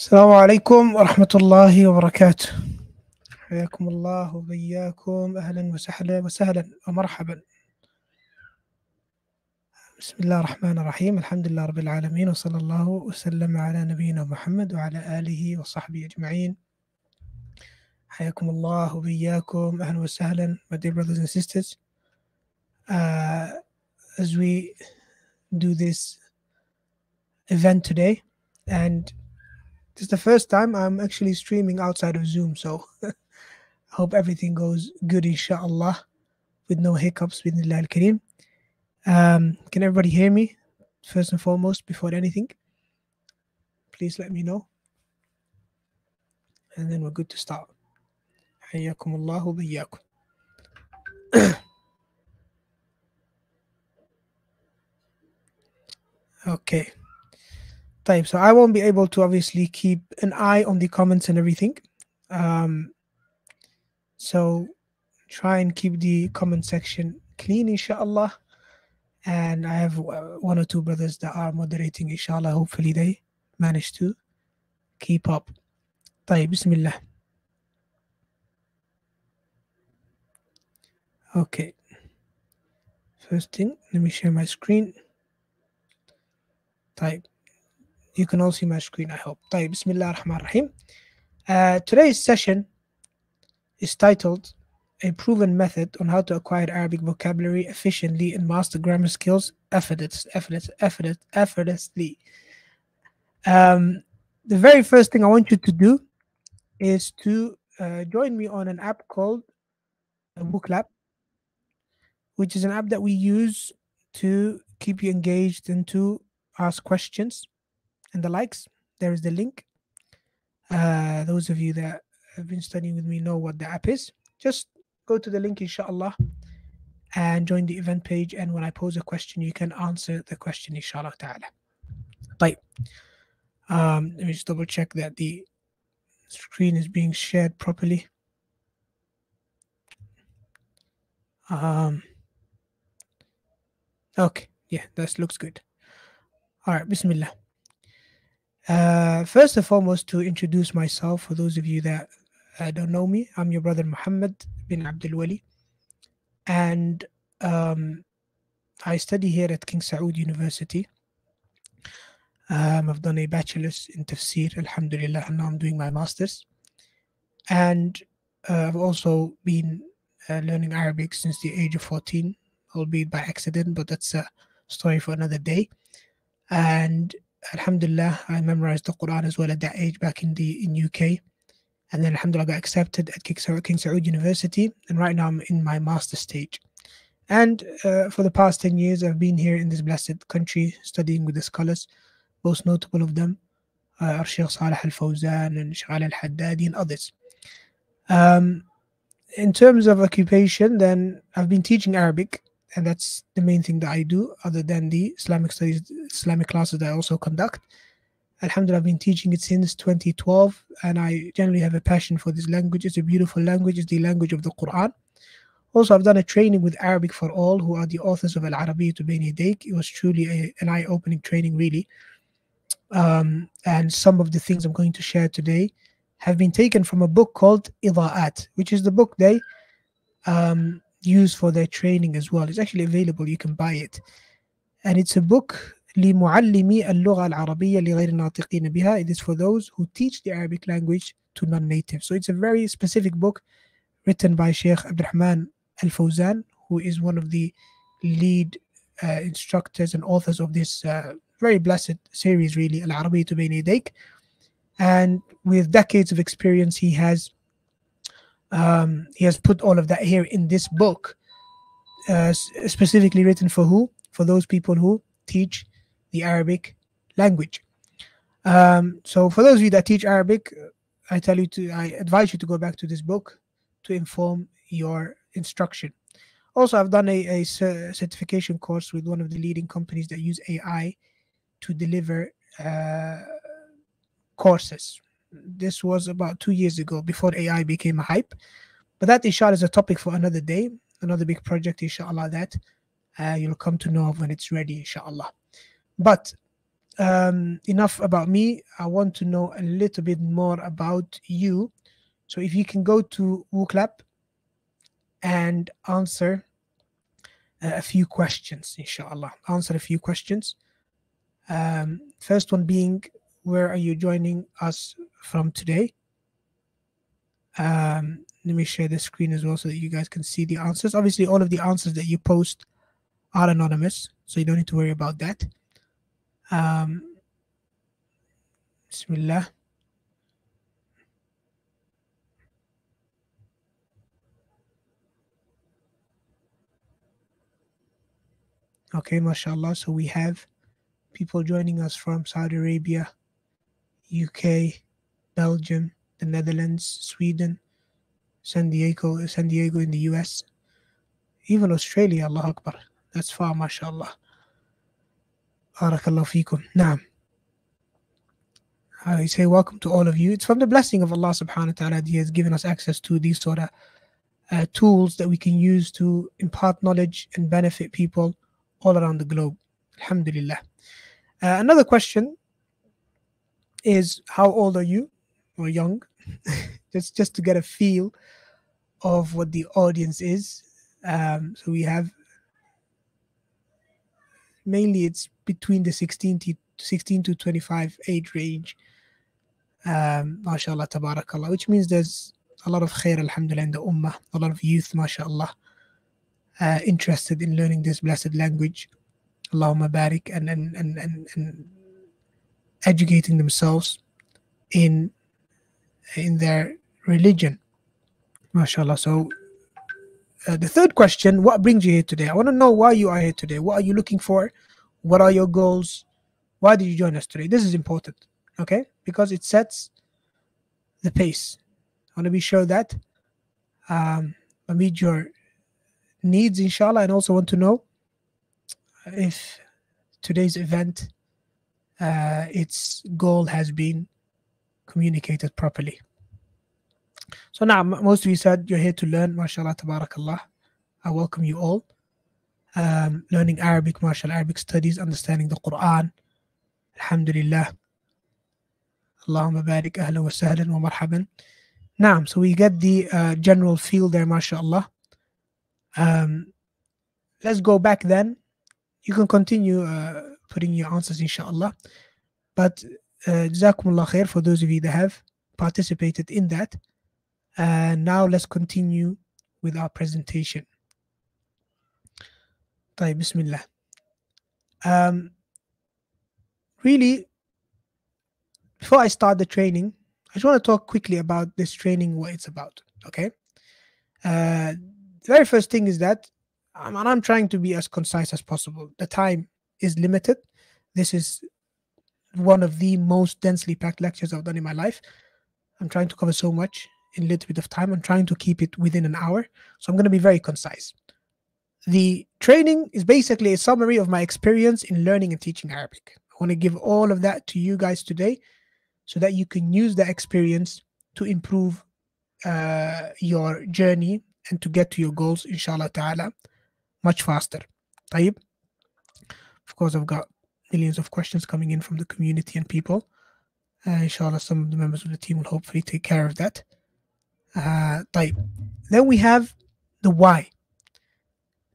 السلام عليكم ورحمة الله وبركاته. حياكم الله وبياكم. أهلا وسهلا وسهلا ومرحبا. بسم الله الرحمن الرحيم. الحمد لله رب العالمين وصلى الله وسلم على نبينا محمد وعلى آله وصحبه أجمعين. حياكم الله وبياكم. أهلا وسهلا. My dear brothers and sisters uh, as we do this event today and this is the first time I'm actually streaming outside of Zoom, so I hope everything goes good, inshallah, with no hiccups, with al Kareem. Um, can everybody hear me? First and foremost, before anything, please let me know. And then we're good to start. حياكم الله وبياكم. okay. Type. So I won't be able to obviously keep an eye on the comments and everything. Um, so try and keep the comment section clean, inshallah. And I have uh, one or two brothers that are moderating, inshallah. Hopefully they manage to keep up. طيب بسم الله. Okay. First thing, let me share my screen. Type. you can all see my screen, I hope. طيب, Bismillah ar-Rahman الرحيم. Uh, today's session is titled A Proven Method on How to Acquire Arabic Vocabulary Efficiently and Master Grammar Skills Effortless, effortless, effortless, Effortlessly. Um, the very first thing I want you to do is to uh, join me on an app called WooClap, which is an app that we use to keep you engaged and to ask questions and the likes. There is the link. Uh, those of you that have been studying with me know what the app is. Just go to the link, inshallah, and join the event page. And when I pose a question, you can answer the question, inshallah ta'ala. Right. Um, let me just double check that the screen is being shared properly. Um, okay, yeah, that looks good. All right, Bismillah. Uh, first and foremost, to introduce myself, for those of you that uh, don't know me, I'm your brother Muhammad bin Abdul Wali, and um, I study here at King Saud University. Um, I've done a bachelor's in tafsir, alhamdulillah, and now I'm doing my master's. And uh, I've also been uh, learning Arabic since the age of 14, albeit by accident, but that's a story for another day. And Alhamdulillah, I memorized the Quran as well at that age back in the in UK. And then Alhamdulillah, I got accepted at King Saud, University. And right now I'm in my master stage. And uh, for the past 10 years, I've been here in this blessed country studying with the scholars, most notable of them uh, are Sheikh Salih Al Fawzan and Sheikh Al Haddadi and others. Um, in terms of occupation, then I've been teaching Arabic and that's the main thing that I do, other than the Islamic studies, Islamic classes that I also conduct. Alhamdulillah, I've been teaching it since 2012, and I generally have a passion for this language. It's a beautiful language, it's the language of the Quran. Also, I've done a training with Arabic for All, who are the authors of Al Arabiya to Bayni Yadayk. It was truly a, an eye opening training, really. Um, and some of the things I'm going to share today have been taken from a book called Ida'at, which is the book they um, use for their training as well. It's actually available, you can buy it. And it's a book لمعلمي اللغة العربية لغير الناطقين بها. It is for those who teach the Arabic language to non-native. So it's a very specific book written by Sheikh Abdurrahman Al-Fawzan, who is one of the lead uh, instructors and authors of this uh, very blessed series, really, Al-Arabiyyah Bayna Yadayk. And with decades of experience, he has um, he has put all of that here in this book, uh, specifically written for who? For those people who teach the Arabic language. Um, so, for those of you that teach Arabic, I tell you to, I advise you to go back to this book to inform your instruction. Also, I've done a, a certification course with one of the leading companies that use AI to deliver uh, courses this was about two years ago before AI became a hype. But that inshallah is a topic for another day, another big project, inshallah, that uh, you'll come to know of when it's ready, inshallah. But um, enough about me. I want to know a little bit more about you. So if you can go to WooClap and answer uh, a few questions, inshallah. Answer a few questions. Um, first one being, where are you joining us from today? Um, let me share the screen as well so that you guys can see the answers. Obviously, all of the answers that you post are anonymous, so you don't need to worry about that. Um, Bismillah. Okay, mashallah. So we have people joining us from Saudi Arabia, UK, Belgium, the Netherlands, Sweden, San Diego, San Diego in the US, even Australia, Allah Akbar. That's far, mashallah. Barakallah fikum. Naam. I say welcome to all of you. It's from the blessing of Allah subhanahu wa ta'ala He has given us access to these sort of uh, tools that we can use to impart knowledge and benefit people all around the globe. Alhamdulillah. Uh, another question is how old are you or young? just just to get a feel of what the audience is. Um, so we have mainly it's between the 16 to 16 to 25 age range. Um, mashallah, tabarakallah, which means there's a lot of khair, alhamdulillah, in the ummah, a lot of youth, mashallah, uh, interested in learning this blessed language. Allahumma barik, and, and, and, and, and educating themselves in in their religion. MashaAllah. So uh, the third question, what brings you here today? I want to know why you are here today. What are you looking for? What are your goals? Why did you join us today? This is important, okay? Because it sets the pace. I want to be sure that um, I meet your needs, inshallah, and also want to know if today's event, uh, its goal has been communicated properly. So now, most of you said you're here to learn, mashallah, tabarakallah. I welcome you all. Um, learning Arabic, mashallah, Arabic studies, understanding the Quran. Alhamdulillah. Allahumma barik, ahlan wa sahlan wa marhaban. Naam, so we get the uh, general feel there, mashallah. Um, let's go back then. You can continue uh, putting your answers, inshallah. But uh, Jazakumullah khair for those of you that have participated in that. And now let's continue with our presentation. طيب Bismillah. Um, really, before I start the training, I just want to talk quickly about this training, what it's about. Okay. Uh, the very first thing is that I'm, and I'm trying to be as concise as possible. The time is limited. This is one of the most densely packed lectures I've done in my life. I'm trying to cover so much in a little bit of time. I'm trying to keep it within an hour. So I'm going to be very concise. The training is basically a summary of my experience in learning and teaching Arabic. I want to give all of that to you guys today so that you can use that experience to improve uh, your journey and to get to your goals, inshallah ta'ala, much faster. Taib. Of course, I've got millions of questions coming in from the community and people. Uh, inshallah, some of the members of the team will hopefully take care of that. Uh, then we have the why.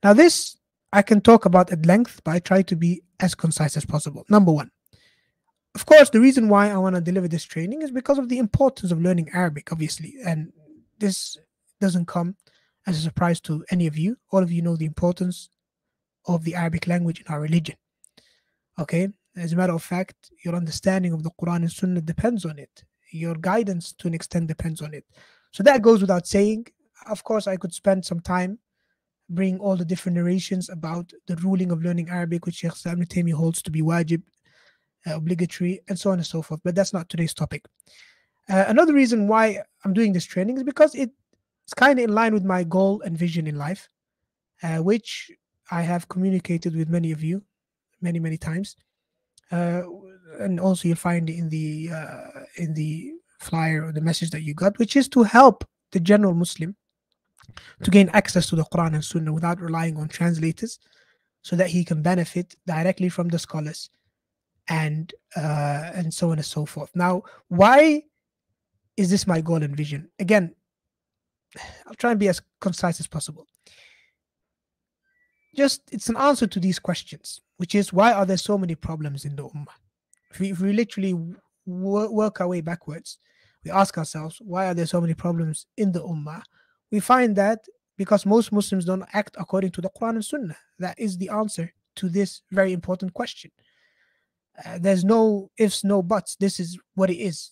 Now, this I can talk about at length, but I try to be as concise as possible. Number one, of course, the reason why I want to deliver this training is because of the importance of learning Arabic, obviously. And this doesn't come as a surprise to any of you. All of you know the importance of the Arabic language in our religion. Okay, as a matter of fact, your understanding of the Quran and Sunnah depends on it. Your guidance to an extent depends on it. So that goes without saying. Of course, I could spend some time bring all the different narrations about the ruling of learning Arabic, which Sheikh Ibn holds to be wajib, uh, obligatory, and so on and so forth. But that's not today's topic. Uh, another reason why I'm doing this training is because it's kind of in line with my goal and vision in life, uh, which I have communicated with many of you many many times uh, and also you'll find in the uh, in the flyer or the message that you got which is to help the general muslim to gain access to the quran and sunnah without relying on translators so that he can benefit directly from the scholars and uh, and so on and so forth. Now, why is this my goal and vision? Again, I'll try and be as concise as possible. Just it's an answer to these questions, which is why are there so many problems in the ummah? If we, if we literally work our way backwards, we ask ourselves, why are there so many problems in the ummah? We find that because most Muslims don't act according to the Quran and Sunnah. That is the answer to this very important question. Uh, there's no ifs, no buts. This is what it is.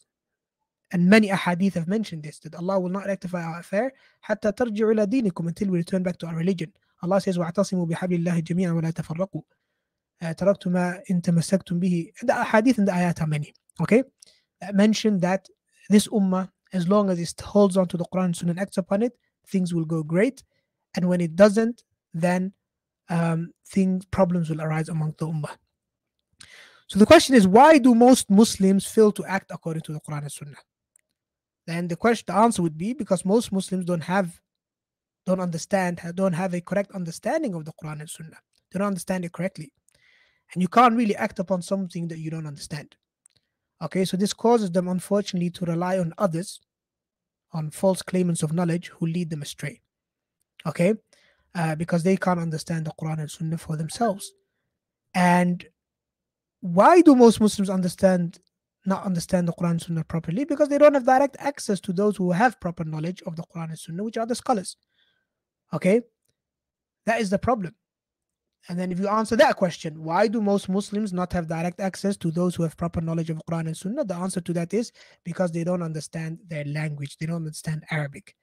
And many ahadith have mentioned this that Allah will not rectify our affair حتى ترجعوا إلى دينكم until we return back to our religion. Allah says واعتصموا بحبل الله جميعا ولا تفرقوا. تركت ما إن تمسكتم به. The ahadith and the ayat are many. Okay, that mention that this ummah, as long as it holds on to the Quran and Sunnah and acts upon it, things will go great. And when it doesn't, then um, things problems will arise among the ummah. So the question is, why do most Muslims fail to act according to the Quran and Sunnah? Then the question, the answer would be because most Muslims don't have, don't understand, don't have a correct understanding of the Quran and Sunnah. They don't understand it correctly, and you can't really act upon something that you don't understand. Okay, so this causes them, unfortunately, to rely on others, on false claimants of knowledge who lead them astray. Okay, uh, because they can't understand the Quran and Sunnah for themselves, and why do most Muslims understand not understand the Quran and Sunnah properly? Because they don't have direct access to those who have proper knowledge of the Quran and Sunnah, which are the scholars. Okay, that is the problem. And then if you answer that question, why do most Muslims not have direct access to those who have proper knowledge of Quran and Sunnah? The answer to that is because they don't understand their language, they don't understand Arabic.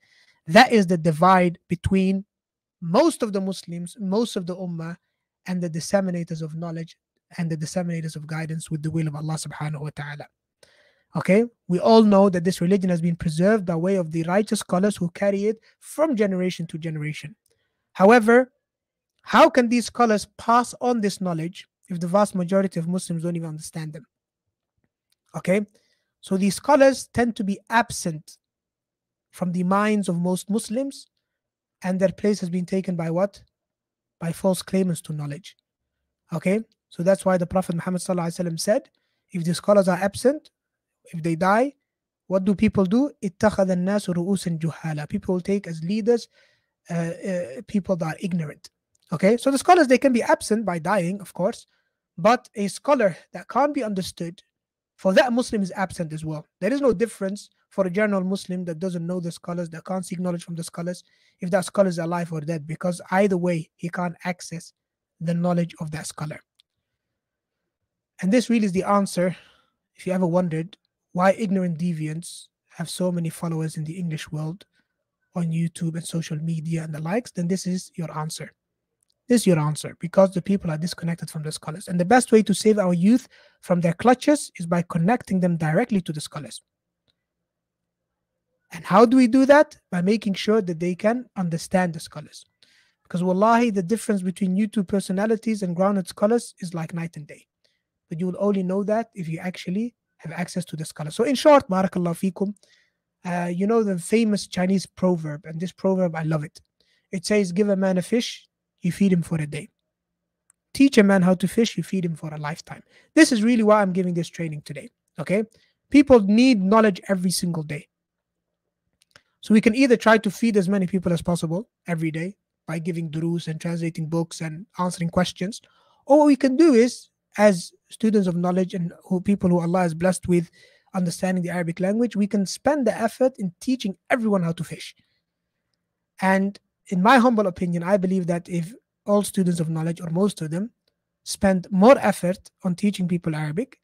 That is the divide between most of the Muslims, most of the Ummah, and the disseminators of knowledge and the disseminators of guidance with the will of Allah subhanahu wa ta'ala. Okay, we all know that this religion has been preserved by way of the righteous scholars who carry it from generation to generation. However, how can these scholars pass on this knowledge if the vast majority of Muslims don't even understand them? Okay, so these scholars tend to be absent from the minds of most Muslims, and their place has been taken by what? By false claimants to knowledge. Okay, so that's why the Prophet Muhammad said, if the scholars are absent, if they die, what do people do? People will take as leaders uh, uh, people that are ignorant. Okay, so the scholars they can be absent by dying, of course, but a scholar that can't be understood, for that Muslim is absent as well. There is no difference for a general Muslim that doesn't know the scholars, that can't seek knowledge from the scholars, if that scholar is alive or dead, because either way he can't access the knowledge of that scholar. And this really is the answer, if you ever wondered why ignorant deviants have so many followers in the English world on YouTube and social media and the likes, then this is your answer. Is your answer because the people are disconnected from the scholars. And the best way to save our youth from their clutches is by connecting them directly to the scholars. And how do we do that? By making sure that they can understand the scholars. Because wallahi, the difference between you two personalities and grounded scholars is like night and day but you will only know that if you actually have access to the scholar. So in short, barakallah fikum, uh, you know the famous Chinese proverb, and this proverb, I love it. It says, give a man a fish, you feed him for a day. Teach a man how to fish, you feed him for a lifetime. This is really why I'm giving this training today. Okay? People need knowledge every single day. So we can either try to feed as many people as possible every day by giving durus and translating books and answering questions. Or what we can do is as students of knowledge and who people who Allah has blessed with understanding the Arabic language, we can spend the effort in teaching everyone how to fish. And in my humble opinion, I believe that if all students of knowledge, or most of them, spend more effort on teaching people Arabic,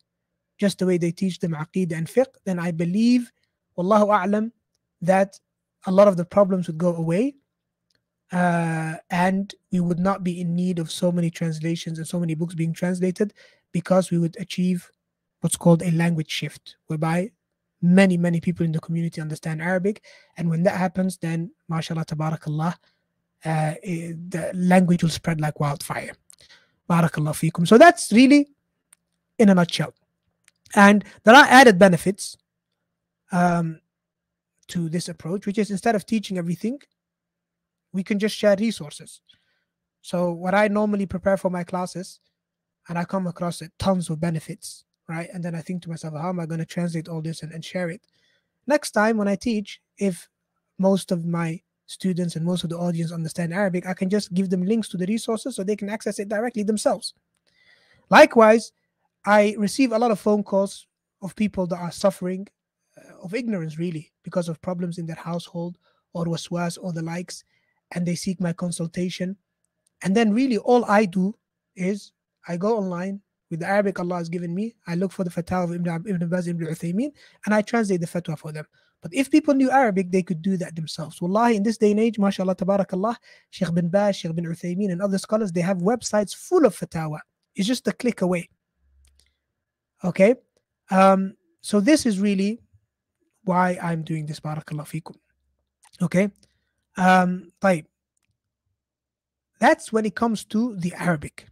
just the way they teach them Aqidah and Fiqh, then I believe, Wallahu A'lam, that a lot of the problems would go away uh, and we would not be in need of so many translations and so many books being translated because we would achieve what's called a language shift, whereby many, many people in the community understand Arabic. And when that happens, then, mashallah, tabarakallah, uh, eh, the language will spread like wildfire. Barakallah fikum. So that's really in a nutshell. And there are added benefits um, to this approach, which is instead of teaching everything, we can just share resources. So what I normally prepare for my classes, and I come across it, tons of benefits, right? And then I think to myself, how am I going to translate all this and, and share it? Next time when I teach, if most of my students and most of the audience understand Arabic, I can just give them links to the resources so they can access it directly themselves. Likewise, I receive a lot of phone calls of people that are suffering uh, of ignorance, really, because of problems in their household or waswas or the likes, and they seek my consultation. And then, really, all I do is I go online with the Arabic Allah has given me. I look for the fatwa of Ibn, Ibn Baz Ibn Uthaymeen and I translate the fatwa for them. But if people knew Arabic, they could do that themselves. Wallahi, in this day and age, mashallah, tabarakallah, Sheikh bin Baz, Sheikh bin Uthaymeen, and other scholars, they have websites full of fatwa. It's just a click away. Okay? Um, so this is really why I'm doing this, barakallah fikum. Okay? Um, طيب. That's when it comes to the Arabic.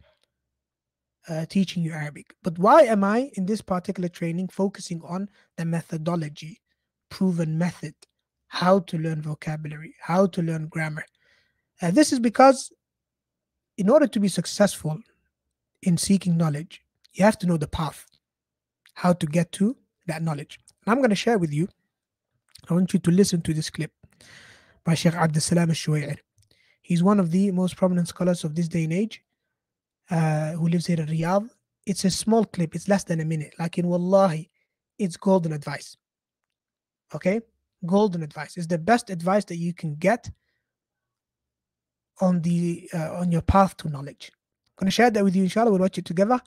Uh, teaching you Arabic. But why am I in this particular training focusing on the methodology? Proven method, how to learn vocabulary, how to learn grammar? Uh, this is because in order to be successful in seeking knowledge, you have to know the path, how to get to that knowledge. And I'm going to share with you, I want you to listen to this clip by Sheikh Abdul Salam al He's one of the most prominent scholars of this day and age uh, who lives here in Riyadh. It's a small clip, it's less than a minute. Like in Wallahi, it's golden advice. Okay? Golden advice. It's the best advice that you can get on the uh, on your path to knowledge. I'm gonna share that with you, inshallah. We'll watch it together.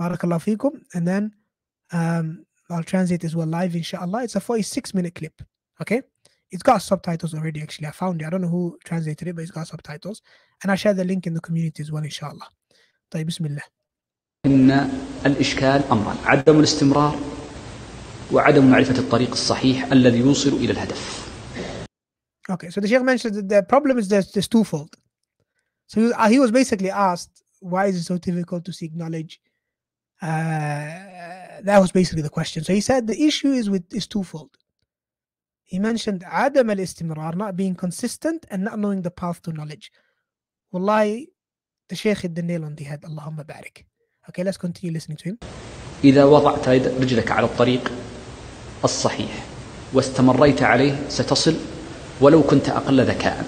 Barakallah fikum. And then um, I'll translate as well live, inshallah. It's a 46 minute clip. Okay? It's got subtitles already, actually. I found it. I don't know who translated it, but it's got subtitles. And I'll share the link in the community as well, inshallah. طيب بسم الله إن الإشكال أمران عدم الاستمرار وعدم معرفة الطريق الصحيح الذي يوصل إلى الهدف Okay, so the Sheikh mentioned that the problem is that it's twofold. So he, uh, he was basically asked, why is it so difficult to seek knowledge? Uh, that was basically the question. So he said the issue is with is twofold. He mentioned عدم الاستمرار, not being consistent and not knowing the path to knowledge. Wallahi, the Sheikh hit the nail on the head. Allahumma barik. Okay, let's continue listening to him. إذا وضعت رجلك على الطريق الصحيح واستمريت عليه ستصل ولو كنت أقل ذكاء.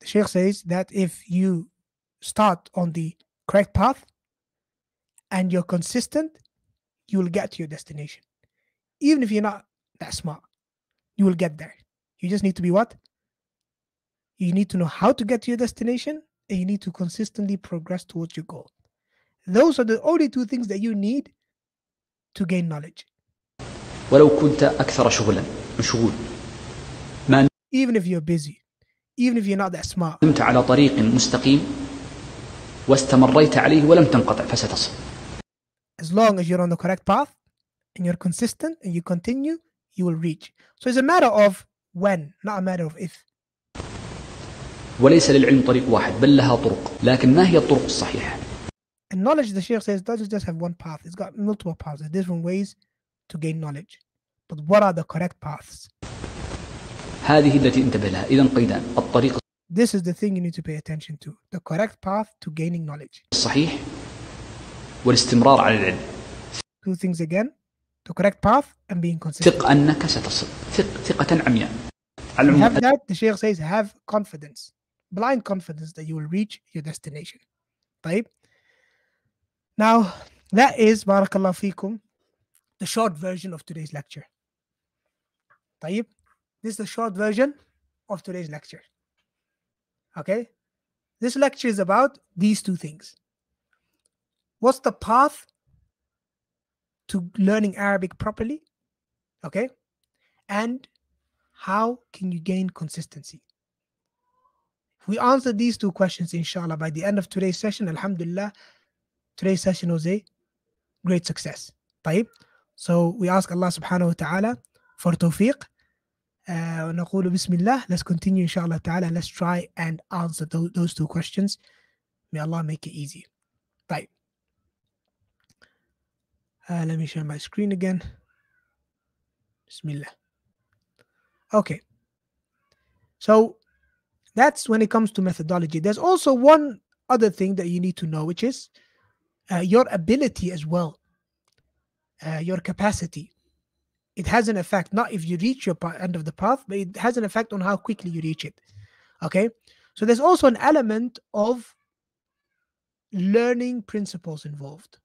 The Sheikh says that if you start on the correct path and you're consistent, you will get to your destination. Even if you're not that smart, you will get there. You just need to be what? You need to know how to get to your destination and you need to consistently progress towards your goal. Those are the only two things that you need to gain knowledge. ولو كنت أكثر شغلا مشغول ما Even if you're busy, even if you're not that smart, نمت على طريق مستقيم واستمريت عليه ولم تنقطع فستصل as long as you're on the correct path and you're consistent and you continue, you will reach. So it's a matter of when, not a matter of if. وليس للعلم طريق واحد بل لها طرق لكن ما هي الطرق الصحيحة And knowledge, the Sheikh says, doesn't just have one path. It's got multiple paths. There's different ways to gain knowledge. But what are the correct paths? هذه التي انتبه لها إذا قيدان الطريق This is the thing you need to pay attention to. The correct path to gaining knowledge. الصحيح والاستمرار على العلم Two things again. The correct path and being consistent. ثق أنك ستصل ثق ثقة عمياء على You العموم have that, the Sheikh says, have confidence. Blind confidence that you will reach your destination. طيب. Now, that is, barakallah fikum, the short version of today's lecture. طيب. This is the short version of today's lecture. Okay? This lecture is about these two things. What's the path to learning Arabic properly? Okay? And how can you gain consistency? If we answer these two questions, inshallah, by the end of today's session, alhamdulillah, today's session was a great success. طيب. So we ask Allah subhanahu wa ta'ala for tawfiq. Uh, ونقول بسم الله. Let's continue inshallah ta'ala. Let's try and answer those, those two questions. May Allah make it easy. طيب. Uh, let me share my screen again. Bismillah. Okay. So that's when it comes to methodology. There's also one other thing that you need to know, which is uh, your ability as well, uh, your capacity. It has an effect, not if you reach your end of the path, but it has an effect on how quickly you reach it. Okay. So there's also an element of learning principles involved.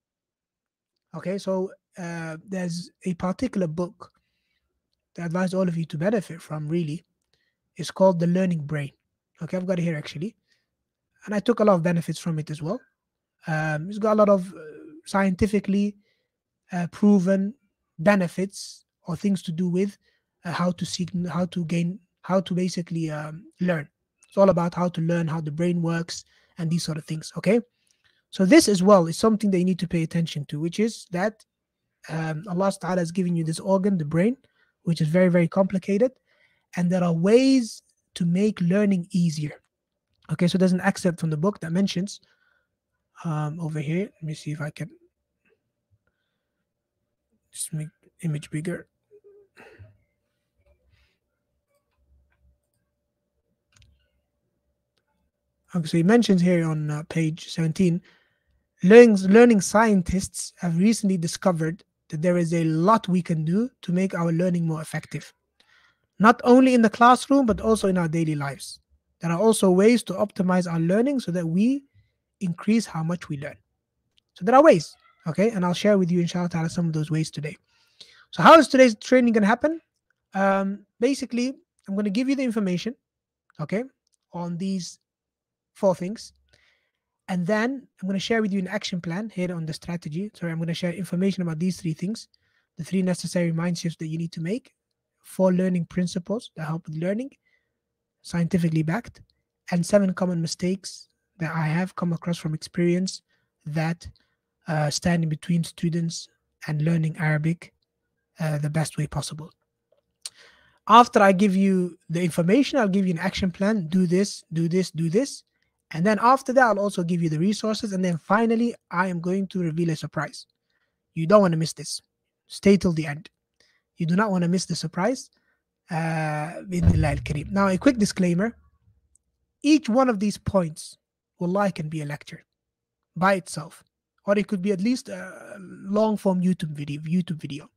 Okay. So uh, there's a particular book that I advise all of you to benefit from, really. It's called The Learning Brain. Okay. I've got it here actually. And I took a lot of benefits from it as well. Um, it's got a lot of uh, scientifically uh, proven benefits or things to do with uh, how to seek, how to gain, how to basically um, learn. It's all about how to learn how the brain works and these sort of things. Okay. So this as well is something that you need to pay attention to, which is that um, Allah Ta'ala has given you this organ, the brain, which is very, very complicated. And there are ways to make learning easier. Okay, so there's an excerpt from the book that mentions um, over here. Let me see if I can just make image bigger. Okay, so he mentions here on uh, page 17 learning, learning scientists have recently discovered that there is a lot we can do to make our learning more effective, not only in the classroom, but also in our daily lives. There are also ways to optimize our learning so that we increase how much we learn. So there are ways, okay? And I'll share with you, inshallah ta'ala, some of those ways today. So how is today's training going to happen? Um, basically, I'm going to give you the information, okay, on these four things. And then I'm going to share with you an action plan here on the strategy. Sorry, I'm going to share information about these three things, the three necessary mind shifts that you need to make, four learning principles that help with learning, scientifically backed, and seven common mistakes that I have come across from experience that uh, stand between students and learning Arabic uh, the best way possible. After I give you the information, I'll give you an action plan. Do this, do this, do this. And then after that, I'll also give you the resources. And then finally, I am going to reveal a surprise. You don't want to miss this. Stay till the end. You do not want to miss the surprise. Uh, now, a quick disclaimer each one of these points, wallah, can be a lecture by itself, or it could be at least a long form YouTube video. YouTube video.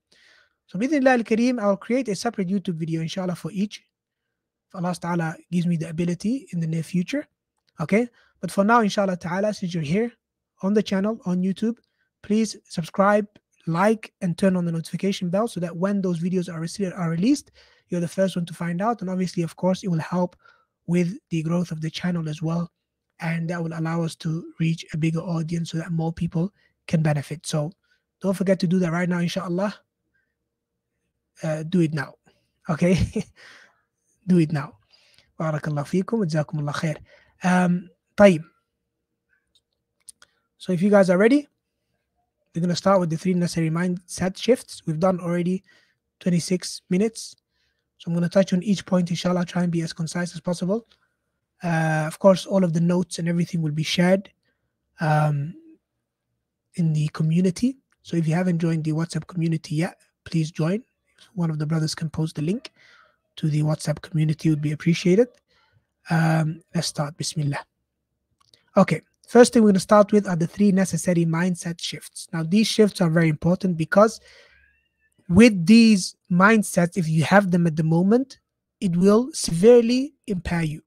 So, bidnillah al kareem, I'll create a separate YouTube video, inshallah, for each. If Allah Ta'ala gives me the ability in the near future. Okay. But for now, inshallah ta'ala, since you're here on the channel on YouTube, please subscribe, like, and turn on the notification bell so that when those videos are, are released, you're the first one to find out. And obviously, of course, it will help with the growth of the channel as well And that will allow us to reach a bigger audience so that more people can benefit. So don't forget to do that right now, inshallah. Uh, do it now. Okay? do it now. Barakallah fikum. Jazakumullah khair. Um, طيب. So if you guys are ready, we're going to start with the three necessary mindset shifts. We've done already 26 minutes. So I'm going to touch on each point, inshallah, try and be as concise as possible. Uh, of course, all of the notes and everything will be shared um, in the community. So if you haven't joined the WhatsApp community yet, please join. One of the brothers can post the link to the WhatsApp community would be appreciated. Um, let's start. Bismillah. Okay, first thing we're going to start with are the three necessary mindset shifts. Now, these shifts are very important because with these mindsets, if you have them at the moment, it will severely impair you.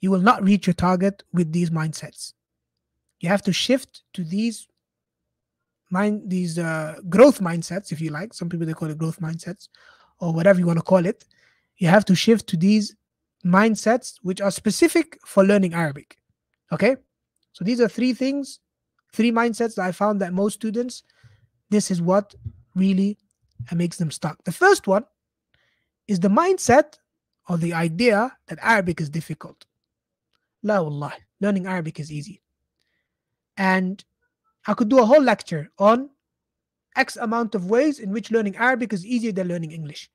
You will not reach your target with these mindsets. You have to shift to these mind these uh, growth mindsets, if you like. Some people they call it growth mindsets, or whatever you want to call it. You have to shift to these mindsets which are specific for learning Arabic. Okay, so these are three things, three mindsets that I found that most students, this is what really makes them stuck. The first one is the mindset or the idea that Arabic is difficult. La wallah, learning Arabic is easy. And I could do a whole lecture on X amount of ways in which learning Arabic is easier than learning English.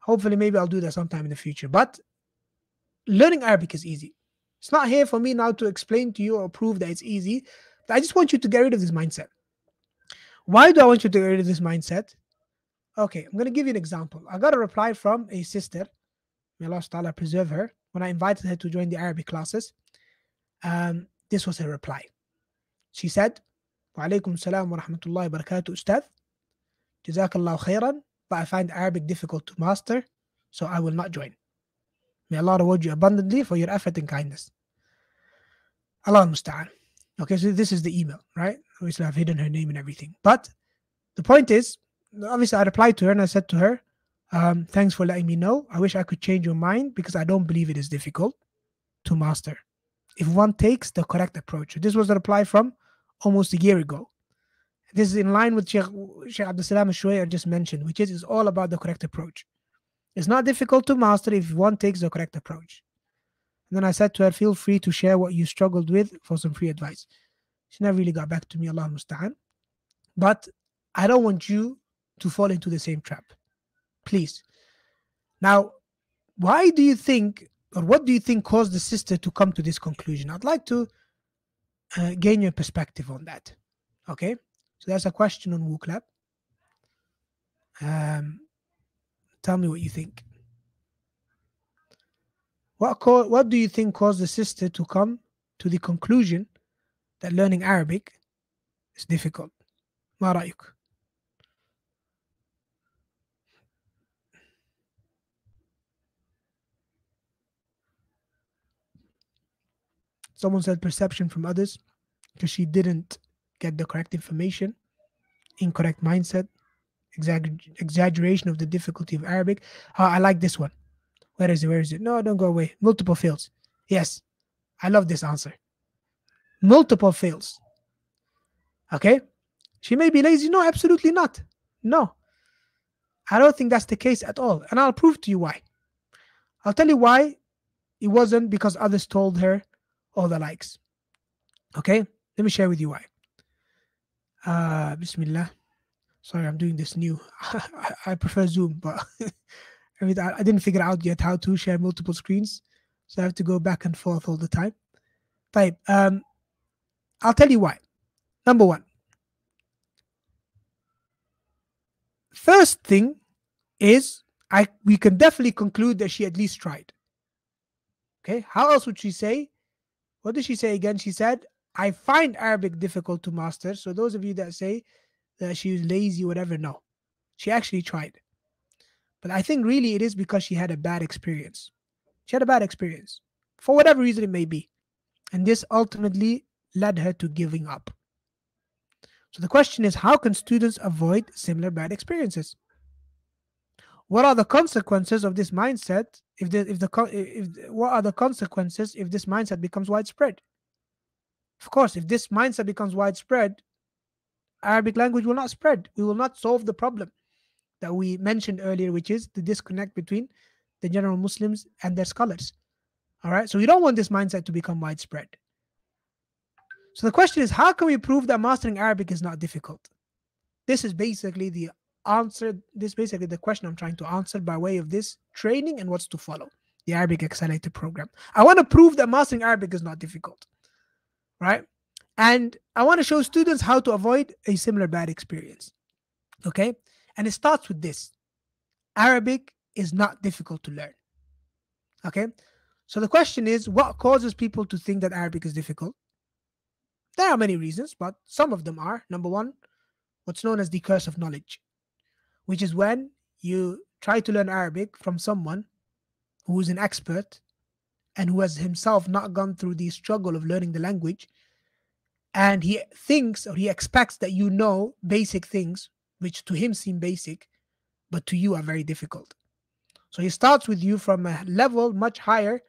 Hopefully, maybe I'll do that sometime in the future. But learning Arabic is easy. It's not here for me now to explain to you or prove that it's easy. I just want you to get rid of this mindset. Why do I want you to get rid of this mindset? Okay, I'm going to give you an example. I got a reply from a sister, may Allah preserve her, when I invited her to join the Arabic classes. Um, this was her reply. She said, alaikum salam wa rahmatullahi wa barakatuh, Ustad. Jazakallah khairan, but I find Arabic difficult to master, so I will not join. May Allah reward you abundantly for your effort and kindness. Allah musta'an. Okay, so this is the email, right? Obviously, I've hidden her name and everything. But the point is, obviously, I replied to her and I said to her, um, Thanks for letting me know. I wish I could change your mind because I don't believe it is difficult to master if one takes the correct approach. This was a reply from almost a year ago. This is in line with Sheikh, Sheikh Abdul Salam al just mentioned, which is it's all about the correct approach. It's not difficult to master if one takes the correct approach. And then I said to her, feel free to share what you struggled with for some free advice. She never really got back to me, Allah musta'an. But I don't want you to fall into the same trap Please. Now, why do you think, or what do you think caused the sister to come to this conclusion? I'd like to uh, gain your perspective on that. Okay? So that's a question on WooClap. Um, tell me what you think. What, co- what do you think caused the sister to come to the conclusion that learning Arabic is difficult? ما رأيك؟ Someone said perception from others because she didn't get the correct information, incorrect mindset, exaggeration of the difficulty of Arabic. Uh, I like this one. Where is it? Where is it? No, don't go away. Multiple fails. Yes, I love this answer. Multiple fails. Okay? She may be lazy. No, absolutely not. No. I don't think that's the case at all. And I'll prove to you why. I'll tell you why it wasn't because others told her all the likes. Okay? Let me share with you why. Uh, Bismillah. Sorry, I'm doing this new. I prefer Zoom, but I didn't figure out yet how to share multiple screens. So I have to go back and forth all the time. Type. Um, I'll tell you why. Number one. First thing is I we can definitely conclude that she at least tried. Okay, how else would she say? What did she say again? She said, I find Arabic difficult to master. So those of you that say that she's lazy, whatever, no. She actually tried. But I think really it is because she had a bad experience. She had a bad experience for whatever reason it may be. And this ultimately led her to giving up. So the question is how can students avoid similar bad experiences? What are the consequences of this mindset if the if the if what are the consequences if this mindset becomes widespread? Of course, if this mindset becomes widespread, Arabic language will not spread. We will not solve the problem that we mentioned earlier, which is the disconnect between the general Muslims and their scholars. All right. So we don't want this mindset to become widespread. So the question is, how can we prove that mastering Arabic is not difficult? This is basically the answer. This basically the question I'm trying to answer by way of this training and what's to follow the Arabic Accelerator program. I want to prove that mastering Arabic is not difficult, right? And I want to show students how to avoid a similar bad experience. Okay. And it starts with this Arabic is not difficult to learn. Okay. So the question is what causes people to think that Arabic is difficult? There are many reasons, but some of them are number one, what's known as the curse of knowledge, which is when you try to learn Arabic from someone who is an expert and who has himself not gone through the struggle of learning the language. And he thinks or he expects that you know basic things which to him seem basic but to you are very difficult. So he starts with you from a level much higher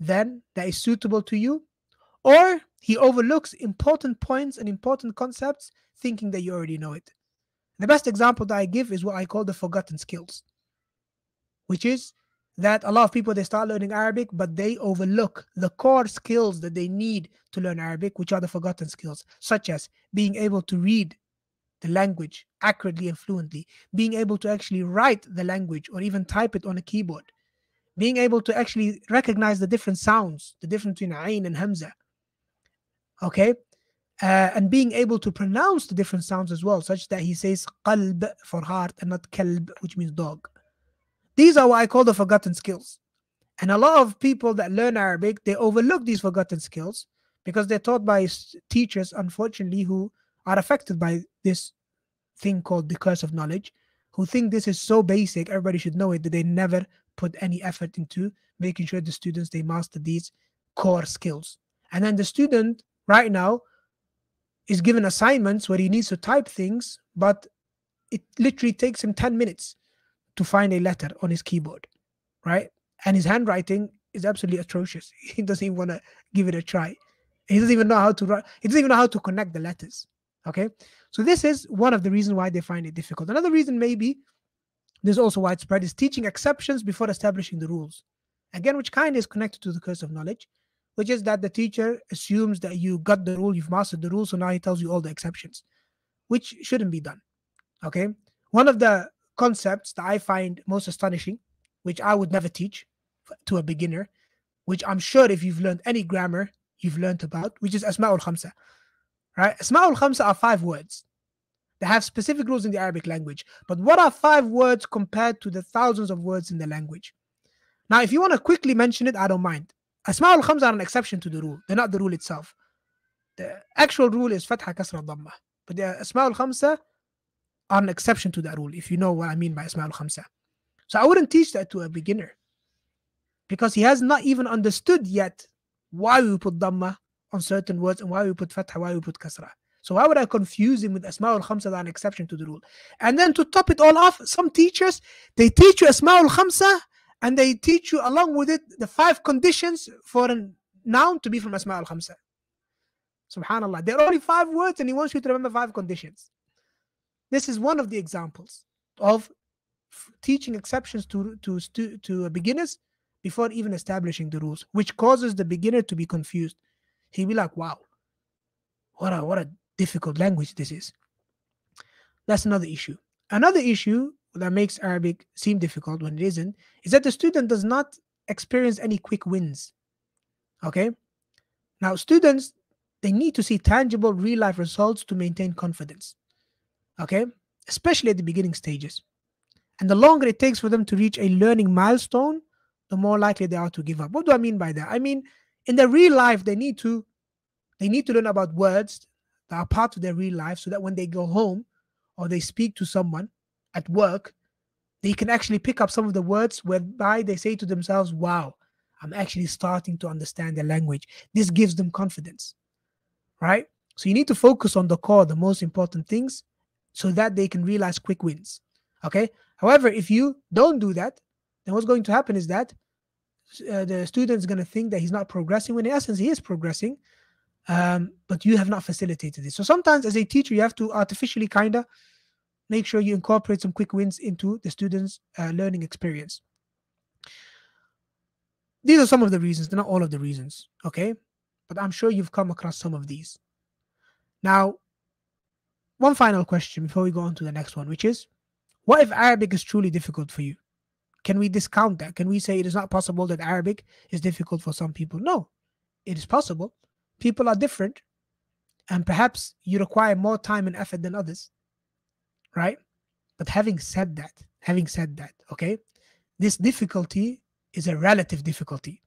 than that is suitable to you. Or he overlooks important points and important concepts thinking that you already know it the best example that i give is what i call the forgotten skills which is that a lot of people they start learning Arabic, but they overlook the core skills that they need to learn Arabic, which are the forgotten skills, such as being able to read the language accurately and fluently, being able to actually write the language or even type it on a keyboard, being able to actually recognize the different sounds, the difference between Ain and Hamza. Okay. Uh, and being able to pronounce the different sounds as well, such that he says qalb for heart and not kalb, which means dog. These are what I call the forgotten skills. And a lot of people that learn Arabic, they overlook these forgotten skills because they're taught by teachers, unfortunately, who are affected by this thing called the curse of knowledge, who think this is so basic, everybody should know it, that they never put any effort into making sure the students they master these core skills. And then the student right now is given assignments where he needs to type things, but it literally takes him 10 minutes to find a letter on his keyboard, right? And his handwriting is absolutely atrocious. He doesn't even want to give it a try. He doesn't even know how to write, he doesn't even know how to connect the letters. Okay. So this is one of the reasons why they find it difficult. Another reason maybe there's also widespread is teaching exceptions before establishing the rules. Again, which kind is connected to the curse of knowledge, which is that the teacher assumes that you got the rule, you've mastered the rule, so now he tells you all the exceptions, which shouldn't be done. Okay. One of the concepts that I find most astonishing, which I would never teach to a beginner, which I'm sure if you've learned any grammar, you've learned about, which is Asma'ul Khamsa. Right? Asma'ul Khamsa are five words. They have specific rules in the Arabic language. But what are five words compared to the thousands of words in the language? Now, if you want to quickly mention it, I don't mind. Asma'ul Khamsa are an exception to the rule. They're not the rule itself. The actual rule is Fatha Kasra Dhamma. But the Asma'ul Khamsa are an exception to that rule, if you know what I mean by Asma'ul Khamsa. So I wouldn't teach that to a beginner because he has not even understood yet why we put Dhamma on certain words and why we put Fatha, why we put Kasra. So why would I confuse him with Asma'ul Khamsa that an exception to the rule? And then to top it all off, some teachers, they teach you Asma'ul Khamsa and they teach you along with it the five conditions for a noun to be from Asma al Khamsa. Subhanallah. There are only five words and he wants you to remember five conditions. This is one of the examples of teaching exceptions to to stu- to beginners before even establishing the rules, which causes the beginner to be confused. He'll be like, "Wow, what a what a difficult language this is." That's another issue. Another issue that makes Arabic seem difficult when it isn't is that the student does not experience any quick wins. Okay, now students they need to see tangible real life results to maintain confidence okay? Especially at the beginning stages. And the longer it takes for them to reach a learning milestone the more likely they are to give up. What do i mean by that? I mean in their real life they need to they need to learn about words that are part of their real life so that when they go home or they speak to someone at work they can actually pick up some of the words whereby they say to themselves wow i'm actually starting to understand the language this gives them confidence right so you need to focus on the core the most important things so that they can realize quick wins. Okay. However, if you don't do that, then what's going to happen is that uh, the student is going to think that he's not progressing when in essence he is progressing, um, but you have not facilitated it. So sometimes as a teacher, you have to artificially kind of make sure you incorporate some quick wins into the student's uh, learning experience. These are some of the reasons, they're not all of the reasons. Okay. But I'm sure you've come across some of these. Now, one final question before we go on to the next one, which is what if Arabic is truly difficult for you? Can we discount that? Can we say it is not possible that Arabic is difficult for some people? No, it is possible. People are different, and perhaps you require more time and effort than others, right? But having said that, having said that, okay, this difficulty is a relative difficulty.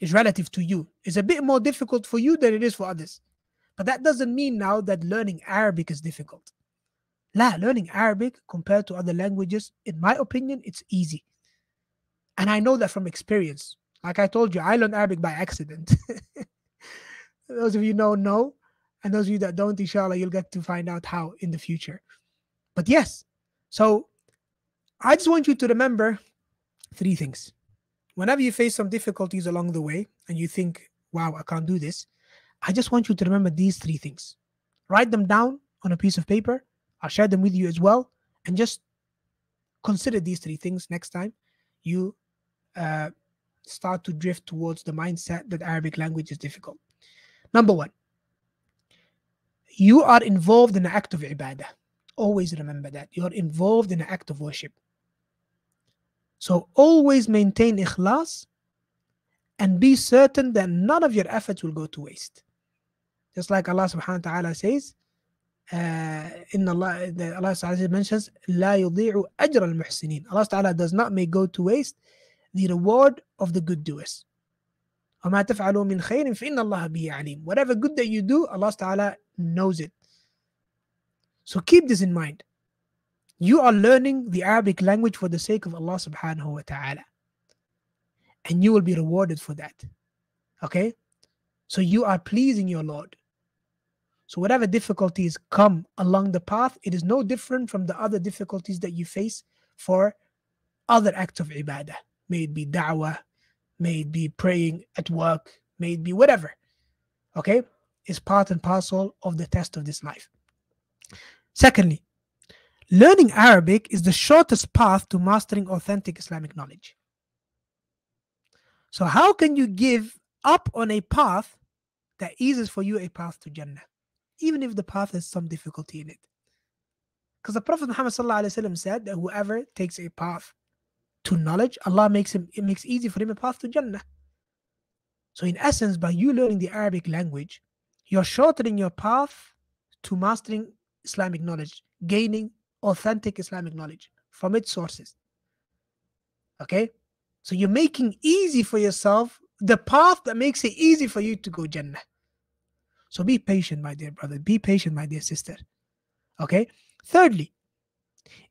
It's relative to you. It's a bit more difficult for you than it is for others. But that doesn't mean now that learning Arabic is difficult. La, learning Arabic compared to other languages, in my opinion, it's easy. And I know that from experience. Like I told you, I learned Arabic by accident. those of you know, know. And those of you that don't, inshallah, you'll get to find out how in the future. But yes, so I just want you to remember three things. Whenever you face some difficulties along the way and you think, wow, I can't do this, I just want you to remember these three things. Write them down on a piece of paper. I'll share them with you as well. And just consider these three things next time you uh, start to drift towards the mindset that Arabic language is difficult. Number one, you are involved in an act of ibadah. Always remember that. You're involved in an act of worship. So always maintain ikhlas and be certain that none of your efforts will go to waste. Just like Allah subhanahu wa ta'ala says, uh, in Allah, the, Allah Ta'ala mentions, لا يضيع أجر المحسنين. Allah Ta'ala does not make go to waste the reward of the good doers. وَمَا تَفْعَلُوا مِنْ خَيْرٍ فَإِنَّ اللَّهَ بِهِ عَلِيمٌ Whatever good that you do, Allah Ta'ala knows it. So keep this in mind. You are learning the Arabic language for the sake of Allah subhanahu wa ta'ala. And you will be rewarded for that. Okay? So you are pleasing your Lord. So whatever difficulties come along the path, it is no different from the other difficulties that you face for other acts of ibadah. May it be da'wah, may it be praying at work, may it be whatever. Okay? Is part and parcel of the test of this life. Secondly, learning Arabic is the shortest path to mastering authentic Islamic knowledge. So, how can you give up on a path that eases for you a path to Jannah, even if the path has some difficulty in it? Because the Prophet Muhammad said that whoever takes a path to knowledge, Allah makes him it makes easy for him a path to Jannah. So, in essence, by you learning the Arabic language, you're shortening your path to mastering Islamic knowledge, gaining authentic Islamic knowledge from its sources. Okay? So you're making easy for yourself the path that makes it easy for you to go Jannah. So be patient, my dear brother. Be patient, my dear sister. Okay? Thirdly,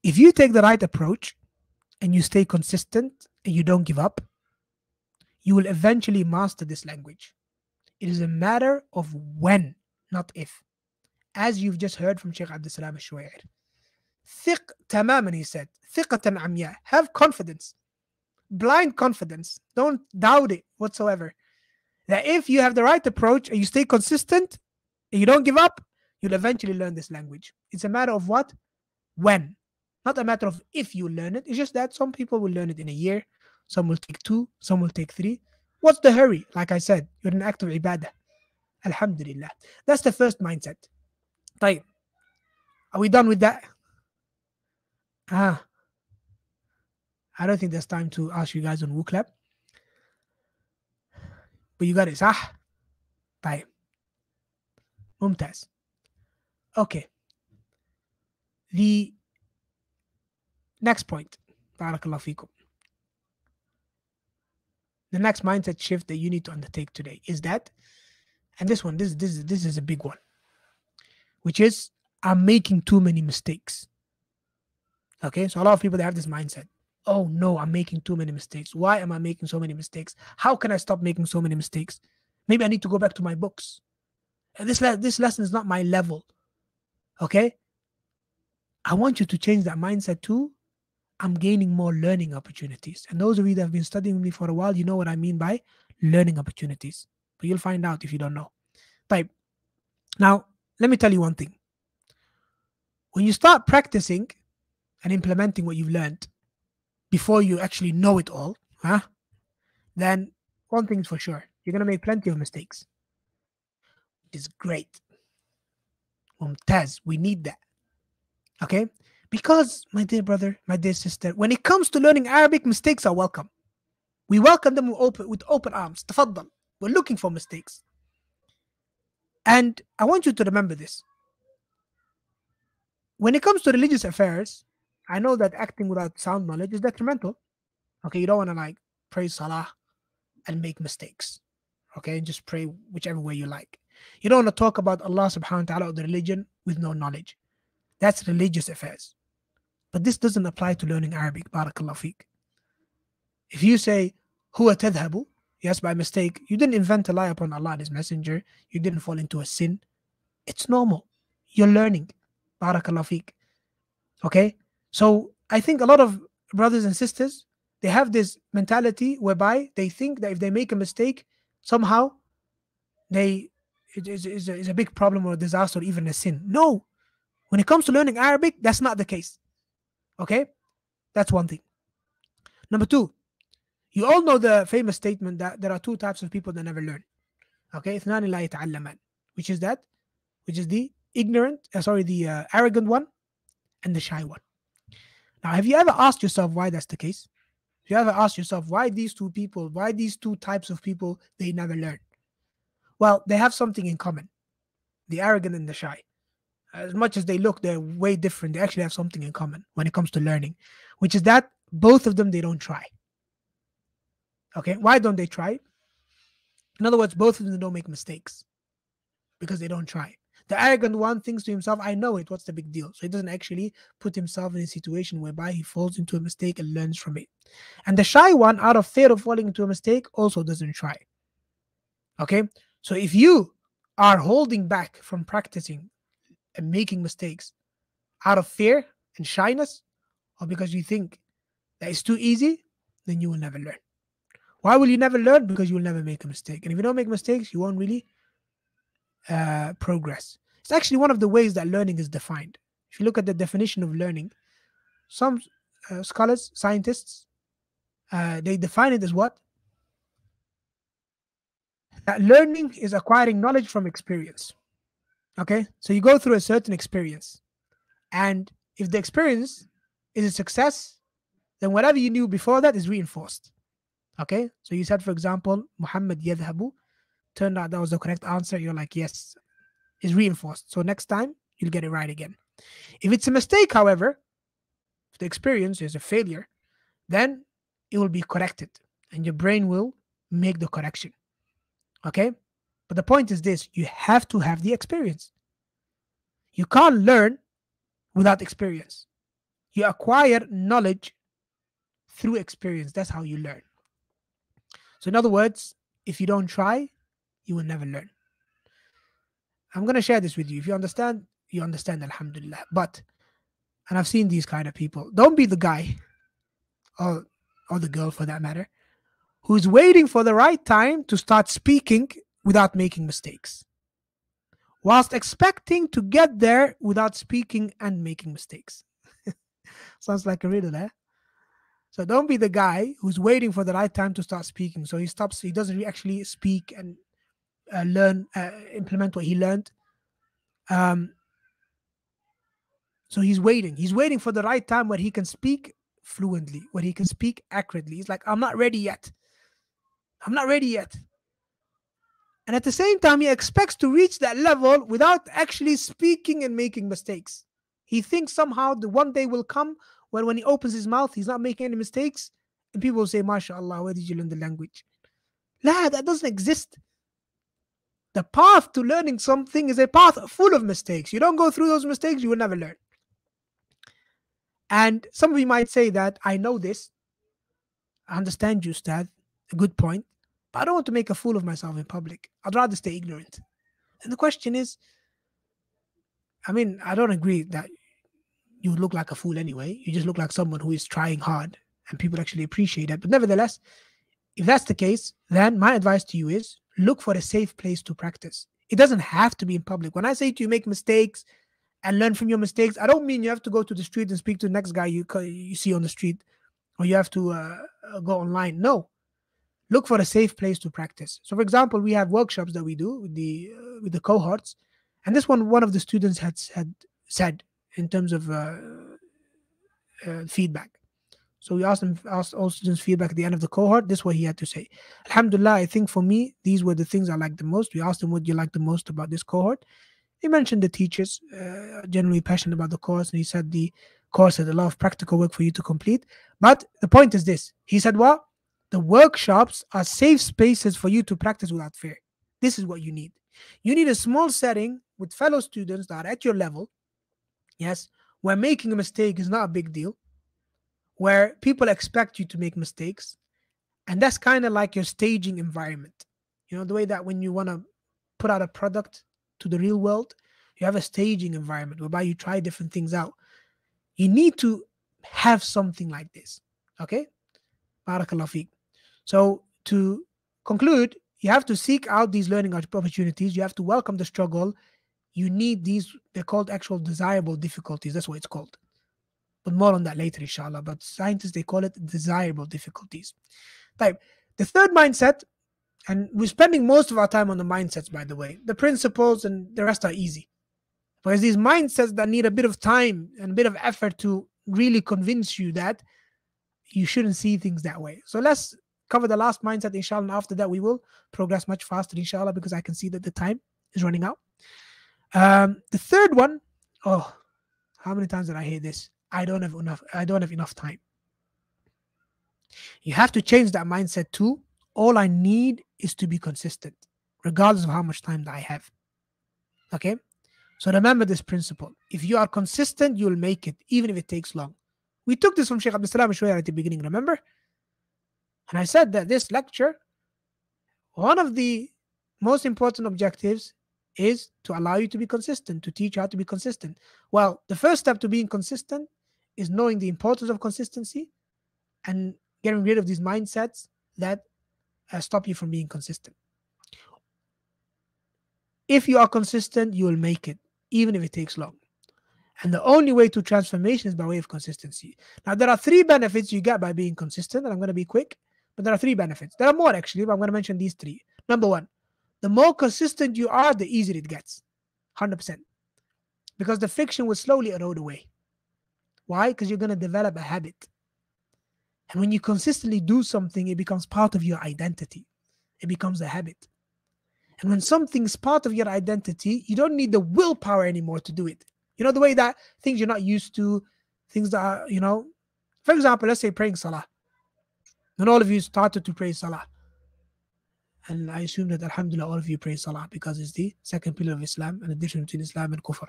if you take the right approach and you stay consistent and you don't give up, you will eventually master this language. It is a matter of when, not if as you've just heard from Sheikh Abdul Salam al-Shuwair. Thiq tamaman, he said. Thiqatan amya. Have confidence. Blind confidence. Don't doubt it whatsoever. That if you have the right approach and you stay consistent, and you don't give up, you'll eventually learn this language. It's a matter of what? When. Not a matter of if you learn it. It's just that some people will learn it in a year, some will take two, some will take three. What's the hurry? Like I said, you're an act of ibadah. Alhamdulillah. That's the first mindset. طيب. Are we done with that? Ah. I don't think there's time to ask you guys on WooClap. But you got it صح؟ طيب. ممتاز. Okay. The next point. بارك الله فيكم. The next mindset shift that you need to undertake today is that, and this one, this this this is a big one, which is I'm making too many mistakes. Okay, so a lot of people they have this mindset. Oh no, I'm making too many mistakes. Why am I making so many mistakes? How can I stop making so many mistakes? Maybe I need to go back to my books. And this le- this lesson is not my level. Okay, I want you to change that mindset too. I'm gaining more learning opportunities. And those of you that have been studying with me for a while, you know what I mean by learning opportunities. But you'll find out if you don't know. Type. Now, let me tell you one thing. When you start practicing and implementing what you've learned before you actually know it all, huh? Then one thing is for sure, you're gonna make plenty of mistakes. It's great. Mumtaz, we need that. Okay? Because, my dear brother, my dear sister, when it comes to learning Arabic, mistakes are welcome. We welcome them with open, with open arms. Tafaddal. We're looking for mistakes. And I want you to remember this. When it comes to religious affairs, I know that acting without sound knowledge is detrimental. Okay, you don't want to like pray salah and make mistakes. Okay, and just pray whichever way you like. You don't want to talk about Allah subhanahu wa ta'ala or the religion with no knowledge. That's religious affairs. But this doesn't apply to learning Arabic. Barakallah feek. If you say, Huwa tadhabu, yes, by mistake, you didn't invent a lie upon Allah and His Messenger, you didn't fall into a sin. It's normal. You're learning. Barakallah feek. Okay? So I think a lot of brothers and sisters, they have this mentality whereby they think that if they make a mistake, somehow they it is, is, a, is a big problem or a disaster or even a sin. No. When it comes to learning Arabic, that's not the case. Okay? That's one thing. Number two, you all know the famous statement that there are two types of people that never learn. Okay? Which is that? Which is the ignorant, uh, sorry, the uh, arrogant one and the shy one. Now, have you ever asked yourself why that's the case? Have you ever asked yourself why these two people, why these two types of people, they never learn? Well, they have something in common the arrogant and the shy. As much as they look, they're way different. They actually have something in common when it comes to learning, which is that both of them, they don't try. Okay, why don't they try? In other words, both of them don't make mistakes because they don't try. The arrogant one thinks to himself, I know it, what's the big deal? So he doesn't actually put himself in a situation whereby he falls into a mistake and learns from it. And the shy one, out of fear of falling into a mistake, also doesn't try. Okay? So if you are holding back from practicing and making mistakes out of fear and shyness, or because you think that it's too easy, then you will never learn. Why will you never learn? Because you will never make a mistake. And if you don't make mistakes, you won't really uh, progress. It's actually one of the ways that learning is defined. If you look at the definition of learning, some uh, scholars, scientists, uh, they define it as what? That learning is acquiring knowledge from experience. Okay, so you go through a certain experience, and if the experience is a success, then whatever you knew before that is reinforced. Okay, so you said, for example, Muhammad yadhabu, turned out that was the correct answer. You're like, yes, is reinforced. So next time you'll get it right again. If it's a mistake, however, if the experience is a failure, then it will be corrected and your brain will make the correction. Okay? But the point is this you have to have the experience. You can't learn without experience. You acquire knowledge through experience. That's how you learn. So, in other words, if you don't try, you will never learn. I'm going to share this with you. If you understand, you understand, Alhamdulillah. But, and I've seen these kind of people, don't be the guy or, or the girl for that matter who's waiting for the right time to start speaking without making mistakes, whilst expecting to get there without speaking and making mistakes. Sounds like a riddle, eh? So don't be the guy who's waiting for the right time to start speaking. So he stops, he doesn't actually speak and uh, learn, uh, implement what he learned. Um, so he's waiting. He's waiting for the right time where he can speak fluently, where he can speak accurately. He's like, I'm not ready yet. I'm not ready yet. And at the same time, he expects to reach that level without actually speaking and making mistakes. He thinks somehow the one day will come when when he opens his mouth, he's not making any mistakes. And people will say, MashaAllah, where did you learn the language? La, that doesn't exist. The path to learning something is a path full of mistakes. You don't go through those mistakes, you will never learn. And some of you might say that I know this. I understand you, Ustad. A good point. But I don't want to make a fool of myself in public. I'd rather stay ignorant. And the question is I mean, I don't agree that you look like a fool anyway. You just look like someone who is trying hard and people actually appreciate that. But nevertheless, if that's the case, then my advice to you is look for a safe place to practice. It doesn't have to be in public. When I say to you, make mistakes and learn from your mistakes, I don't mean you have to go to the street and speak to the next guy you you see on the street, or you have to uh, uh, go online. No, look for a safe place to practice. So, for example, we have workshops that we do with the uh, with the cohorts, and this one one of the students had had said in terms of uh, uh, feedback. So we asked him, asked all students feedback at the end of the cohort. This is what he had to say. Alhamdulillah, I think for me, these were the things I liked the most. We asked him, what you like the most about this cohort? He mentioned the teachers, uh, generally passionate about the course, and he said the course had a lot of practical work for you to complete. But the point is this: he said, "What? The workshops are safe spaces for you to practice without fear. This is what you need. You need a small setting with fellow students that are at your level. Yes, where making a mistake is not a big deal." where people expect you to make mistakes. And that's kind of like your staging environment. You know, the way that when you want to put out a product to the real world, you have a staging environment whereby you try different things out. You need to have something like this. Okay? Barakallah feek. So to conclude, you have to seek out these learning opportunities. You have to welcome the struggle. You need these, they're called actual desirable difficulties. That's what it's called but more on that later, inshallah. But scientists they call it desirable difficulties. Type the third mindset, and we're spending most of our time on the mindsets, by the way. The principles and the rest are easy. Because these mindsets that need a bit of time and a bit of effort to really convince you that you shouldn't see things that way. So let's cover the last mindset, inshallah. And after that, we will progress much faster, inshallah, because I can see that the time is running out. Um, the third one, oh, how many times did I hear this? I don't have enough. I don't have enough time. You have to change that mindset too. All I need is to be consistent, regardless of how much time that I have. Okay? So remember this principle. If you are consistent, you'll make it, even if it takes long. We took this from Sheikh Abdul Salam at the beginning, remember? And I said that this lecture, one of the most important objectives is to allow you to be consistent, to teach how to be consistent. Well, the first step to being consistent is knowing the importance of consistency and getting rid of these mindsets that uh, stop you from being consistent. If you are consistent, you will make it, even if it takes long. And the only way to transformation is by way of consistency. Now, there are three benefits you get by being consistent, and I'm going to be quick, but there are three benefits. There are more actually, but I'm going to mention these three. Number one, the more consistent you are, the easier it gets. 100%. Because the friction will slowly erode away. Why? Because you're going to develop a habit. And when you consistently do something, it becomes part of your identity, it becomes a habit. And when something's part of your identity, you don't need the willpower anymore to do it. You know, the way that things you're not used to, things that are, you know, for example, let's say praying Salah. And all of you started to pray Salah. And I assume that Alhamdulillah, all of you pray Salah because it's the second pillar of Islam and the difference between Islam and Kufr.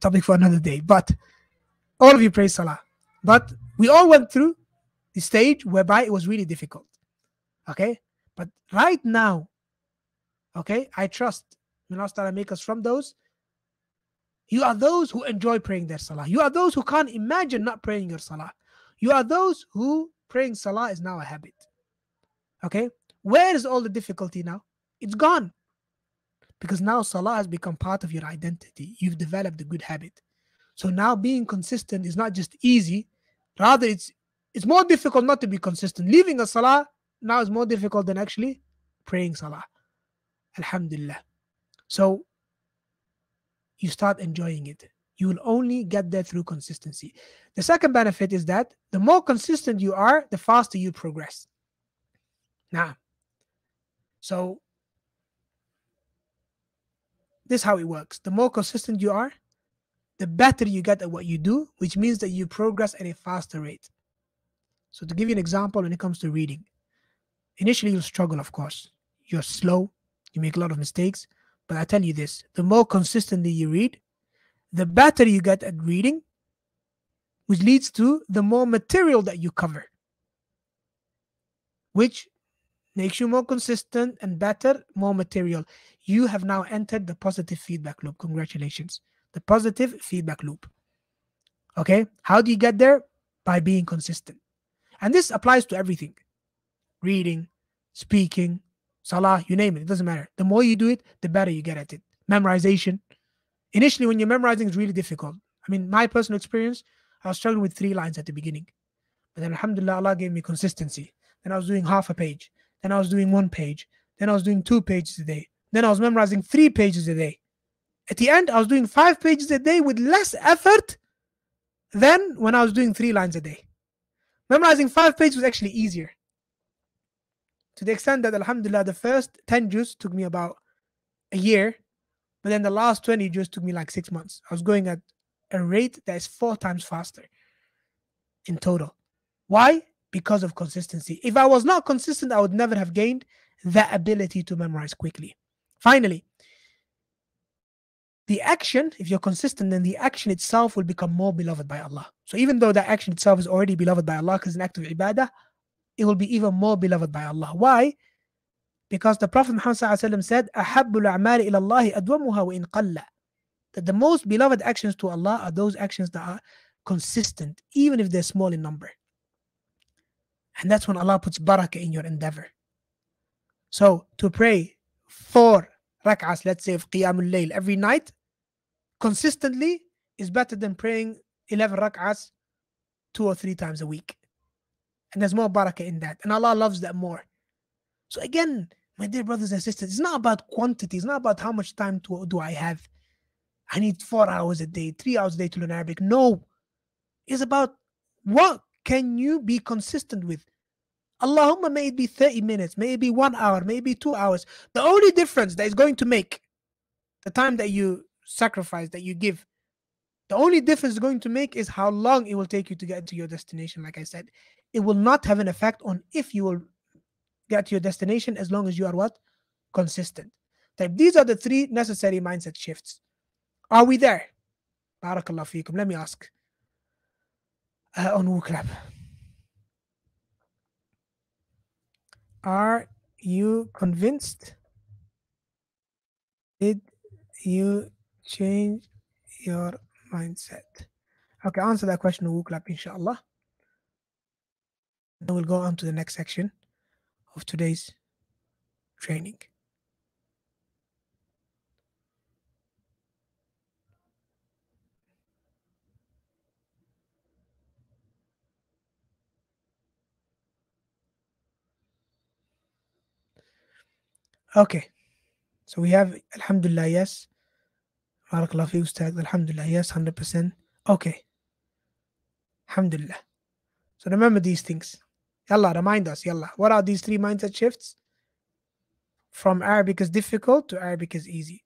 Topic for another day. But all of you pray Salah. But we all went through the stage whereby it was really difficult. Okay? But right now, okay, I trust may Allah make us from those. You are those who enjoy praying their salah. You are those who can't imagine not praying your salah. You are those who praying salah is now a habit. Okay? Where is all the difficulty now? It's gone. Because now salah has become part of your identity. You've developed a good habit. So now being consistent is not just easy, rather it's it's more difficult not to be consistent. Leaving a salah now is more difficult than actually praying salah. Alhamdulillah. So you start enjoying it. You will only get there through consistency. The second benefit is that the more consistent you are, the faster you progress. Now, so this is how it works. The more consistent you are, the better you get at what you do, which means that you progress at a faster rate. So to give you an example, when it comes to reading, initially you'll struggle, of course. You're slow, you make a lot of mistakes. But I tell you this the more consistently you read, the better you get at reading, which leads to the more material that you cover, which makes you more consistent and better, more material. You have now entered the positive feedback loop. Congratulations. The positive feedback loop. Okay. How do you get there? By being consistent. And this applies to everything reading, speaking, salah, you name it. It doesn't matter. The more you do it, the better you get at it. Memorization. Initially, when you're memorizing, it's really difficult. I mean, my personal experience, I was struggling with three lines at the beginning. But then, alhamdulillah, Allah gave me consistency. Then I was doing half a page. Then I was doing one page. Then I was doing two pages a day. Then I was memorizing three pages a day. At the end, I was doing five pages a day with less effort than when I was doing three lines a day. Memorizing five pages was actually easier. To the extent that, Alhamdulillah, the first 10 juz took me about a year, but then the last 20 juz took me like six months. I was going at a rate that is four times faster in total. Why? because of consistency. If I was not consistent, I would never have gained that ability to memorize quickly. Finally, the action, if you're consistent, then the action itself will become more beloved by Allah. So even though that action itself is already beloved by Allah because it's an act of ibadah, it will be even more beloved by Allah. Why? Because the Prophet Muhammad said, "Ahabbul a'mal ila Allah wa. That the most beloved actions to Allah are those actions that are consistent, even if they're small in number. And that's when Allah puts barakah in your endeavor. So to pray four rak'ahs, let's say of Qiyamul Layl every night, consistently is better than praying 11 rak'ahs two or three times a week. And there's more barakah in that. And Allah loves that more. So again, my dear brothers and sisters, it's not about quantity. It's not about how much time to, do I have. I need four hours a day, three hours a day to learn Arabic. No. It's about what can you be consistent with? Allahumma, may it be 30 minutes, may it be one hour, maybe two hours. The only difference that is going to make the time that you sacrifice, that you give, the only difference it's going to make is how long it will take you to get to your destination. Like I said, it will not have an effect on if you will get to your destination as long as you are what? Consistent. Type. These are the three necessary mindset shifts. Are we there? Barakallah feekum. Let me ask uh, on WooClap. Are you convinced? Did you change your mindset? Okay, answer that question on WooClap, inshallah. Then we'll go on to the next section of today's training. Okay. So we have Alhamdulillah, yes. Barakallah fi. Alhamdulillah, yes, 100%. Okay. Alhamdulillah. So remember these things. Yalla, remind us. Yalla. What are these three mindset shifts? From Arabic is difficult to Arabic is easy.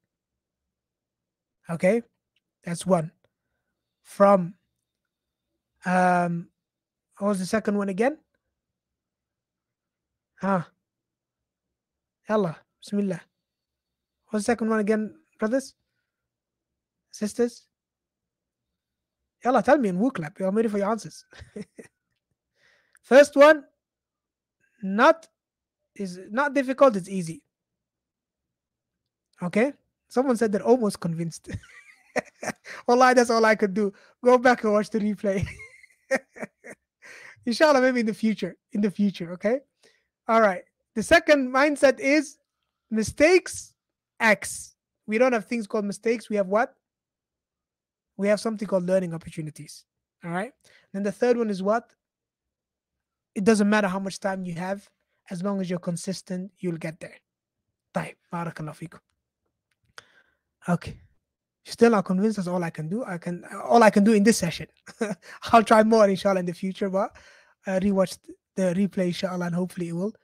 Okay? That's one. From um what was the second one again? Ah. Yalla. Bismillah. What's the second one again, brothers? Sisters? Yalla, tell me in WooClap. I'm ready for your answers. First one, not is not difficult, it's easy. Okay? Someone said they're almost convinced. Wallahi, that's all I could do. Go back and watch the replay. Inshallah, maybe in the future. In the future, okay? All right. The second mindset is mistakes X. We don't have things called mistakes. We have what? We have something called learning opportunities. All right. Then the third one is what? It doesn't matter how much time you have, as long as you're consistent, you'll get there. طيب barakallah fikum. Okay. Still not convinced that's all I can do. I can all I can do in this session. I'll try more inshallah in the future, but uh, rewatch the replay inshallah and hopefully it will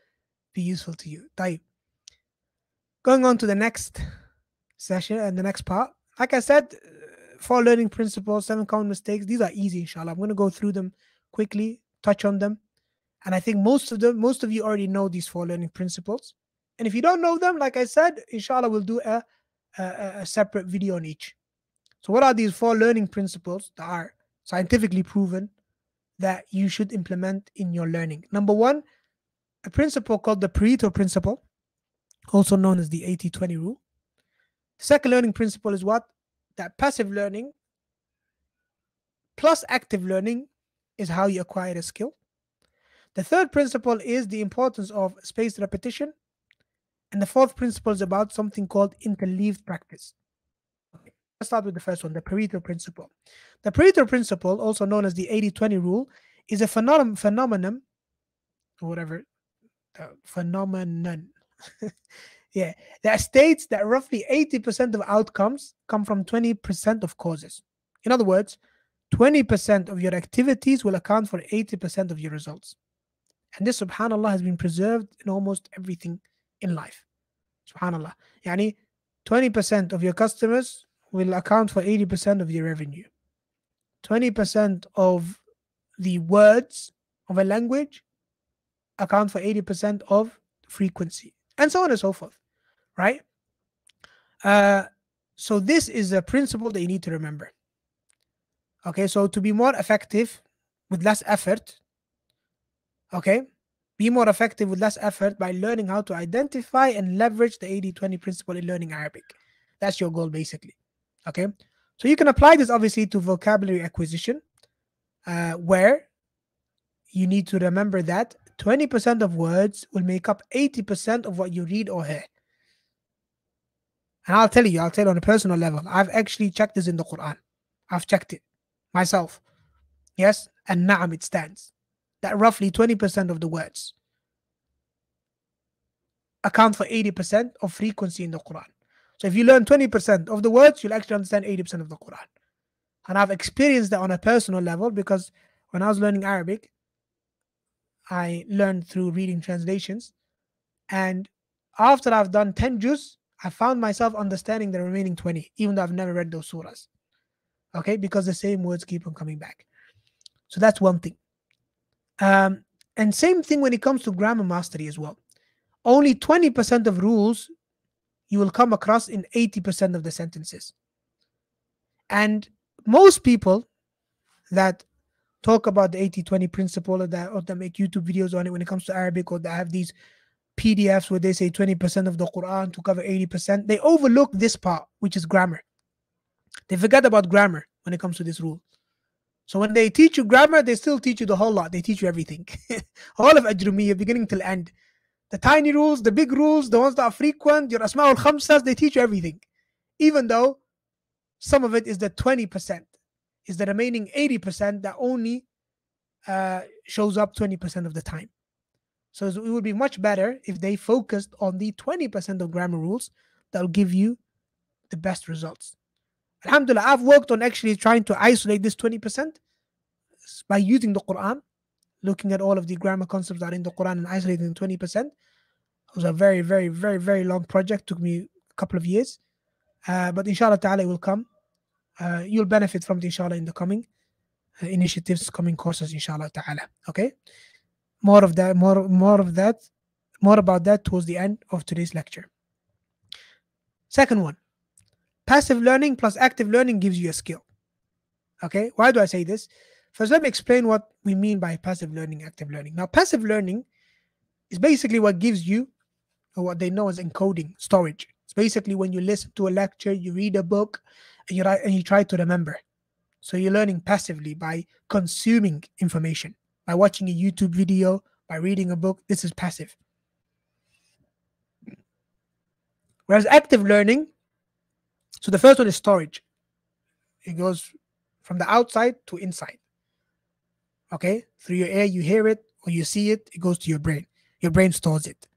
be useful to you. طيب. Going on to the next session and the next part. Like I said, four learning principles, seven common mistakes. These are easy, inshallah. I'm going to go through them quickly, touch on them. And I think most of them, most of you already know these four learning principles. And if you don't know them, like I said, inshallah, we'll do a, a, a separate video on each. So, what are these four learning principles that are scientifically proven that you should implement in your learning? Number one, a principle called the Pareto principle, also known as the 80 20 rule. Second learning principle is what? That passive learning plus active learning is how you acquire a skill. The third principle is the importance of spaced repetition. And the fourth principle is about something called interleaved practice. Okay. Let's start with the first one, the Pareto principle. The Pareto principle, also known as the 80 20 rule, is a phenom- phenomenon, or whatever, uh, phenomenon. yeah, that states that roughly 80% of outcomes come from 20% of causes. In other words, 20% of your activities will account for 80% of your results. And this, subhanAllah, has been preserved in almost everything in life. Subhanallah. Yani 20% of your customers will account for 80% of your revenue. 20% of the words of a language account for 80% of frequency, and so on and so forth. Right? Uh, so, this is a principle that you need to remember. Okay, so to be more effective with less effort, okay, be more effective with less effort by learning how to identify and leverage the 80 20 principle in learning Arabic. That's your goal, basically. Okay, so you can apply this obviously to vocabulary acquisition, uh, where you need to remember that 20% of words will make up 80% of what you read or hear. And I'll tell you, I'll tell you on a personal level, I've actually checked this in the Quran. I've checked it myself. Yes, and na'am, it stands that roughly 20% of the words account for 80% of frequency in the Quran. So if you learn 20% of the words, you'll actually understand 80% of the Quran. And I've experienced that on a personal level because when I was learning Arabic, I learned through reading translations. And after I've done 10 juz, I found myself understanding the remaining 20, even though I've never read those surahs. Okay, because the same words keep on coming back. So that's one thing. Um, and same thing when it comes to grammar mastery as well. only 20% of rules you will come across in 80% of the sentences. And most people that talk about the 80 20 principle or that, or that make YouTube videos on it when it comes to Arabic or that have these PDFs where they say 20% of the Quran to cover 80%, they overlook this part, which is grammar. They forget about grammar when it comes to this rule. So when they teach you grammar, they still teach you the whole lot. They teach you everything. All of Ajrumiyya, beginning till end. The tiny rules, the big rules, the ones that are frequent, your Asma al Khamsas, they teach you everything. Even though some of it is the 20%, is the remaining 80% that only uh, shows up 20% of the time. So it would be much better if they focused on the 20% of grammar rules that will give you the best results. Alhamdulillah, I've worked on actually trying to isolate this 20% by using the Quran, looking at all of the grammar concepts that are in the Quran and isolating 20%. It was a very, very, very, very long project. Took me a couple of years. Uh, but inshallah ta'ala, it will come. Uh, you'll benefit from it, inshallah, in the coming uh, initiatives, coming courses, inshallah ta'ala. Okay? More of that, more, more of that, more about that towards the end of today's lecture. Second one passive learning plus active learning gives you a skill. Okay, why do I say this? First, let me explain what we mean by passive learning, active learning. Now, passive learning is basically what gives you what they know as encoding, storage. It's basically when you listen to a lecture, you read a book, and you and you try to remember. So you're learning passively by consuming information, by watching a YouTube video, by reading a book. This is passive. Whereas active learning, so the first one is storage. It goes from the outside to inside. Okay, through your ear, you hear it or you see it, it goes to your brain. Your brain stores it.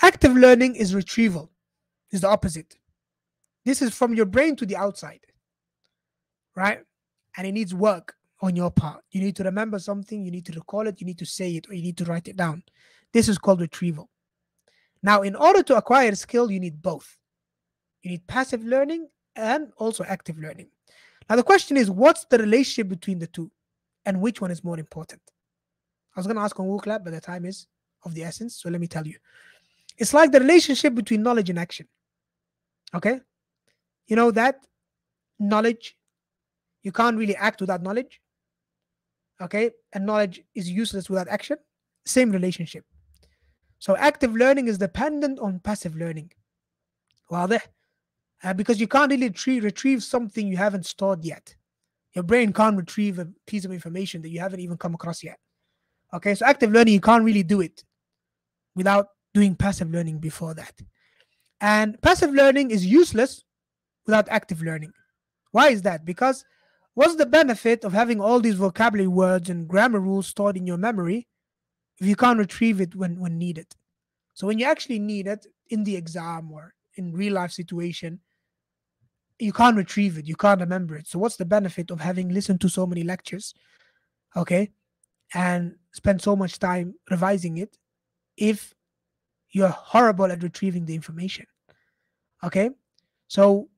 Active learning is retrieval, is the opposite. This is from your brain to the outside, right? And it needs work on your part. You need to remember something, you need to recall it, you need to say it, or you need to write it down. This is called retrieval. Now, in order to acquire a skill, you need both. You need passive learning and also active learning. Now, the question is what's the relationship between the two and which one is more important? I was going to ask on WooClap, but the time is of the essence. So let me tell you. It's like the relationship between knowledge and action. Okay? You know that knowledge, you can't really act without knowledge. Okay? And knowledge is useless without action. Same relationship. So active learning is dependent on passive learning. واضح? Uh, because you can't really retrieve, retrieve something you haven't stored yet. Your brain can't retrieve a piece of information that you haven't even come across yet. Okay, so active learning, you can't really do it without doing passive learning before that. And passive learning is useless without active learning. Why is that? Because what's the benefit of having all these vocabulary words and grammar rules stored in your memory if you can't retrieve it when, when needed? So when you actually need it in the exam or in real life situation, you can't retrieve it, you can't remember it. So what's the benefit of having listened to so many lectures, okay, and spend so much time revising it if you're horrible at retrieving the information? Okay, so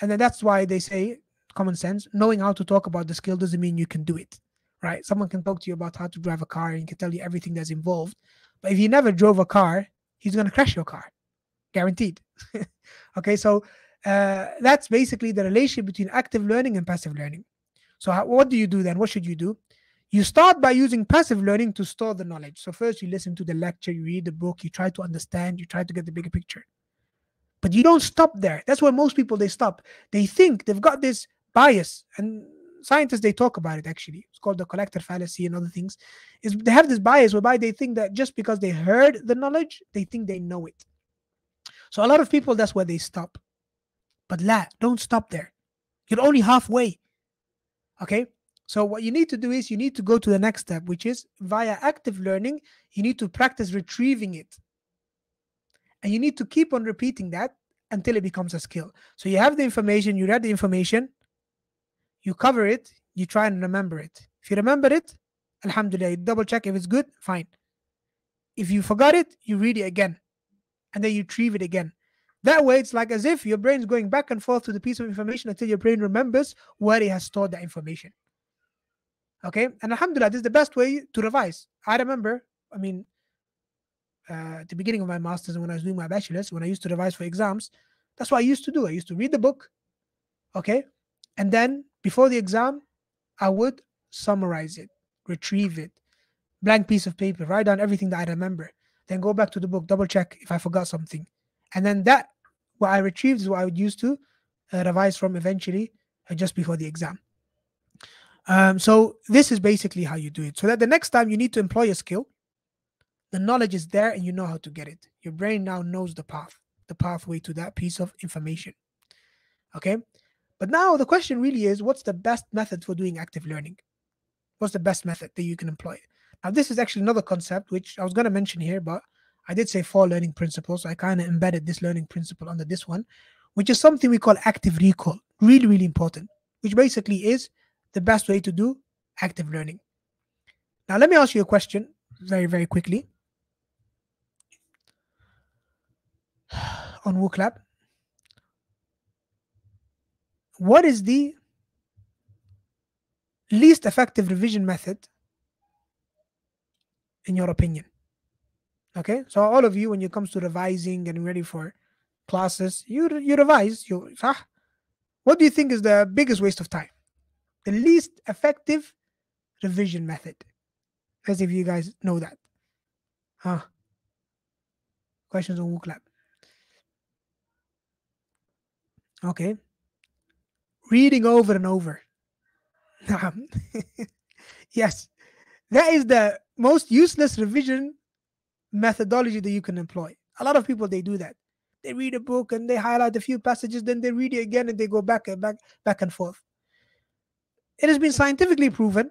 and then that's why they say common sense, knowing how to talk about the skill doesn't mean you can do it, right? Someone can talk to you about how to drive a car and can tell you everything that's involved, but if you never drove a car, he's gonna crash your car, guaranteed. okay, so uh, that's basically the relationship between active learning and passive learning. So, how, what do you do then? What should you do? You start by using passive learning to store the knowledge. So, first you listen to the lecture, you read the book, you try to understand, you try to get the bigger picture. But you don't stop there. That's where most people they stop. They think they've got this bias, and scientists they talk about it actually. It's called the collector fallacy and other things. Is they have this bias whereby they think that just because they heard the knowledge, they think they know it. So a lot of people that's where they stop. But la, don't stop there. You're only halfway. Okay? So what you need to do is you need to go to the next step, which is via active learning, you need to practice retrieving it. And you need to keep on repeating that until it becomes a skill. So you have the information, you read the information, you cover it, you try and remember it. If you remember it, alhamdulillah, double check if it's good, fine. If you forgot it, you read it again and then you retrieve it again. That way, it's like as if your brain is going back and forth to the piece of information until your brain remembers where it has stored that information. Okay, and Alhamdulillah, this is the best way to revise. I remember, I mean, uh, at the beginning of my master's and when I was doing my bachelor's, when I used to revise for exams, that's what I used to do. I used to read the book, okay, and then before the exam, I would summarize it, retrieve it, blank piece of paper, write down everything that I remember, then go back to the book, double check if I forgot something, and then that what I retrieved is what I would use to uh, revise from eventually uh, just before the exam. Um, so this is basically how you do it. So that the next time you need to employ a skill, the knowledge is there and you know how to get it. Your brain now knows the path, the pathway to that piece of information. Okay. But now the question really is what's the best method for doing active learning? What's the best method that you can employ? Now, this is actually another concept which I was going to mention here, but I did say four learning principles. So I kind of embedded this learning principle under this one, which is something we call active recall. Really, really important, which basically is the best way to do active learning. Now, let me ask you a question very, very quickly on WooClap. What is the least effective revision method in your opinion? Okay, so all of you, when it comes to revising, getting ready for classes, you you revise. You ah, what do you think is the biggest waste of time? The least effective revision method. As if you guys know that. Huh? Questions on WooClap. Okay. Reading over and over. Um, yes, that is the most useless revision methodology that you can employ. A lot of people they do that. They read a book and they highlight a few passages, then they read it again and they go back and back back and forth. It has been scientifically proven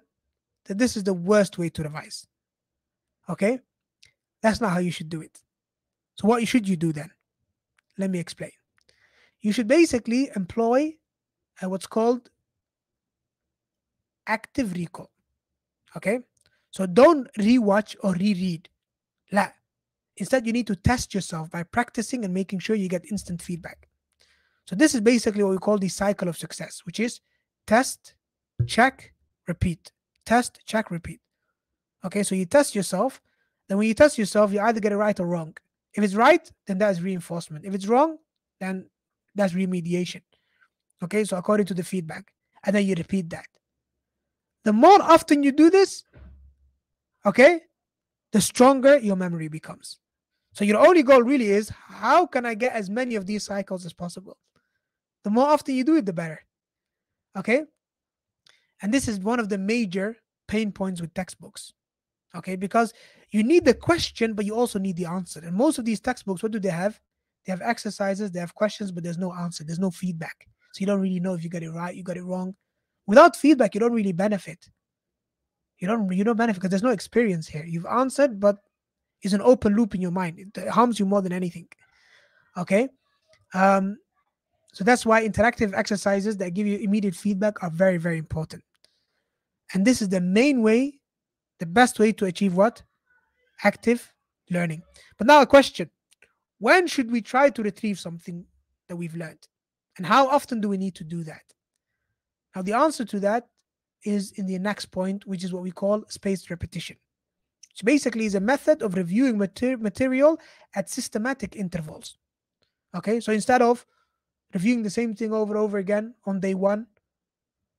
that this is the worst way to revise. Okay? That's not how you should do it. So what should you do then? Let me explain. You should basically employ uh, what's called active recall. Okay? So don't rewatch or reread. La. Instead, you need to test yourself by practicing and making sure you get instant feedback. So this is basically what we call the cycle of success, which is test, check, repeat. Test, check, repeat. Okay, so you test yourself. Then when you test yourself, you either get it right or wrong. If it's right, then that is reinforcement. If it's wrong, then that's remediation. Okay, so according to the feedback. And then you repeat that. The more often you do this, okay, the stronger your memory becomes. So your only goal really is how can I get as many of these cycles as possible? The more often you do it, the better. Okay? And this is one of the major pain points with textbooks. Okay, because you need the question, but you also need the answer. And most of these textbooks, what do they have? They have exercises, they have questions, but there's no answer, there's no feedback. So you don't really know if you got it right, you got it wrong. Without feedback, you don't really benefit you don't you don't benefit because there's no experience here. You've answered, but it's an open loop in your mind. It harms you more than anything. Okay. Um, so that's why interactive exercises that give you immediate feedback are very, very important. And this is the main way, the best way to achieve what? Active learning. But now a question. When should we try to retrieve something that we've learned? And how often do we need to do that? Now, the answer to that is in the next point, which is what we call spaced repetition. Which basically is a method of reviewing mater- material at systematic intervals. Okay, so instead of reviewing the same thing over and over again on day one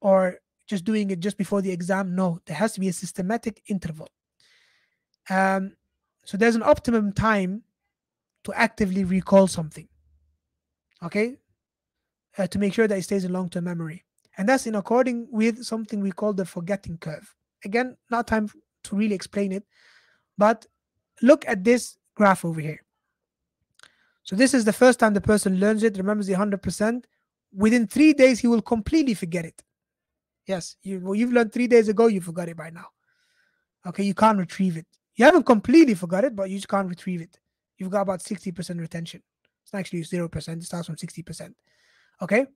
or just doing it just before the exam, no, there has to be a systematic interval. Um, so there's an optimum time to actively recall something. Okay, uh, to make sure that it stays in long term memory and that's in according with something we call the forgetting curve. Again, not time to really explain it, but look at this graph over here. So this is the first time the person learns it, remembers the 100%. Within three days, he will completely forget it. Yes, you, well, you've learned three days ago, you forgot it by now. Okay, you can't retrieve it. You haven't completely forgot it, but you just can't retrieve it. You've got about 60% retention. It's not actually 0%. It starts from 60%. Okay,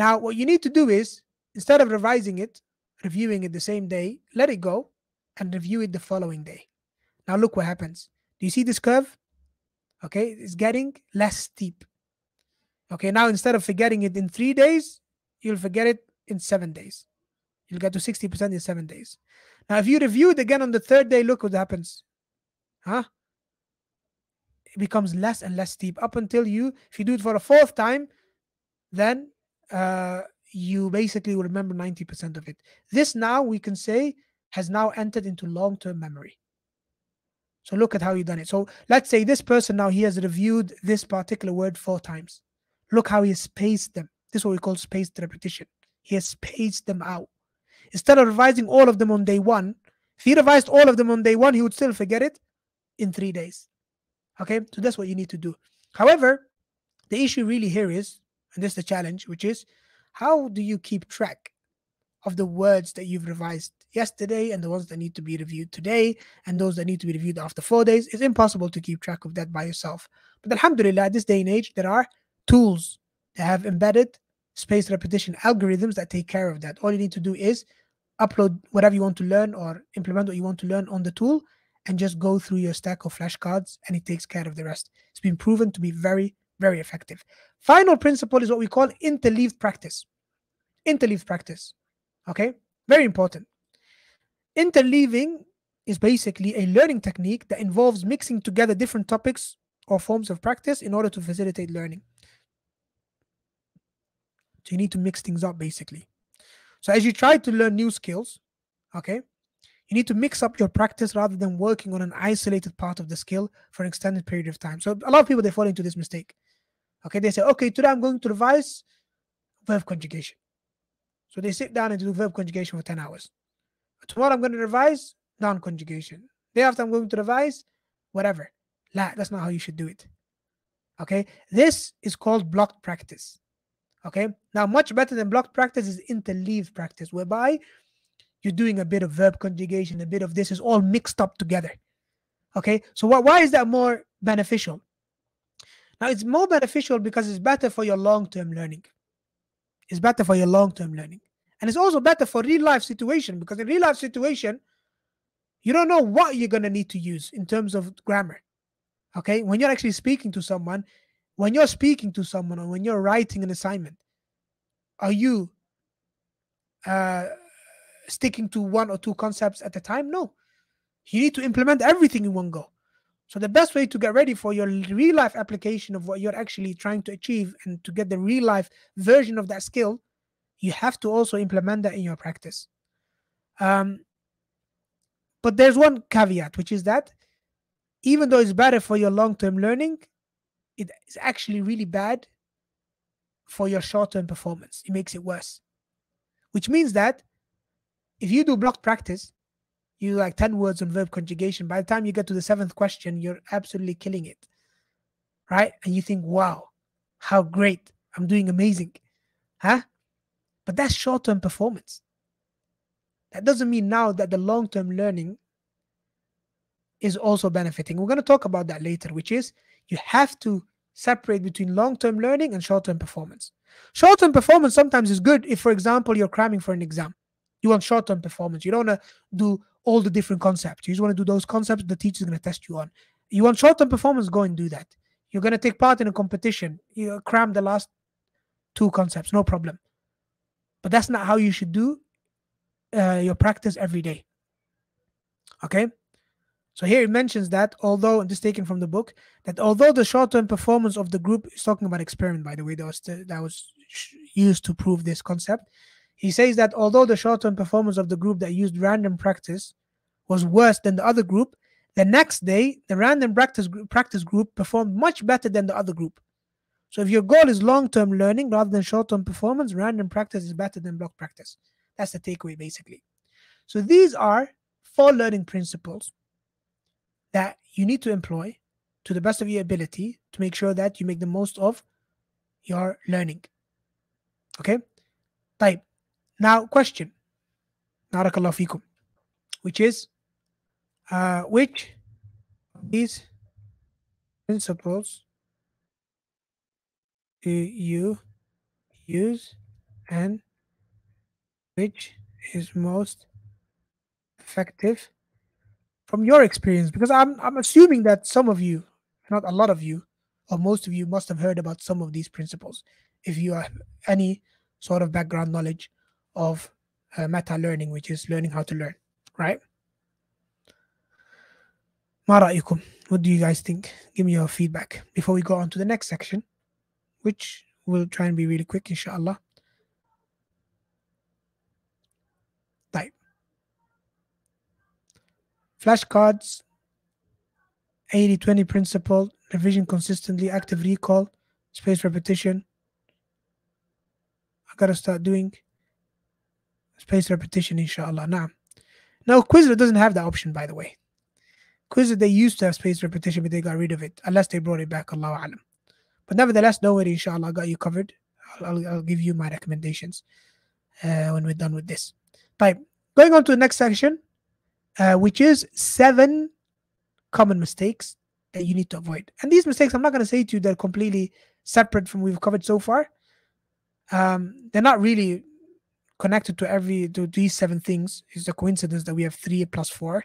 now, what you need to do is instead of revising it, reviewing it the same day, let it go and review it the following day. Now, look what happens. Do you see this curve? Okay, it's getting less steep. Okay, now instead of forgetting it in three days, you'll forget it in seven days. You'll get to 60% in seven days. Now, if you review it again on the third day, look what happens. Huh? It becomes less and less steep up until you, if you do it for a fourth time, then uh, you basically will remember 90% of it. This now we can say has now entered into long term memory. So look at how you've done it. So let's say this person now he has reviewed this particular word four times. Look how he spaced them. This is what we call spaced repetition. He has spaced them out. Instead of revising all of them on day one, if he revised all of them on day one, he would still forget it in three days. Okay, so that's what you need to do. However, the issue really here is, and this is the challenge, which is how do you keep track of the words that you've revised yesterday and the ones that need to be reviewed today and those that need to be reviewed after four days? It's impossible to keep track of that by yourself. But Alhamdulillah, this day and age, there are tools that have embedded spaced repetition algorithms that take care of that. All you need to do is upload whatever you want to learn or implement what you want to learn on the tool and just go through your stack of flashcards and it takes care of the rest. It's been proven to be very, very effective. Final principle is what we call interleaved practice. Interleaved practice. Okay, very important. Interleaving is basically a learning technique that involves mixing together different topics or forms of practice in order to facilitate learning. So you need to mix things up basically. So as you try to learn new skills, okay, you need to mix up your practice rather than working on an isolated part of the skill for an extended period of time. So a lot of people they fall into this mistake. Okay, they say, okay, today I'm going to revise verb conjugation. So they sit down and do verb conjugation for 10 hours. Tomorrow I'm going to revise noun conjugation. Day after I'm going to revise whatever. That's not how you should do it. Okay, this is called blocked practice. Okay. Now, much better than block practice is interleave practice, whereby you're doing a bit of verb conjugation, a bit of this is all mixed up together. Okay. So, wh- why is that more beneficial? Now, it's more beneficial because it's better for your long term learning. It's better for your long term learning. And it's also better for real life situation because in real life situation, you don't know what you're going to need to use in terms of grammar. Okay. When you're actually speaking to someone, when you're speaking to someone or when you're writing an assignment, are you uh, sticking to one or two concepts at a time? No. You need to implement everything in one go. So the best way to get ready for your real life application of what you're actually trying to achieve and to get the real life version of that skill, you have to also implement that in your practice. Um, but there's one caveat, which is that even though it's better for your long term learning, it is actually really bad for your short-term performance. It makes it worse. Which means that if you do block practice, you like 10 words on verb conjugation, by the time you get to the seventh question, you're absolutely killing it. Right? And you think, wow, how great. I'm doing amazing. Huh? But that's short-term performance. That doesn't mean now that the long-term learning is also benefiting. We're going to talk about that later, which is you have to separate between long-term learning and short-term performance. Short-term performance sometimes is good if, for example, you're cramming for an exam. You want short-term performance. You don't want to do all the different concepts. You just want to do those concepts the teacher's going to test you on. You want short-term performance, go and do that. You're going to take part in a competition. You cram the last two concepts, no problem. But that's not how you should do uh, your practice every day. Okay? So here it mentions that although, and this taken from the book, that although the short-term performance of the group is talking about experiment, by the way, that was that was used to prove this concept. He says that although the short-term performance of the group that used random practice was worse than the other group, the next day the random practice practice group performed much better than the other group. So if your goal is long-term learning rather than short-term performance, random practice is better than block practice. That's the takeaway basically. So these are four learning principles that you need to employ to the best of your ability to make sure that you make the most of your learning. Okay? Type. Now, question. Barakallahu fikum. Which is, uh, which these principles do you use and which is most effective from your experience because i'm i'm assuming that some of you not a lot of you or most of you must have heard about some of these principles if you have any sort of background knowledge of uh, meta learning, which is learning how to learn, right? What do you guys think? Give me your feedback before we go on to the next section, which will try and be really quick, inshallah. Type flashcards, 80 20 principle, revision consistently, active recall, space repetition. I gotta start doing space repetition, inshallah. Now, now Quizlet doesn't have that option, by the way. Quizlet they used to have space repetition, but they got rid of it, unless they brought it back. Allahu alam. But nevertheless, don't worry, inshallah, I got you covered. I'll, I'll, I'll give you my recommendations uh, when we're done with this. Right, going on to the next section, uh, which is seven common mistakes that you need to avoid. And these mistakes, I'm not going to say to you they're completely separate from we've covered so far. Um, they're not really connected to every to these seven things. is a coincidence that we have three plus four,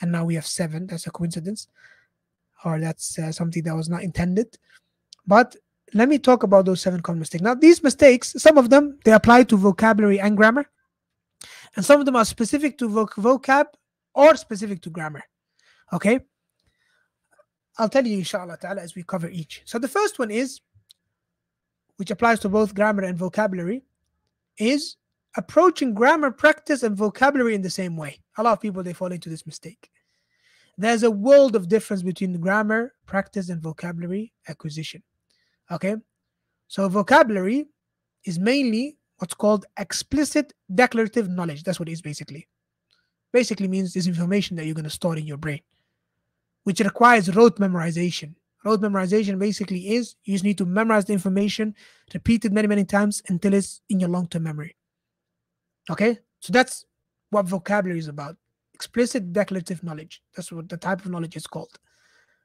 and now we have seven. That's a coincidence, or that's uh, something that was not intended. But let me talk about those seven common mistakes. Now, these mistakes, some of them they apply to vocabulary and grammar, and some of them are specific to voc- vocab or specific to grammar. Okay. I'll tell you, inshallah ta'ala, as we cover each. So the first one is, which applies to both grammar and vocabulary, is approaching grammar practice and vocabulary in the same way. A lot of people they fall into this mistake. There's a world of difference between grammar practice and vocabulary acquisition. Okay, so vocabulary is mainly what's called explicit declarative knowledge. That's what it is basically. Basically means this information that you're going to store in your brain which requires rote memorization. Rote memorization basically is you just need to memorize the information, repeat it many, many times until it's in your long term memory. Okay, so that's what vocabulary is about explicit declarative knowledge. That's what the type of knowledge is called.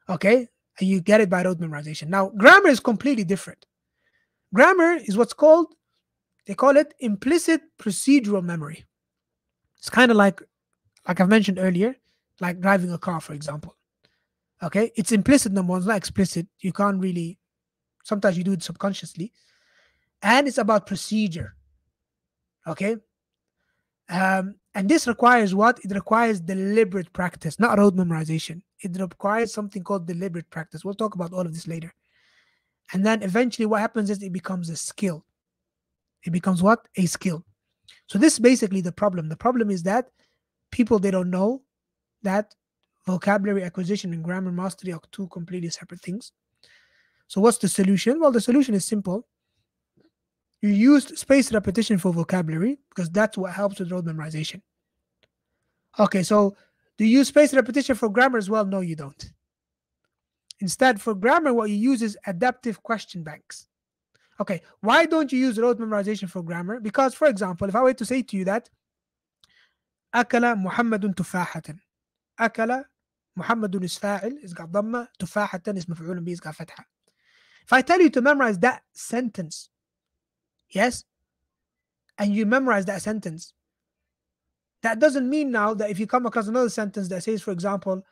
Okay, and you get it by rote memorization. Now, grammar is completely different. Grammar is what's called, they call it implicit procedural memory. It's kind of like, like I've mentioned earlier, like driving a car, for example. Okay, it's implicit number one, it's not explicit. You can't really sometimes you do it subconsciously. And it's about procedure. Okay. Um, and this requires what? It requires deliberate practice, not rote memorization. It requires something called deliberate practice. We'll talk about all of this later. And then eventually what happens is it becomes a skill. It becomes what? A skill. So this is basically the problem. The problem is that people they don't know that vocabulary acquisition and grammar mastery are two completely separate things. So, what's the solution? Well, the solution is simple. You use spaced repetition for vocabulary because that's what helps with rote memorization. Okay, so do you use spaced repetition for grammar as well? No, you don't. Instead, for grammar, what you use is adaptive question banks. Okay, why don't you use rote memorization for grammar? Because, for example, if I were to say to you that أكل محمد تفاحة أكل محمد is فاعل is got ضمة تفاحة is مفعول به is got فتحة If I tell you to memorize that sentence yes and you memorize that sentence that doesn't mean now that if you come across another sentence that says for example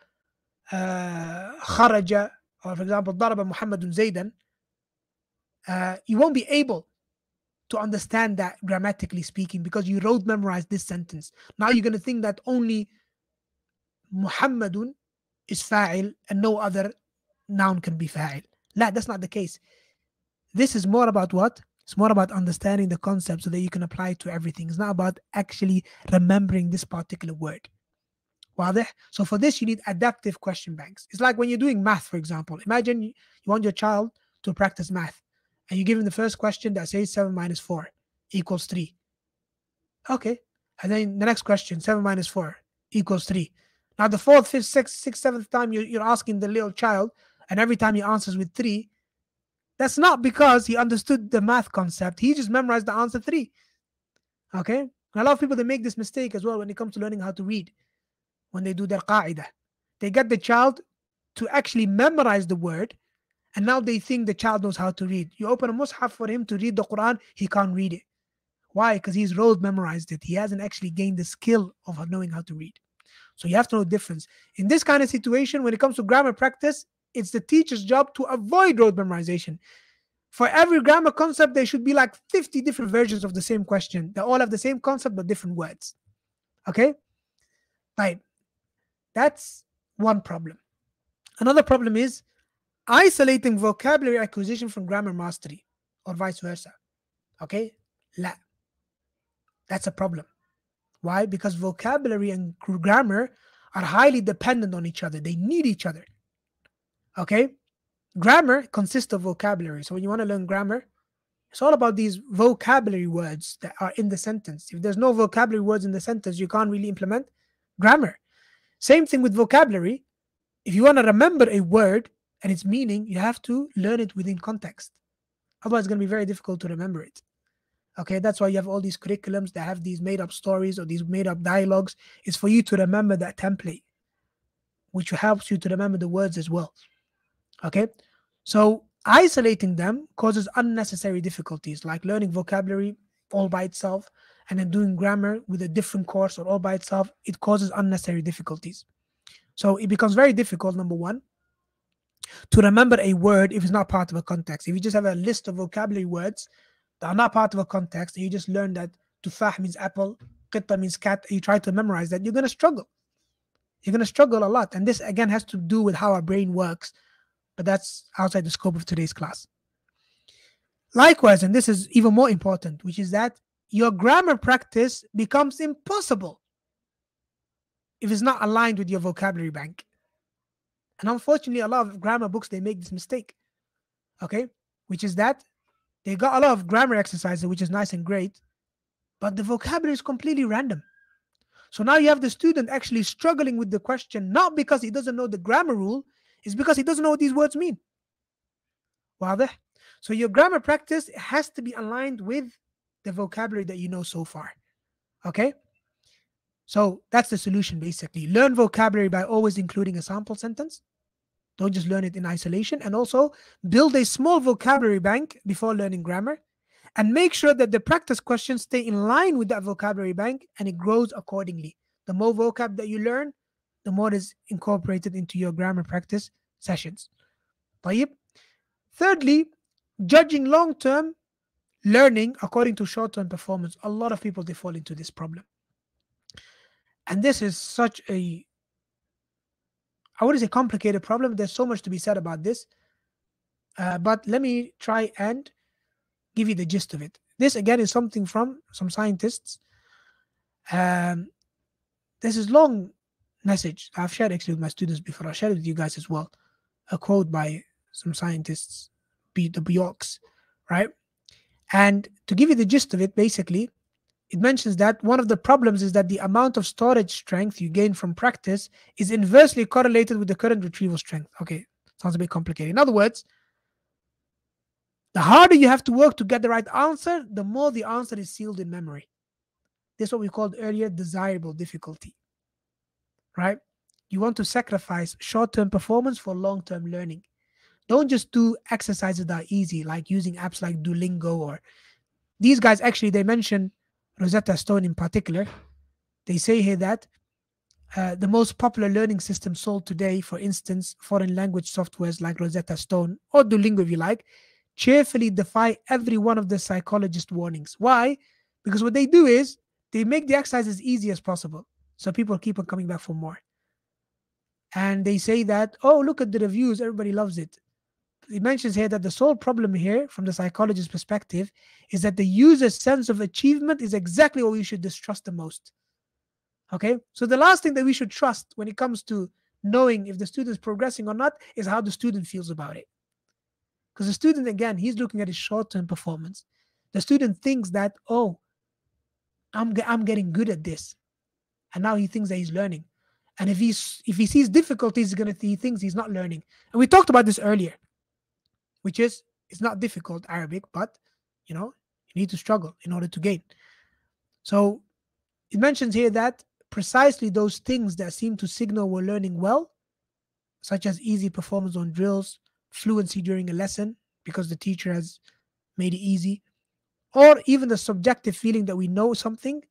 uh, خرج or for example ضرب محمد زيدا uh, you won't be able to understand that grammatically speaking because you wrote memorize this sentence now you're going to think that only Muhammadun is fa'il and no other noun can be fa'il. La, that's not the case. This is more about what? It's more about understanding the concept so that you can apply it to everything. It's not about actually remembering this particular word. So for this, you need adaptive question banks. It's like when you're doing math, for example. Imagine you want your child to practice math and you give him the first question that says 7 minus 4 equals 3. Okay. And then the next question, 7 minus 4 equals 3. Now, the fourth, fifth, sixth, sixth, seventh time you're, you're asking the little child, and every time he answers with 3, that's not because he understood the math concept. He just memorized the answer three. Okay? And a lot of people they make this mistake as well when it comes to learning how to read. When they do their qaida, they get the child to actually memorize the word, and now they think the child knows how to read. You open a mushaf for him to read the Quran, he can't read it. Why? Because he's rote memorized it. He hasn't actually gained the skill of knowing how to read. So you have to know the difference. In this kind of situation, when it comes to grammar practice, it's the teacher's job to avoid rote memorization. For every grammar concept, there should be like 50 different versions of the same question. They all have the same concept but different words. Okay? Right. That's one problem. Another problem is isolating vocabulary acquisition from grammar mastery or vice versa. Okay? La. That's a problem. Why? Because vocabulary and grammar are highly dependent on each other. They need each other. Okay? Grammar consists of vocabulary. So when you want to learn grammar, it's all about these vocabulary words that are in the sentence. If there's no vocabulary words in the sentence, you can't really implement grammar. Same thing with vocabulary. If you want to remember a word and its meaning, you have to learn it within context. Otherwise, it's going to be very difficult to remember it. Okay, that's why you have all these curriculums that have these made up stories or these made up dialogues. It's for you to remember that template, which helps you to remember the words as well. Okay, so isolating them causes unnecessary difficulties, like learning vocabulary all by itself and then doing grammar with a different course or all by itself. It causes unnecessary difficulties. So it becomes very difficult, number one, to remember a word if it's not part of a context. If you just have a list of vocabulary words that are not part of a context, and you just learn that tufah means apple, qitta means cat, you try to memorize that, you're going to struggle. You're going to struggle a lot. And this, again, has to do with how our brain works, but that's outside the scope of today's class. Likewise, and this is even more important, which is that your grammar practice becomes impossible if it's not aligned with your vocabulary bank. And unfortunately, a lot of grammar books they make this mistake. Okay, which is that they got a lot of grammar exercises, which is nice and great, but the vocabulary is completely random. So now you have the student actually struggling with the question, not because he doesn't know the grammar rule, it's because he doesn't know what these words mean. Wadah? So your grammar practice has to be aligned with the vocabulary that you know so far. Okay? So that's the solution basically. Learn vocabulary by always including a sample sentence. Don't just learn it in isolation. And also build a small vocabulary bank before learning grammar. And make sure that the practice questions stay in line with that vocabulary bank and it grows accordingly. The more vocab that you learn, the more is incorporated into your grammar practice sessions. طيب. Thirdly, judging long term learning according to short term performance. A lot of people they fall into this problem. And this is such a, I wouldn't say complicated problem. There's so much to be said about this. Uh, but let me try and give you the gist of it. This again is something from some scientists. Um, this is long message. I've shared actually with my students before. I shared it with you guys as well. A quote by some scientists, the Bjorks, right? And to give you the gist of it, basically, it mentions that one of the problems is that the amount of storage strength you gain from practice is inversely correlated with the current retrieval strength. Okay, sounds a bit complicated. In other words, the harder you have to work to get the right answer, the more the answer is sealed in memory. This is what we called earlier desirable difficulty. Right? You want to sacrifice short term performance for long term learning. Don't just do exercises that are easy, like using apps like Duolingo or these guys actually they mention Rosetta Stone in particular, they say here that uh, the most popular learning system sold today, for instance, foreign language softwares like Rosetta Stone or Duolingo, if you like, cheerfully defy every one of the psychologist warnings. Why? Because what they do is they make the exercise as easy as possible. So people keep on coming back for more. And they say that, oh, look at the reviews, everybody loves it he mentions here that the sole problem here, from the psychologist's perspective, is that the user's sense of achievement is exactly what we should distrust the most. Okay, so the last thing that we should trust when it comes to knowing if the student is progressing or not is how the student feels about it. Because the student, again, he's looking at his short term performance. The student thinks that, oh, I'm, I'm getting good at this. And now he thinks that he's learning. And if he's if he sees difficulties, he's gonna he thinks he's not learning. And we talked about this earlier which is it's not difficult Arabic, but you know you need to struggle in order to gain. So it mentions here that precisely those things that seem to signal we're learning well, such as easy performance on drills, fluency during a lesson because the teacher has made it easy, or even the subjective feeling that we know something,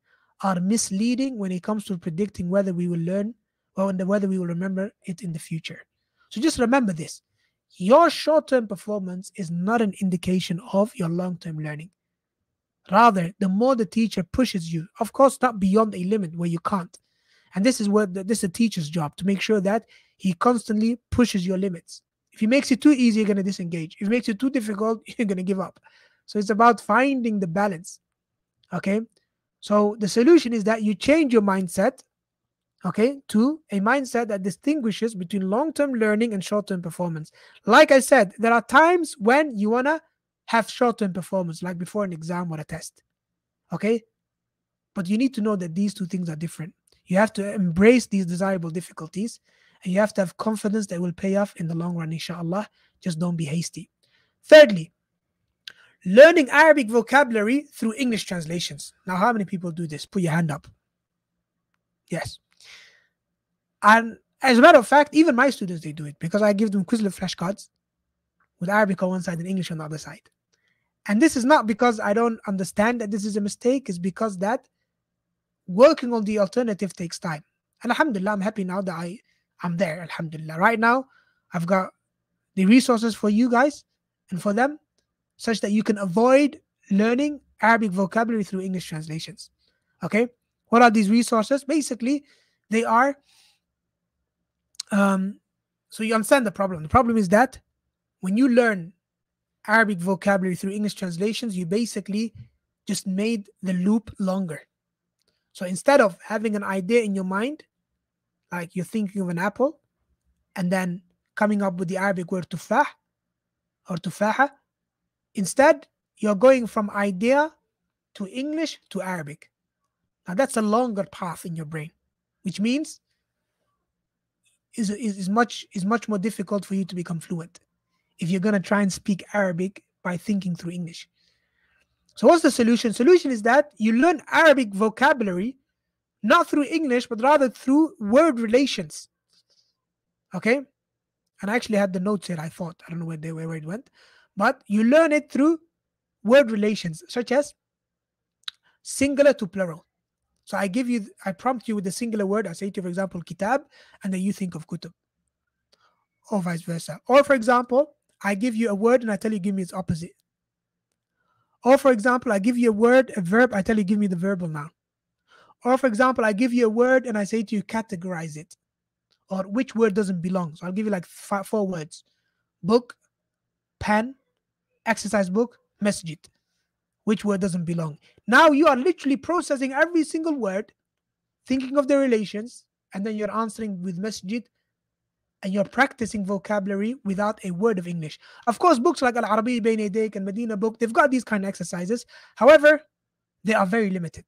are misleading when it comes to predicting whether we will learn or whether we will remember it in the future. So just remember this your short term performance is not an indication of your long term learning. Rather, the more the teacher pushes you, of course, not beyond a limit where you can't. And this is where this is a teacher's job to make sure that he constantly pushes your limits. If he makes it too easy, you're going to disengage. If he makes it too difficult, you're going to give up. So it's about finding the balance. Okay. So the solution is that you change your mindset, okay, to a mindset that distinguishes between long term learning and short term performance. Like I said, there are times when you want to have short term performance, like before an exam or a test. Okay. But you need to know that these two things are different. You have to embrace these desirable difficulties and you have to have confidence that will pay off in the long run, inshallah. Just don't be hasty. Thirdly, learning Arabic vocabulary through English translations. Now, how many people do this? Put your hand up. Yes. And as a matter of fact, even my students they do it because I give them Quizlet flashcards with Arabic on one side and English on the other side. And this is not because I don't understand that this is a mistake, it's because that working on the alternative takes time. And alhamdulillah, I'm happy now that I I'm there, alhamdulillah. Right now, I've got the resources for you guys and for them, such that you can avoid learning Arabic vocabulary through English translations. Okay, what are these resources? Basically, they are. Um, so you understand the problem. The problem is that when you learn Arabic vocabulary through English translations, you basically just made the loop longer. So instead of having an idea in your mind like you're thinking of an apple and then coming up with the Arabic word tufah or tufaha. Instead, you're going from idea to English to Arabic. Now that's a longer path in your brain, which means is, is, is much is much more difficult for you to become fluent if you're gonna try and speak Arabic by thinking through English. So what's the solution? Solution is that you learn Arabic vocabulary not through English, but rather through word relations. Okay? And I actually had the notes here, I thought. I don't know where they where it went. But you learn it through word relations, such as singular to plural. So I give you, I prompt you with the singular word. I say to you, for example, kitab, and then you think of kutub. Or vice versa. Or for example, I give you a word and I tell you, give me its opposite. Or for example, I give you a word, a verb, I tell you, give me the verbal noun. Or for example, I give you a word and I say to you, categorize it. Or which word doesn't belong. So I'll give you like five, four words book, pen, exercise book, masjid. Which word doesn't belong? Now you are literally processing every single word, thinking of the relations, and then you're answering with masjid and you're practicing vocabulary without a word of English. Of course, books like Al Arabi Bain and Medina book, they've got these kind of exercises. However, they are very limited.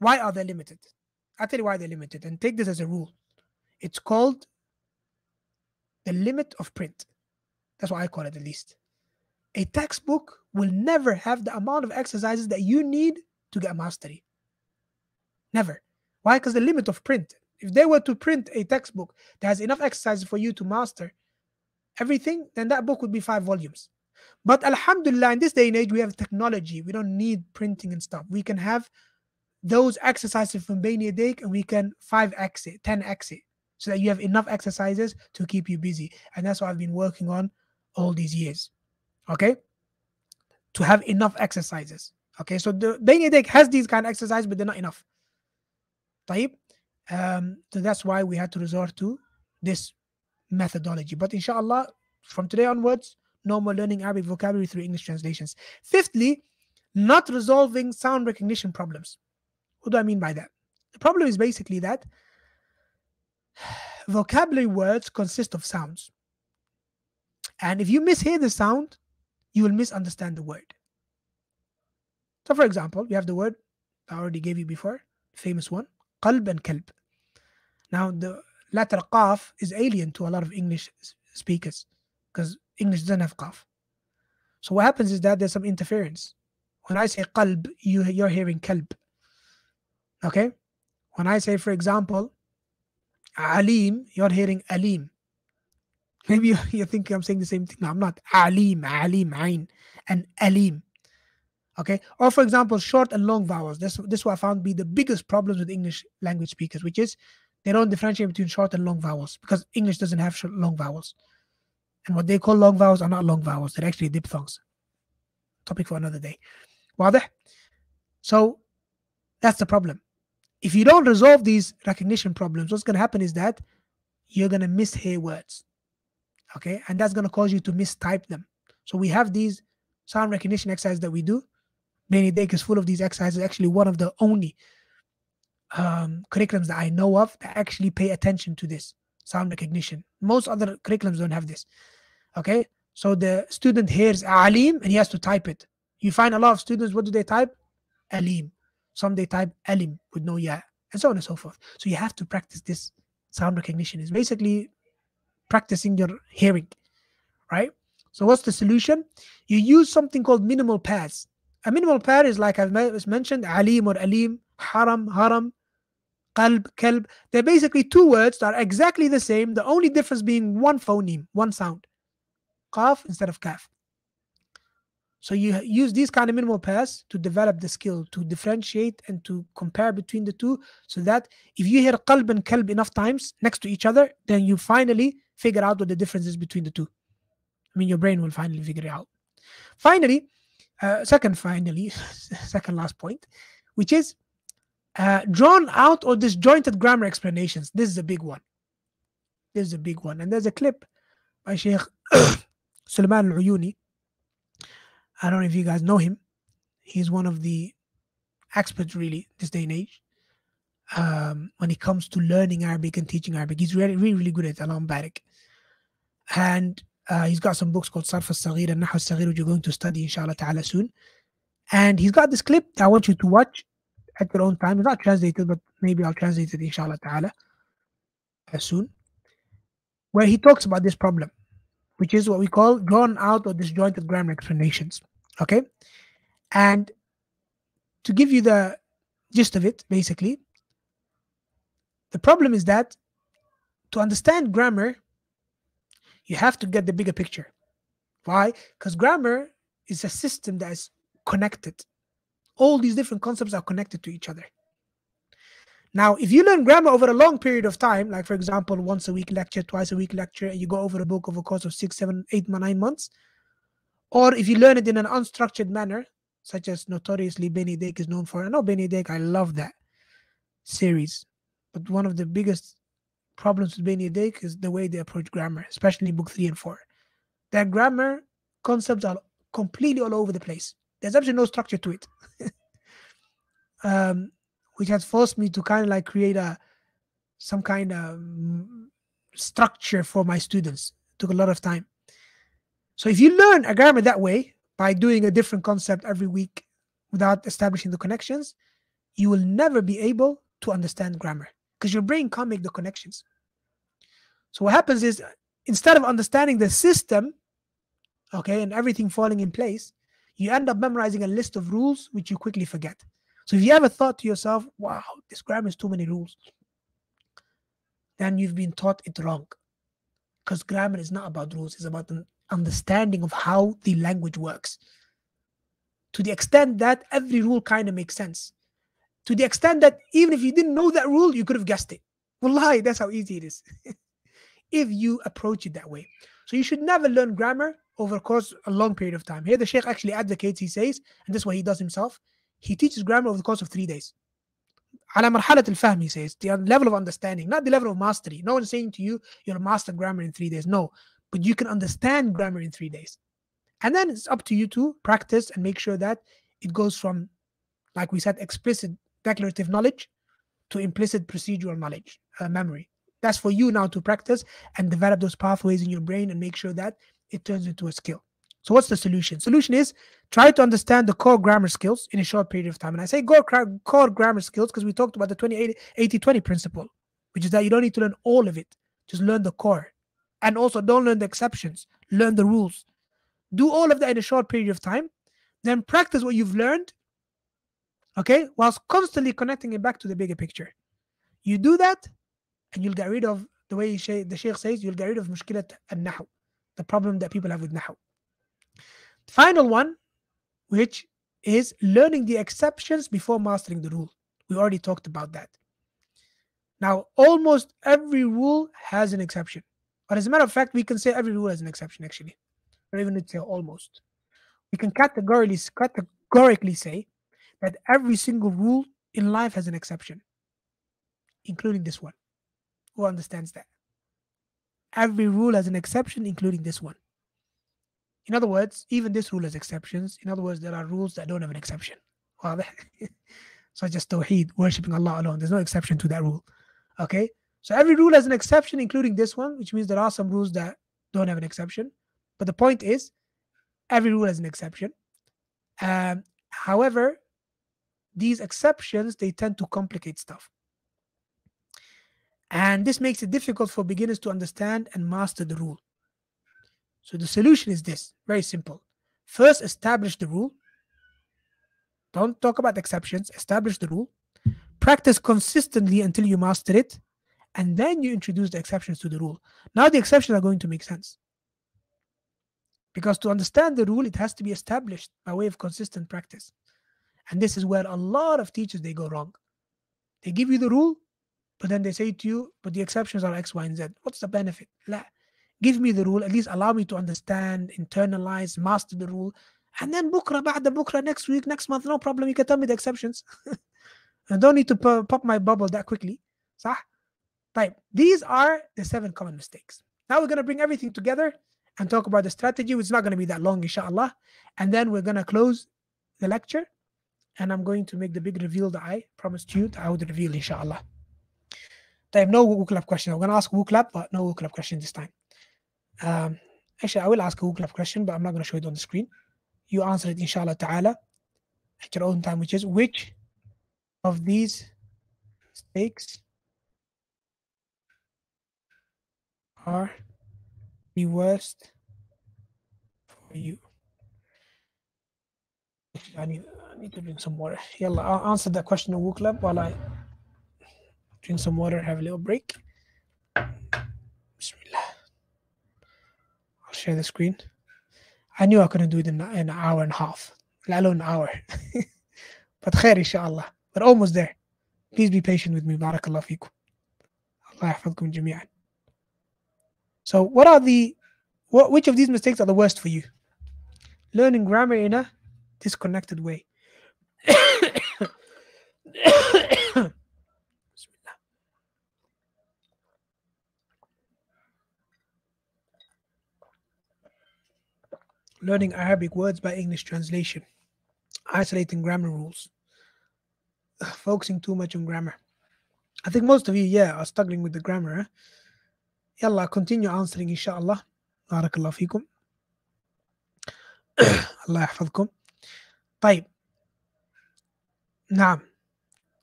Why are they limited? I'll tell you why they're limited and take this as a rule. It's called the limit of print. That's what I call it at least. A textbook will never have the amount of exercises that you need to get mastery. Never. Why? Because the limit of print. If they were to print a textbook that has enough exercises for you to master everything, then that book would be five volumes. But Alhamdulillah, in this day and age, we have technology. We don't need printing and stuff. We can have those exercises from Bayna Yadayk and we can 5x it, 10x it, so that you have enough exercises to keep you busy. And that's what I've been working on all these years Okay? To have enough exercises. Okay, so the Bain Yadayk has these kind of exercises, but they're not enough. طيب? Um, so that's why we had to resort to this methodology. But inshallah, from today onwards, no more learning Arabic vocabulary through English translations. Fifthly, not resolving sound recognition problems. What do I mean by that? The problem is basically that vocabulary words consist of sounds. And if you mishear the sound, you will misunderstand the word. So, for example, you have the word I already gave you before, famous one, qalb and kalb. Now, the letter qaf is alien to a lot of English speakers because English doesn't have qaf. So, what happens is that there's some interference. When I say qalb, you, you're hearing kalb. Okay. When I say, for example, Alim, you're hearing Alim. Maybe you're thinking I'm saying the same thing. No, I'm not. Alim, Alim, Ain, and Alim. Okay. Or for example, short and long vowels. This this what I found be the biggest problems with English language speakers, which is they don't differentiate between short and long vowels because English doesn't have short, long vowels. And what they call long vowels are not long vowels. They're actually diphthongs. Topic for another day. واضح? So that's the problem if you don't resolve these recognition problems, what's going to happen is that you're going to mishear words. Okay. And that's going to cause you to mistype them. So we have these sound recognition exercises that we do. Bayna Yadayk is full of these exercises. Actually, one of the only um, curriculums that I know of that actually pay attention to this sound recognition. Most other curriculums don't have this. Okay. So the student hears alim and he has to type it. You find a lot of students, what do they type? Alim. Some they type alim with no ya, and so on and so forth. So you have to practice this sound recognition. It's basically practicing your hearing, right? So what's the solution? You use something called minimal pairs. A minimal pair is like I've mentioned, alim or alim, haram, haram, qalb, kalb. They're basically two words that are exactly the same. The only difference being one phoneme, one sound. Qaf instead of kaf. So you use these kind of minimal pairs to develop the skill to differentiate and to compare between the two so that if you hear qalb and kalb enough times next to each other, then you finally figure out what the difference is between the two. I mean, your brain will finally figure it out. Finally, uh, second, finally, second last point, which is uh, drawn out or disjointed grammar explanations. This is a big one. This is a big one. And there's a clip by Sheikh Sulaiman Al Uyuni I don't know if you guys know him. He's one of the experts, really, this day and age. Um, when it comes to learning Arabic and teaching Arabic, he's really, really, really good at. Alam Barak. And uh, he's got some books called Sarf al-Saghir and Nahu al-Saghir, which you're going to study, inshallah ta'ala, soon. And he's got this clip that I want you to watch at your own time. It's not translated, but maybe I'll translate it, inshallah ta'ala, uh, soon. Where he talks about this problem, which is what we call drawn out or disjointed grammar explanations. Okay. And to give you the gist of it, basically, the problem is that to understand grammar, you have to get the bigger picture. Why? Because grammar is a system that is connected. All these different concepts are connected to each other. Now, if you learn grammar over a long period of time, like for example, once a week lecture, twice a week lecture, and you go over a book over a course of six, seven, eight, nine months, or if you learn it in an unstructured manner, such as notoriously Bayna Yadayk is known for. I know Bayna Yadayk, I love that series. But one of the biggest problems with Bayna Yadayk is the way they approach grammar, especially book three and four. Their grammar concepts are completely all over the place. There's absolutely no structure to it. um, which has forced me to kind of like create a some kind of mm, structure for my students. It took a lot of time. So if you learn a grammar that way by doing a different concept every week without establishing the connections, you will never be able to understand grammar because your brain can't make the connections. So what happens is instead of understanding the system, okay, and everything falling in place, you end up memorizing a list of rules which you quickly forget. So if you ever thought to yourself, wow, this grammar is too many rules, then you've been taught it wrong. Because grammar is not about rules, it's about an understanding of how the language works. To the extent that every rule kind of makes sense To the extent that even if you didn't know that rule, you could have guessed it. Wallahi, that's how easy it is. if you approach it that way. So you should never learn grammar over a course a long period of time. Here the Sheikh actually advocates, he says, and this is what he does himself. He teaches grammar over the course of three days. على مرحلة الفهم he says the level of understanding not the level of mastery no one's saying to you you'll master grammar in three days no but you can understand grammar in three days. And then it's up to you to practice and make sure that it goes from, like we said, explicit declarative knowledge to implicit procedural knowledge, uh, memory. That's for you now to practice and develop those pathways in your brain and make sure that it turns into a skill. So what's the solution? Solution is try to understand the core grammar skills in a short period of time. And I say core, core grammar skills because we talked about the 20 80 20 principle, which is that you don't need to learn all of it. Just learn the core. And also, don't learn the exceptions, learn the rules. Do all of that in a short period of time. Then practice what you've learned, okay, whilst constantly connecting it back to the bigger picture. You do that, and you'll get rid of the way the Sheikh says, you'll get rid of mushkilat and nahu, the problem that people have with nahu. Final one, which is learning the exceptions before mastering the rule. We already talked about that. Now, almost every rule has an exception. But as a matter of fact, we can say every rule has an exception, actually. Or even say almost. We can categorically, categorically say that every single rule in life has an exception, including this one. Who understands that? every rule has an exception, including this one. In other words, even this rule has exceptions. In other words, there are rules that don't have an exception. so just Tawheed, worshipping Allah alone. There's no exception to that rule. Okay? So every rule has an exception, including this one, which means there are some rules that don't have an exception. But the point is, every rule has an exception. Um, however, these exceptions they tend to complicate stuff. And this makes it difficult for beginners to understand and master the rule. So the solution is this very simple. First, establish the rule. Don't talk about exceptions, establish the rule. Practice consistently until you master it. And then you introduce the exceptions to the rule. Now the exceptions are going to make sense. Because to understand the rule, it has to be established by way of consistent practice. And this is where a lot of teachers they go wrong. They give you the rule, but then they say to you, but the exceptions are X, Y, and Z. What's the benefit? La. Give me the rule, at least allow me to understand, internalize, master the rule. And then bukra, ba'da bukra, next week, next month, no problem. You can tell me the exceptions. I don't need to pop my bubble that quickly. Sah? Type. These are the seven common mistakes. Now we're going to bring everything together and talk about the strategy, is not going to be that long, inshallah. And then we're going to close the lecture and I'm going to make the big reveal that I promised you that I would reveal, inshallah. They no WooClap question. I'm going to ask WooClap, but no WooClap question this time. Um, actually, I will ask a WooClap question, but I'm not going to show it on the screen. You answer it, inshallah ta'ala, at your own time, which is which of these stakes are the worst for you? I need, I need to drink some water. Yalla, I'll answer that question in Club while I drink some water, have a little break. Bismillah. I'll share the screen. I knew I couldn't do it in, an hour and a half, let alone an hour. but khair, inshallah. We're almost there. Please be patient with me. Barakallah fikum. Allah yahfadkum jami'an. So, what are the, what, which of these mistakes are the worst for you? Learning grammar in a disconnected way. learning Arabic words by English translation, isolating grammar rules, focusing too much on grammar. I think most of you, yeah, are struggling with the grammar. Eh? Yalla, continue answering, inshallah. Barakallah fikum. Allah يحفظكم. طيب. نعم.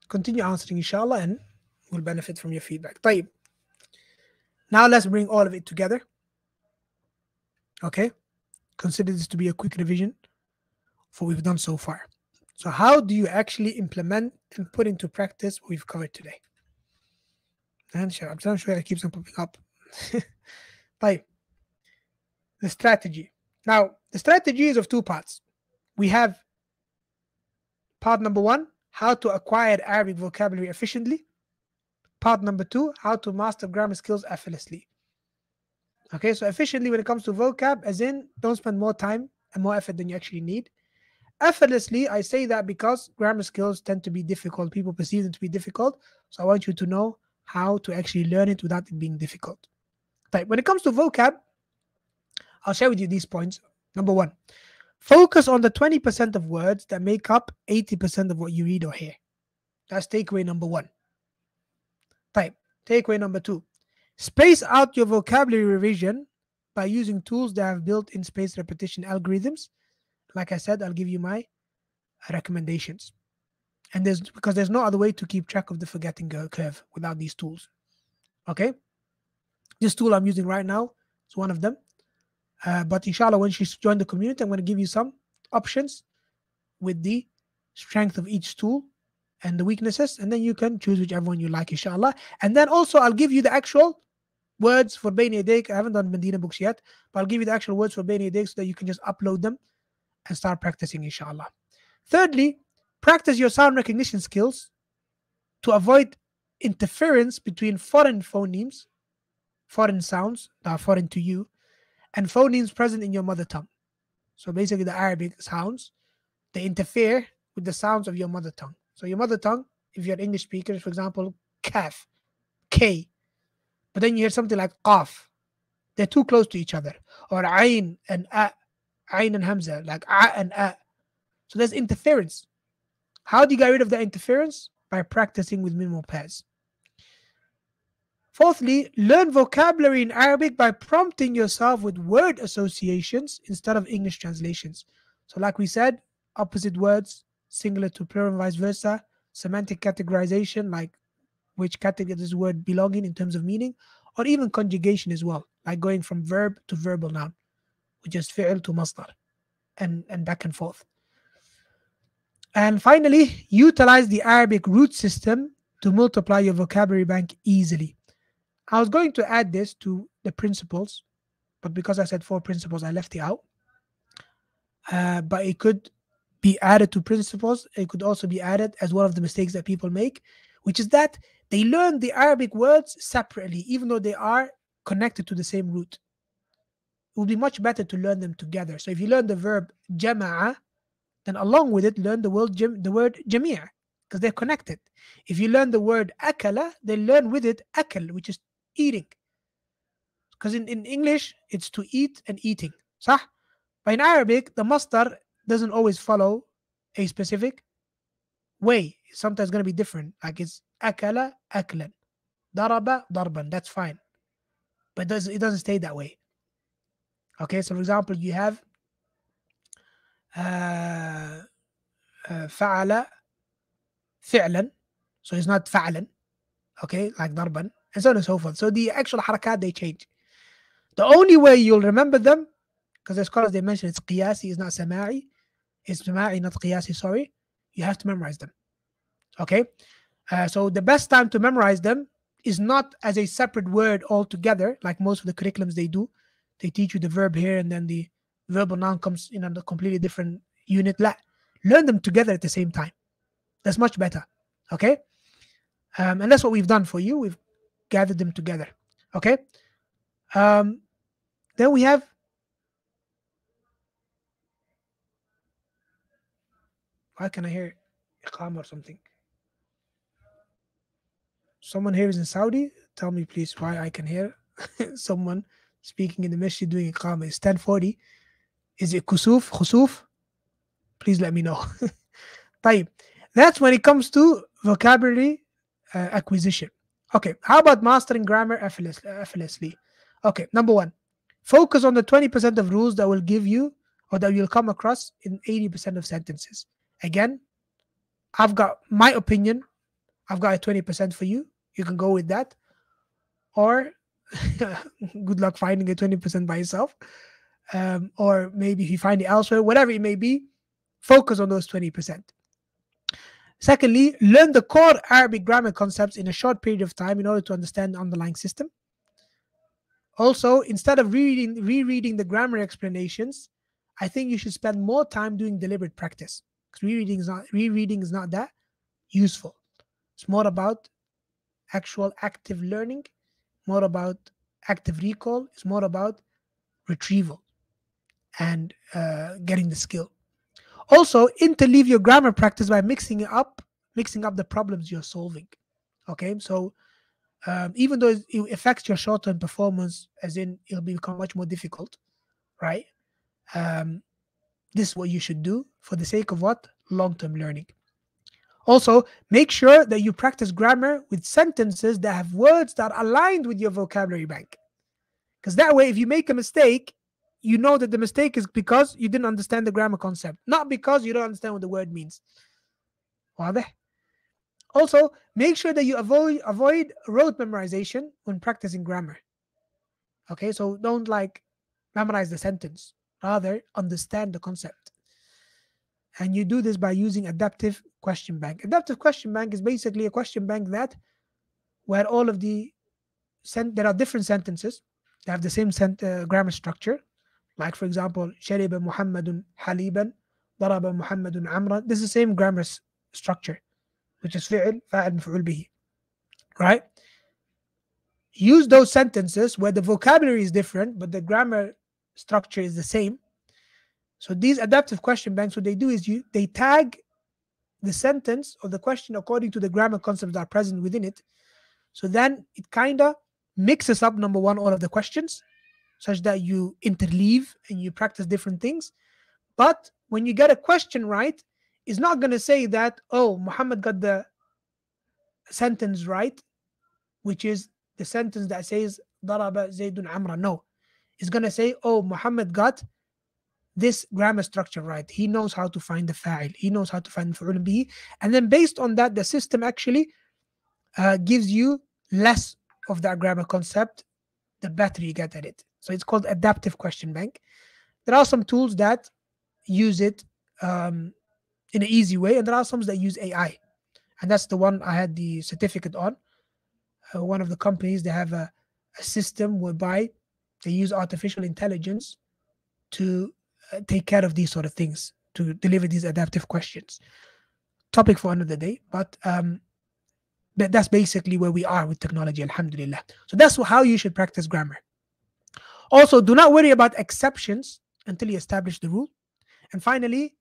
Continue answering, inshallah, and we'll benefit from your feedback. طيب. Now let's bring all of it together. Okay consider this to be a quick revision for what we've done so far. So, how do you actually implement and put into practice what we've covered today? And sure, I'm sure it keeps on popping up. Bye. The strategy. Now, the strategy is of two parts. We have part number one, how to acquire Arabic vocabulary efficiently. Part number two, how to master grammar skills effortlessly. Okay, so efficiently when it comes to vocab, as in don't spend more time and more effort than you actually need. Effortlessly, I say that because grammar skills tend to be difficult. People perceive them to be difficult. So I want you to know how to actually learn it without it being difficult. Right. When it comes to vocab, I'll share with you these points. Number one, focus on the 20% of words that make up 80% of what you read or hear. That's takeaway number one. Type. Takeaway number two. Space out your vocabulary revision by using tools that have built-in space repetition algorithms. Like I said, I'll give you my recommendations. And there's because there's no other way to keep track of the forgetting curve without these tools. Okay. This tool I'm using right now is one of them. Uh, but inshallah, when you joined the community, I'm going to give you some options with the strength of each tool and the weaknesses, and then you can choose whichever one you like, inshallah. And then also, I'll give you the actual words for Bayna Yadayk. I haven't done Medina books yet, but I'll give you the actual words for Bayna Yadayk so that you can just upload them and start practicing, inshallah. Thirdly, practice your sound recognition skills to avoid interference between foreign phonemes, foreign sounds that are foreign to you, and phonemes present in your mother tongue. So basically, the Arabic sounds they interfere with the sounds of your mother tongue. So your mother tongue, if you're an English speaker, for example, kaf, K, but then you hear something like qaf, they're too close to each other. Or ayn and a, ayn and hamza, like a and a. So there's interference. How do you get rid of that interference? By practicing with minimal pairs. Fourthly, learn vocabulary in Arabic by prompting yourself with word associations instead of English translations. So, like we said, opposite words, singular to plural, and vice versa. Semantic categorization, like which category does the word belong in in terms of meaning, or even conjugation as well, like going from verb to verbal noun, which is fi'l to masdar, and, and back and forth. And finally, utilize the Arabic root system to multiply your vocabulary bank easily. I was going to add this to the principles, but because I said four principles, I left it out. Uh, but it could be added to principles. It could also be added as one of the mistakes that people make, which is that they learn the Arabic words separately, even though they are connected to the same root. It would be much better to learn them together. So if you learn the verb jama'a, then along with it, learn the word, the word jamia, because they're connected. If you learn the word akala, then learn with it akal, which is eating. Because in, in English, it's to eat and eating. صح? But in Arabic, the masdar doesn't always follow a specific way. It's sometimes going to be different. Like it's akala, aklan. Daraba, darban. That's fine. But it doesn't, it doesn't stay that way. Okay, so for example, you have uh, uh, فعل so it's not فعلا okay like darban and so on and so forth. So the actual harakat they change. The only way you'll remember them, because the scholars they mention it's qiyasi, is not sama'i, it's sama'i, not qiyasi, sorry. You have to memorize them. Okay? Uh, so the best time to memorize them is not as a separate word altogether, like most of the curriculums they do. They teach you the verb here and then the verbal noun comes in a completely different unit. Learn them together at the same time. That's much better. Okay? Um, and that's what we've done for you. We've gather them together. Okay. Um, then we have why can I hear iqam or something? Someone here is in Saudi. Tell me please why I can hear someone speaking in the masjid doing iqama. It's 1040. Is it kusuf, khusuf? Please let me know. طيب. That's when it comes to vocabulary uh, acquisition. Okay, how about mastering grammar effortlessly? Okay, number one, focus on the 20% of rules that will give you or that you'll come across in 80% of sentences. Again, I've got my opinion. I've got a 20% for you. You can go with that. Or good luck finding a 20% by yourself. Um, or maybe if you find it elsewhere, whatever it may be, focus on those 20%. Secondly, learn the core Arabic grammar concepts in a short period of time in order to understand the underlying system. Also, instead of rereading, rereading the grammar explanations, I think you should spend more time doing deliberate practice. Because rereading is not rereading is not that useful. It's more about actual active learning, more about active recall. It's more about retrieval and uh, getting the skill. Also, interleave your grammar practice by mixing it up, mixing up the problems you're solving. Okay, so um, even though it affects your short-term performance, as in it'll become much more difficult, right? Um, this is what you should do for the sake of what long-term learning. Also, make sure that you practice grammar with sentences that have words that are aligned with your vocabulary bank. Because that way, if you make a mistake, you know that the mistake is because you didn't understand the grammar concept, not because you don't understand what the word means. Also, make sure that you avoid avoid rote memorization when practicing grammar. Okay, so don't like memorize the sentence, rather understand the concept. And you do this by using adaptive question bank. Adaptive question bank is basically a question bank that where all of the sent there are different sentences they have the same sent, uh, grammar structure like, for example, شرب محمد حليبا ضرب محمد عمرا. This is the same grammar structure, which is فعل فاعل مفعول به. Right? Use those sentences where the vocabulary is different, but the grammar structure is the same. So these adaptive question banks, what they do is you they tag the sentence or the question according to the grammar concepts that are present within it. So then it kind of mixes up number one all of the questions such that you interleave and you practice different things. But when you get a question right, it's not going to say that, oh, Muhammad got the sentence right, which is the sentence that says, Daraba Zaydun Amra. No, it's going to say, oh, Muhammad got this grammar structure right. He knows how to find the fa'il. He knows how to find the bihi. And then based on that, the system actually uh, gives you less of that grammar concept, the better you get at it. So it's called adaptive question bank. There are some tools that use it um, in an easy way, and there are some that use AI. And that's the one I had the certificate on. Uh, one of the companies, they have a, a system whereby they use artificial intelligence to uh, take care of these sort of things, to deliver these adaptive questions. Topic for another day, but um, that's basically where we are with technology, alhamdulillah. So that's how you should practice grammar. Also, do not worry about exceptions until you establish the rule. And finally,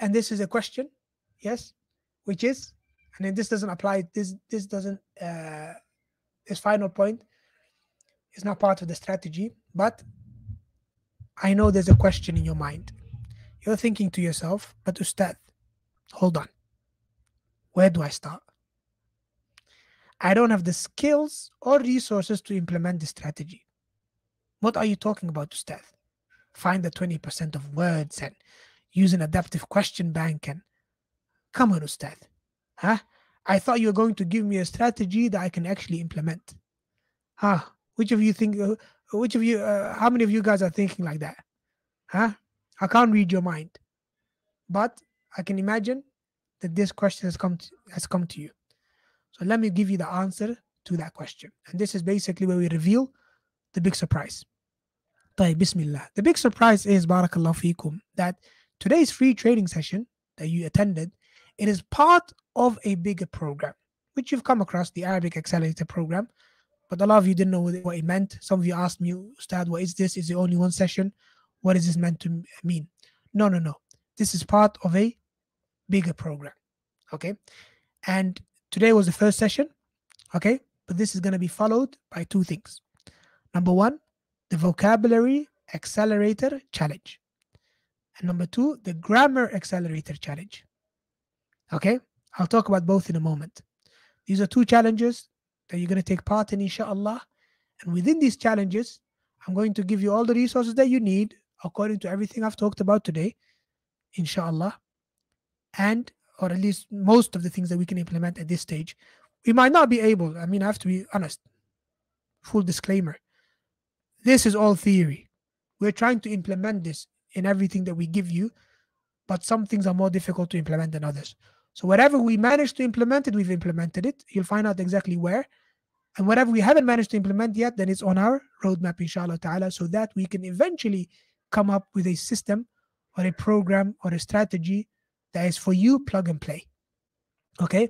and this is a question, yes, which is, and then this doesn't apply, this this doesn't uh this final point is not part of the strategy, but I know there's a question in your mind. You're thinking to yourself, but Ustad, hold on. Where do I start? I don't have the skills or resources to implement the strategy. What are you talking about, Ustad? Find the 20% of words and use an adaptive question bank and come on, Ustad. Huh? I thought you were going to give me a strategy that I can actually implement. Huh? Which of you think, which of you, uh, how many of you guys are thinking like that? Huh? I can't read your mind. But I can imagine that this question has come to, has come to you. So let me give you the answer to that question. And this is basically where we reveal the big surprise. طيب Bismillah. The big surprise is Barakallah fikum that today's free training session that you attended, it is part of a bigger program, which you've come across, the Arabic Accelerator program. But a lot of you didn't know what it meant. Some of you asked me, Ustad, what is this? Is it only one session? What is this meant to mean? No, no, no. This is part of a bigger program. Okay. And Today was the first session, okay? But this is going to be followed by two things. Number one, the vocabulary accelerator challenge. And number two, the grammar accelerator challenge. Okay? I'll talk about both in a moment. These are two challenges that you're going to take part in, inshallah. And within these challenges, I'm going to give you all the resources that you need according to everything I've talked about today, inshallah. And or at least most of the things that we can implement at this stage. We might not be able, I mean, I have to be honest, full disclaimer. This is all theory. We're trying to implement this in everything that we give you, but some things are more difficult to implement than others. So, whatever we manage to implement it, we've implemented it. You'll find out exactly where. And whatever we haven't managed to implement yet, then it's on our roadmap, inshallah ta'ala, so that we can eventually come up with a system or a program or a strategy that is for you plug and play okay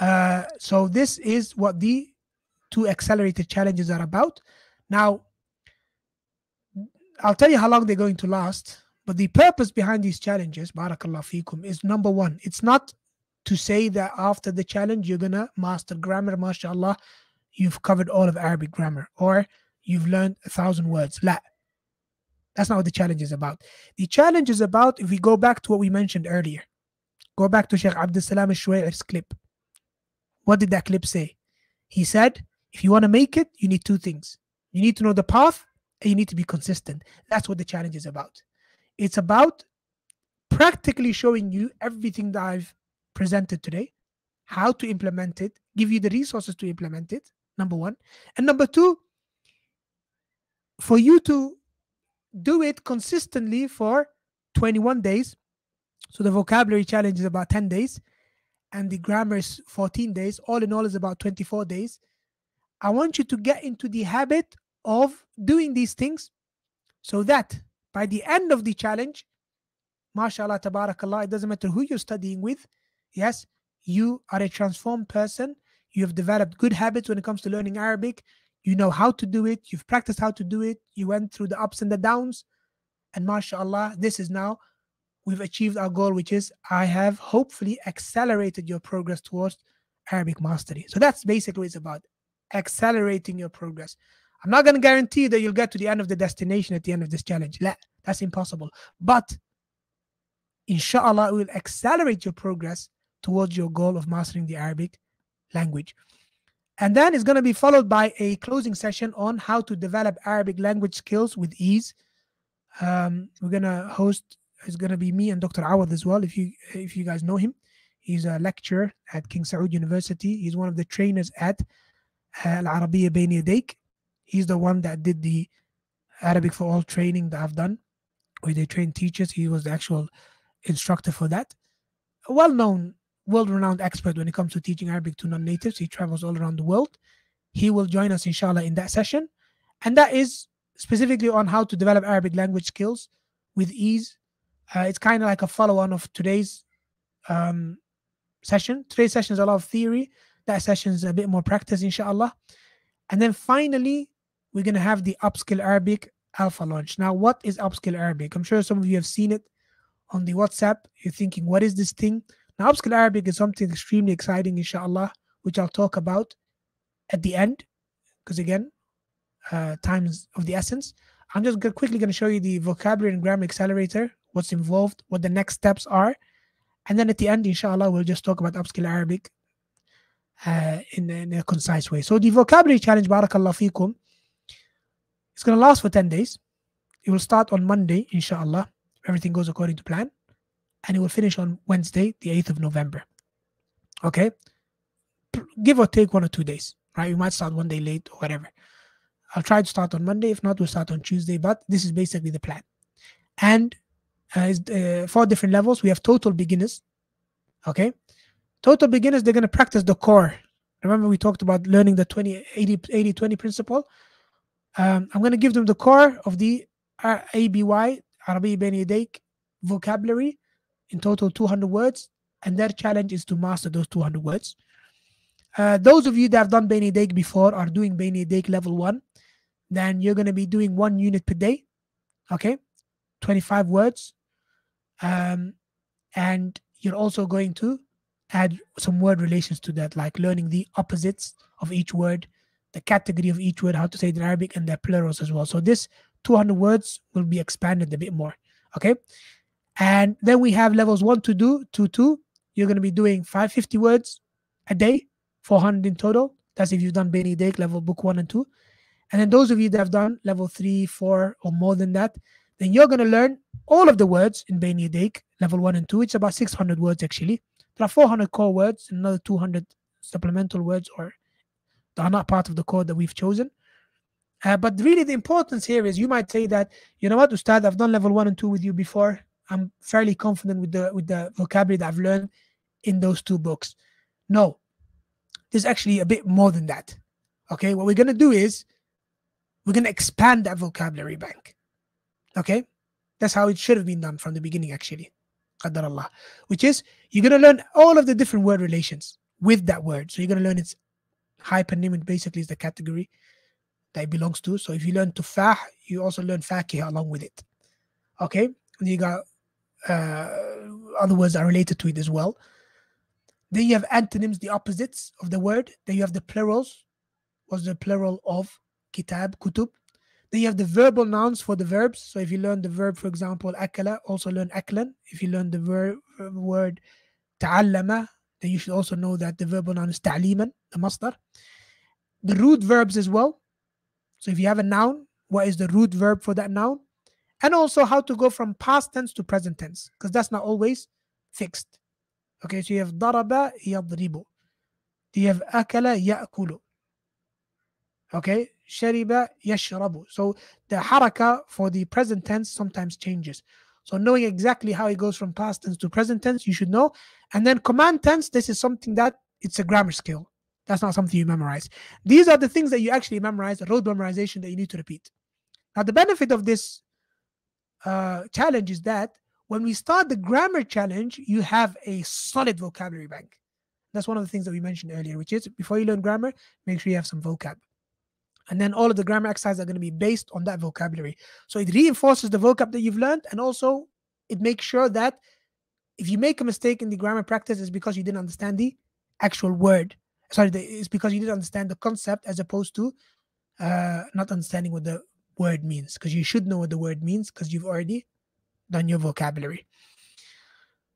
uh, so this is what the two accelerated challenges are about now i'll tell you how long they're going to last but the purpose behind these challenges barakallah fikum is number one it's not to say that after the challenge you're gonna master grammar mashallah you've covered all of arabic grammar or you've learned a thousand words la that's not what the challenge is about. The challenge is about, if we go back to what we mentioned earlier, go back to Sheikh Abdul Salam al clip. What did that clip say? He said, if you want to make it, you need two things. You need to know the path and you need to be consistent. That's what the challenge is about. It's about practically showing you everything that I've presented today, how to implement it, give you the resources to implement it, number one. And number two, for you to do it consistently for 21 days. So the vocabulary challenge is about 10 days and the grammar is 14 days. All in all is about 24 days. I want you to get into the habit of doing these things so that by the end of the challenge, mashallah, tabarakallah, it doesn't matter who you're studying with. Yes, you are a transformed person. You have developed good habits when it comes to learning Arabic you know how to do it, you've practiced how to do it, you went through the ups and the downs, and mashallah, this is now we've achieved our goal, which is I have hopefully accelerated your progress towards Arabic mastery. So that's basically what it's about accelerating your progress. I'm not going to guarantee that you'll get to the end of the destination at the end of this challenge. La, that's impossible. But inshallah, it will accelerate your progress towards your goal of mastering the Arabic language. And then it's going to be followed by a closing session on how to develop Arabic language skills with ease. Um, we're going to host, it's going to be me and Dr. Awad as well, if you if you guys know him. He's a lecturer at King Saud University. He's one of the trainers at uh, Al Arabiya Bayna Yadayk. He's the one that did the Arabic for All training that I've done, where they train teachers. He was the actual instructor for that. A well known, world renowned expert when it comes to teaching Arabic to non natives. He travels all around the world. He will join us, inshallah, in that session. And that is specifically on how to develop Arabic language skills with ease. Uh, it's kind of like a follow on of today's um, session. Today's session is a lot of theory. That session is a bit more practice, inshallah. And then finally, we're going to have the Upskill Arabic Alpha launch. Now, what is Upskill Arabic? I'm sure some of you have seen it on the WhatsApp. You're thinking, what is this thing? Now, Upskill Arabic is something extremely exciting, inshallah, which I'll talk about at the end, because again, uh, time is of the essence. I'm just quickly going to show you the vocabulary and grammar accelerator, what's involved, what the next steps are. And then at the end, inshallah, we'll just talk about Upskill Arabic uh, in, in, a concise way. So the vocabulary challenge, barakallah fikum, it's going to last for 10 days. It will start on Monday, inshallah. Everything goes according to plan. And it will finish on Wednesday, the 8th of November. Okay? Give or take one or two days, right? We might start one day late or whatever. I'll try to start on Monday. If not, we'll start on Tuesday. But this is basically the plan. And uh, uh, four different levels. We have total beginners. Okay? Total beginners, they're going to practice the core. Remember, we talked about learning the 20, 80, 80 20 principle. Um, I'm going to give them the core of the ABY, Arabi Bayna Yadayk vocabulary, in total 200 words. And their challenge is to master those 200 words. Uh, those of you that have done Bayna Yadayk before are doing Bayna Yadayk level one, then you're going to be doing one unit per day. Okay, 25 words. Um, and you're also going to add some word relations to that, like learning the opposites of each word, the category of each word, how to say it in Arabic, and their plurals as well. So this 200 words will be expanded a bit more. Okay. And then we have levels one to do, two, two. You're going to be doing 550 words a day, 400 in total. That's if you've done Bayna Yadayk level book one and two. And then those of you that have done level three, four, or more than that, then you're going to learn all of the words in Bayna Yadayk level one and two. It's about 600 words actually. There are 400 core words and another 200 supplemental words or are not part of the code that we've chosen. Uh, but really, the importance here is you might say that, you know what, Ustad, I've done level one and two with you before. I'm fairly confident with the with the vocabulary that I've learned in those two books. No, there's actually a bit more than that. Okay, what we're gonna do is we're gonna expand that vocabulary bank. Okay, that's how it should have been done from the beginning, actually. Qadar Allah, which is you're going to learn all of the different word relations with that word. So you're going to learn its hypernym, basically is the category that it belongs to. So if you learn tufah, you also learn fakih along with it. Okay, and you got uh, other words are related to it as well. Then you have antonyms, the opposites of the word. Then you have the plurals. What's the plural of kitab, kutub? Then you have the verbal nouns for the verbs. So if you learn the verb, for example, akala, also learn aklan. If you learn the verb, word ta'allama, then you should also know that the verbal noun is ta'liman, the masdar. The root verbs as well. So if you have a noun, what is the root verb for that noun? And also how to go from past tense to present tense, because that's not always fixed. Okay, so you have daraba yadribu. You have akala ya'kulu. Okay, shariba yashrabu. So the haraka for the present tense sometimes changes. So knowing exactly how it goes from past tense to present tense, you should know. And then command tense, this is something that it's a grammar skill. That's not something you memorize. These are the things that you actually memorize, the rote memorization that you need to repeat. Now, the benefit of this uh, challenge is that when we start the grammar challenge, you have a solid vocabulary bank. That's one of the things that we mentioned earlier, which is before you learn grammar, make sure you have some vocab. And then all of the grammar exercises are going to be based on that vocabulary. So it reinforces the vocab that you've learned, and also it makes sure that if you make a mistake in the grammar practice, it's because you didn't understand the actual word. Sorry, it's because you didn't understand the concept as opposed to uh, not understanding what the word means because you should know what the word means because you've already done your vocabulary.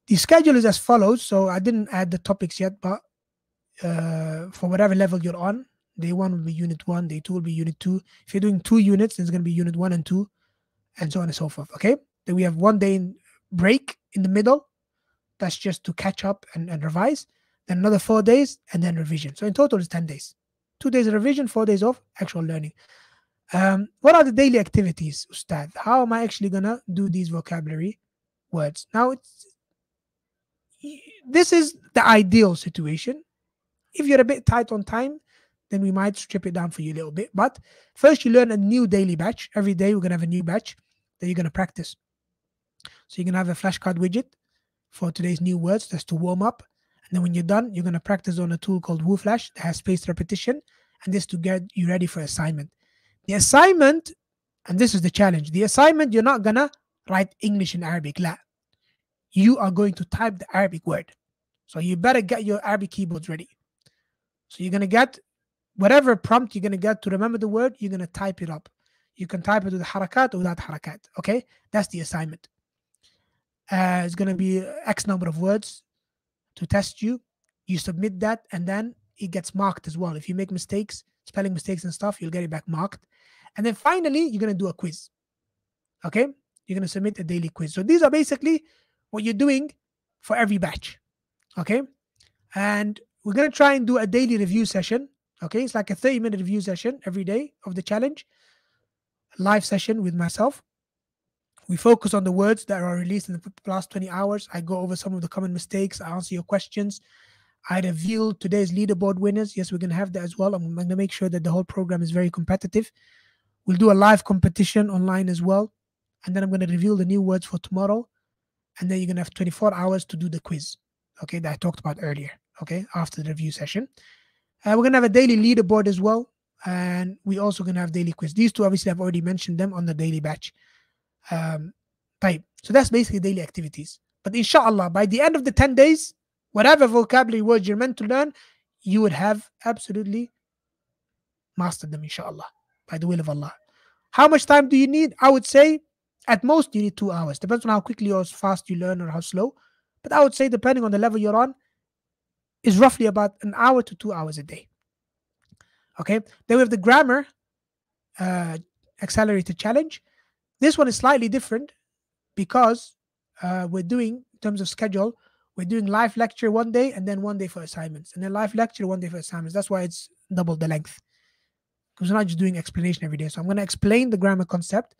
The schedule is as follows. So I didn't add the topics yet, but uh, for whatever level you're on, day one will be unit one, day two will be unit two. If you're doing two units, it's going to be unit one and two, and so on and so forth. Okay. Then we have one day in break in the middle. That's just to catch up and, and revise. Then another four days, and then revision. So in total, it's 10 days. Two days of revision, four days of actual learning. Um, what are the daily activities, Ustad? How am I actually gonna do these vocabulary words? Now, this is the ideal situation. If you're a bit tight on time, then we might strip it down for you a little bit. But first, you learn a new daily batch. Every day, we're gonna have a new batch that you're gonna practice. So you're gonna have a flashcard widget for today's new words. just to warm up. And then when you're done, you're gonna practice on a tool called WooFlash that has spaced repetition, and this to get you ready for assignment. The assignment, and this is the challenge, the assignment, you're not gonna write English in Arabic. La. You are going to type the Arabic word. So you better get your Arabic keyboards ready. So you're gonna get whatever prompt you're gonna get to remember the word, you're gonna type it up. You can type it with harakat or without harakat. Okay, that's the assignment. Uh, it's gonna be X number of words to test you. You submit that, and then it gets marked as well. If you make mistakes, spelling mistakes and stuff, you'll get it back marked. And then finally, you're going to do a quiz. Okay? You're going to submit a daily quiz. So these are basically what you're doing for every batch. Okay? And we're going to try and do a daily review session. Okay? It's like a 30 minute review session every day of the challenge, live session with myself. We focus on the words that are released in the last 20 hours. I go over some of the common mistakes. I answer your questions. I reveal today's leaderboard winners. Yes, we're going to have that as well. I'm going to make sure that the whole program is very competitive. We'll do a live competition online as well. And then I'm going to reveal the new words for tomorrow. And then you're going to have 24 hours to do the quiz, okay, that I talked about earlier, okay, after the review session. Uh, we're going to have a daily leaderboard as well. And we're also going to have daily quiz. These two, obviously, I've already mentioned them on the daily batch. Um, type. So that's basically daily activities. But inshallah, by the end of the 10 days, whatever vocabulary words you're meant to learn, you would have absolutely mastered them, inshallah, by the will of Allah. How much time do you need? I would say at most you need two hours. Depends on how quickly or fast you learn or how slow. But I would say, depending on the level you're on, is roughly about an hour to two hours a day. Okay. Then we have the grammar uh, accelerated challenge. This one is slightly different because uh, we're doing, in terms of schedule, we're doing live lecture one day and then one day for assignments, and then live lecture one day for assignments. That's why it's double the length because we're not just doing explanation every day. So I'm going to explain the grammar concept,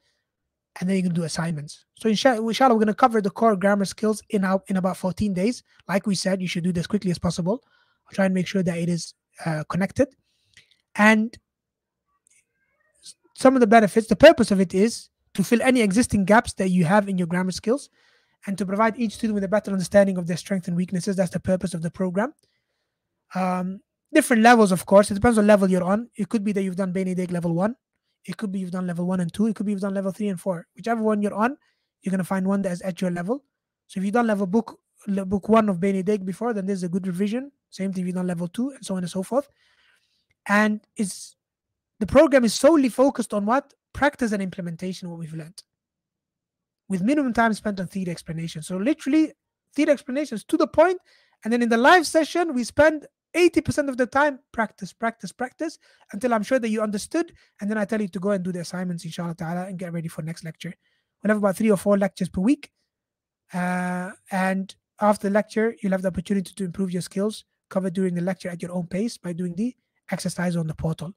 and then you can do assignments. So inshallah, we're going to cover the core grammar skills in out in about 14 days. Like we said, you should do this quickly as possible. I'll try and make sure that it is uh, connected, and some of the benefits. The purpose of it is to fill any existing gaps that you have in your grammar skills and to provide each student with a better understanding of their strengths and weaknesses. That's the purpose of the program. Um, different levels, of course. It depends on level you're on. It could be that you've done Bayna Yadayk level one. It could be you've done level one and two. It could be you've done level three and four. Whichever one you're on, you're gonna find one that is at your level. So if you've done level book book one of Bayna Yadayk before, then there's a good revision. Same thing if you've done level two and so on and so forth. And it's the program is solely focused on what practice and implementation what we've learned with minimum time spent on theory explanation. So literally theory explanations to the point, and then in the live session we spend 80% of the time practice, practice, practice until I'm sure that you understood. And then I tell you to go and do the assignments, inshallah ta'ala, and get ready for next lecture. We'll have about three or four lectures per week. Uh, and after the lecture, you'll have the opportunity to improve your skills covered during the lecture at your own pace by doing the exercise on the portal.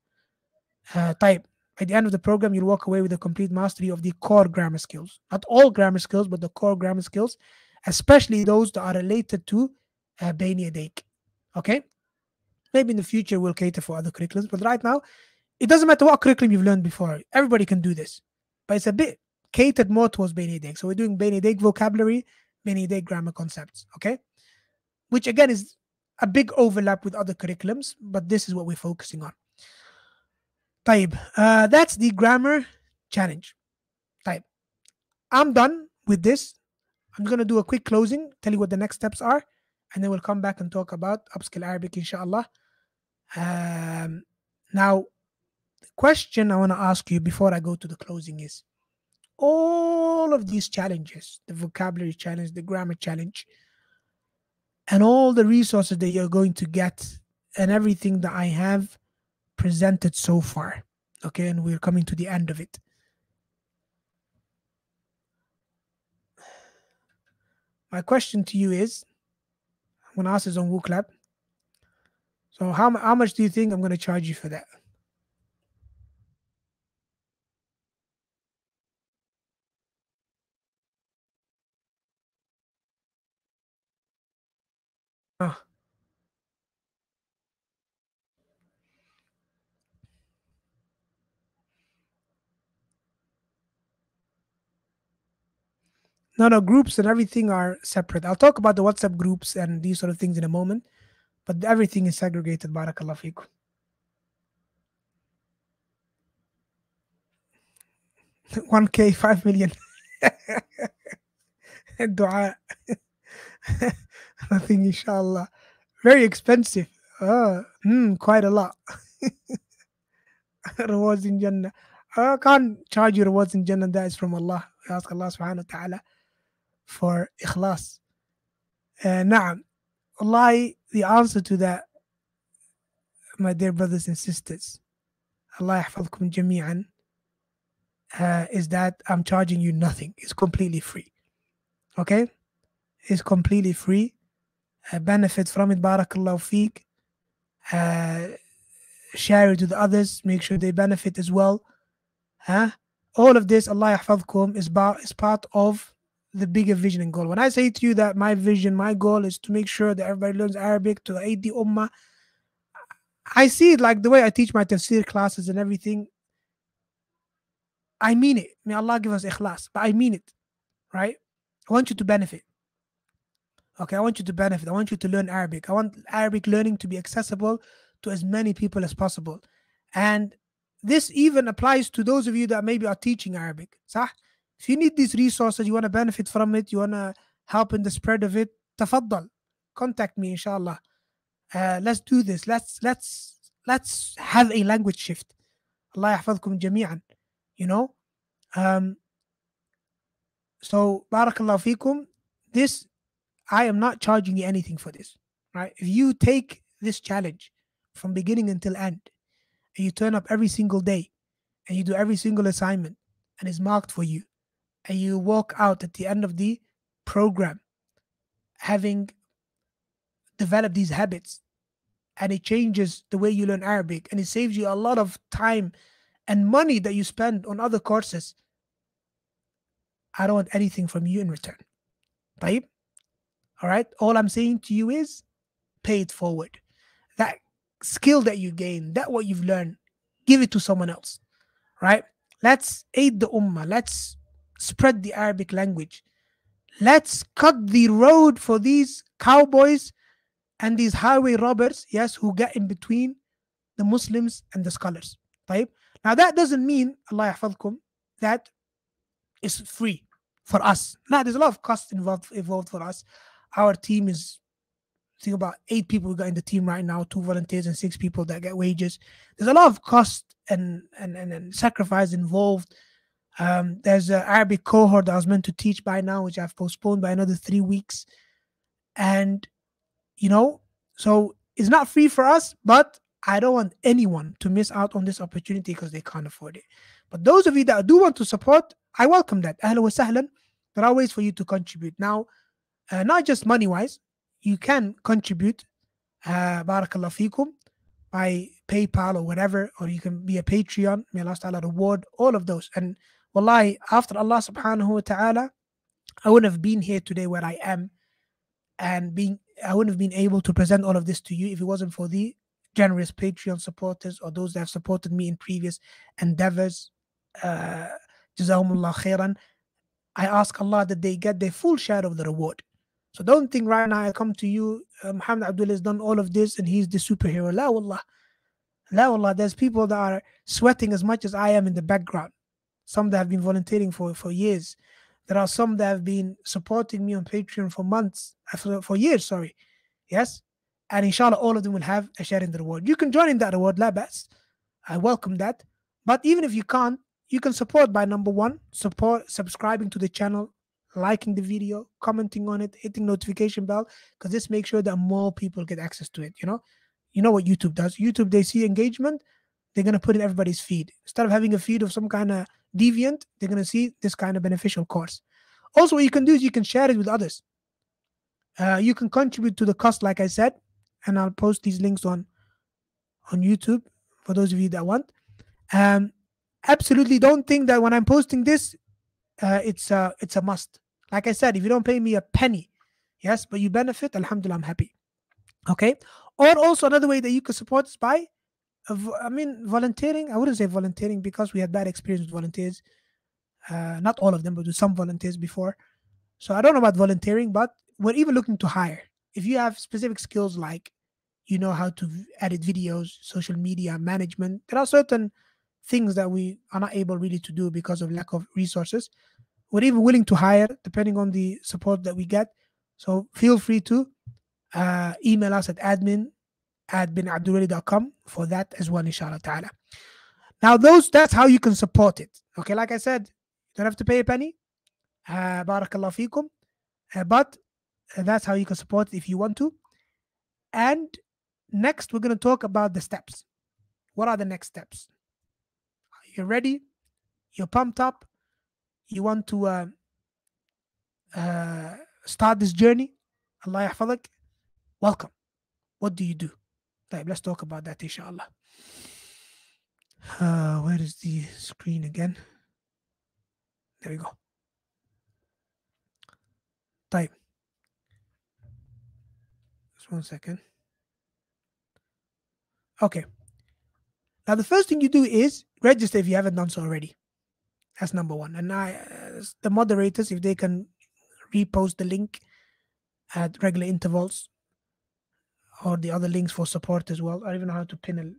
Uh, type At the end of the program, you'll walk away with a complete mastery of the core grammar skills. Not all grammar skills, but the core grammar skills, especially those that are related to uh, Bayna Yadayk. Okay? Maybe in the future we'll cater for other curriculums, but right now, it doesn't matter what curriculum you've learned before. Everybody can do this, but it's a bit catered more towards Bayna Yadayk. So we're doing Bayna Yadayk vocabulary, Bayna Yadayk grammar concepts. Okay, which again is a big overlap with other curriculums, but this is what we're focusing on. Taib, uh, that's the grammar challenge. Taib, I'm done with this. I'm gonna do a quick closing, tell you what the next steps are, and then we'll come back and talk about upskill Arabic, inshallah um, now the question I want to ask you before I go to the closing is all of these challenges the vocabulary challenge, the grammar challenge, and all the resources that you're going to get, and everything that I have presented so far. Okay, and we're coming to the end of it. My question to you is I'm going to ask this on WooClap. So, how, how much do you think I'm going to charge you for that? Oh. No, no, groups and everything are separate. I'll talk about the WhatsApp groups and these sort of things in a moment, but everything is segregated. Barakallah fikum. 1k, 5 million. Dua. Nothing, inshallah. Very expensive. Uh, mm, quite a lot. rewards in Jannah. I can't charge you rewards in Jannah. That is from Allah. I ask Allah subhanahu wa ta'ala for ikhlas. Uh, na'am. Allah, the answer to that, my dear brothers and sisters, Allah yahfadkum jami'an, uh, is that I'm charging you nothing. It's completely free. Okay? It's completely free. Uh, benefit from it, barakallahu feek. Uh, share it with others, make sure they benefit as well. Huh? All of this, Allah yahfadkum, is, ba- is part of the bigger vision and goal. When I say to you that my vision, my goal is to make sure that everybody learns Arabic to aid the Ummah, I see it like the way I teach my tafsir classes and everything. I mean it. May Allah give us ikhlas, but I mean it, right? I want you to benefit. Okay, I want you to benefit. I want you to learn Arabic. I want Arabic learning to be accessible to as many people as possible. And this even applies to those of you that maybe are teaching Arabic. Sah? If you need these resources, you want to benefit from it, you want to help in the spread of it, tafaddal. Contact me, inshallah. Uh, let's do this. Let's let's let's have a language shift. Allah yahfadkum jami'an. You know? Um, so barakallahu fikum. This I am not charging you anything for this. Right? If you take this challenge from beginning until end, and you turn up every single day, and you do every single assignment, and it's marked for you, and you walk out at the end of the program having developed these habits and it changes the way you learn Arabic and it saves you a lot of time and money that you spend on other courses. I don't want anything from you in return. Right? All right. All I'm saying to you is pay it forward. That skill that you gain, that what you've learned, give it to someone else. Right? Let's aid the ummah. Let's spread the Arabic language. Let's cut the road for these cowboys and these highway robbers, yes, who get in between the Muslims and the scholars. Right? Now that doesn't mean, Allah yahfadkum, that is free for us. Now there's a lot of cost involved involved for us. Our team is think about eight people we got in the team right now, two volunteers and six people that get wages. There's a lot of cost and and, and, and sacrifice involved um, there's an Arabic cohort that I was meant to teach by now, which I've postponed by another three weeks. And, you know, so it's not free for us, but I don't want anyone to miss out on this opportunity because they can't afford it. But those of you that do want to support, I welcome that. Ahlan wa sahlan. There are ways for you to contribute. Now, uh, not just money wise, you can contribute, uh, barakallah fikum, by PayPal or whatever, or you can be a Patreon. May Allah reward all of those. And Wallahi, after Allah subhanahu wa ta'ala, I wouldn't have been here today where I am and being I wouldn't have been able to present all of this to you if it wasn't for the generous Patreon supporters or those that have supported me in previous endeavors. Uh, Jazakumullah khairan. I ask Allah that they get their full share of the reward. So don't think right now I come to you, uh, Muhammad Abdul has done all of this and he's the superhero. La wallah. La wallah. There's people that are sweating as much as I am in the background some that have been volunteering for, for years. There are some that have been supporting me on Patreon for months, uh, for, for years, sorry. Yes? And inshallah, all of them will have a share in the reward. You can join in that reward, la bas. I welcome that. But even if you can't, you can support by number one, support subscribing to the channel, liking the video, commenting on it, hitting notification bell, because this makes sure that more people get access to it. You know, you know what YouTube does. YouTube they see engagement, they're gonna put in everybody's feed. Instead of having a feed of some kind of deviant, they're gonna see this kind of beneficial course. Also, what you can do is you can share it with others. Uh, you can contribute to the cost, like I said, and I'll post these links on on YouTube for those of you that want. Um, absolutely don't think that when I'm posting this, uh, it's a it's a must. Like I said, if you don't pay me a penny, yes, but you benefit, Alhamdulillah, I'm happy. Okay. Or also another way that you could support us by, I mean, volunteering. I wouldn't say volunteering because we had bad experience with volunteers. Uh, not all of them, but with some volunteers before. So I don't know about volunteering, but we're even looking to hire. If you have specific skills like you know how to edit videos, social media management, there are certain things that we are not able really to do because of lack of resources. We're even willing to hire depending on the support that we get. So feel free to uh, email us at admin at binabdilwali.com for that as well, inshallah ta'ala. Now, those that's how you can support it. Okay, like I said, you don't have to pay a penny. Uh, barakallah. Uh, but uh, that's how you can support it if you want to. And next, we're going to talk about the steps. What are the next steps? You're ready. You're pumped up. You want to uh, uh, start this journey. Allah yahfadak. Welcome. What do you do? Right, let's talk about that, inshallah. Uh, where is the screen again? There we go. Type. Just one second. Okay. Now, the first thing you do is register if you haven't done so already. That's number one. And I, uh, the moderators, if they can repost the link at regular intervals or the other links for support as well. I don't even know how to pin a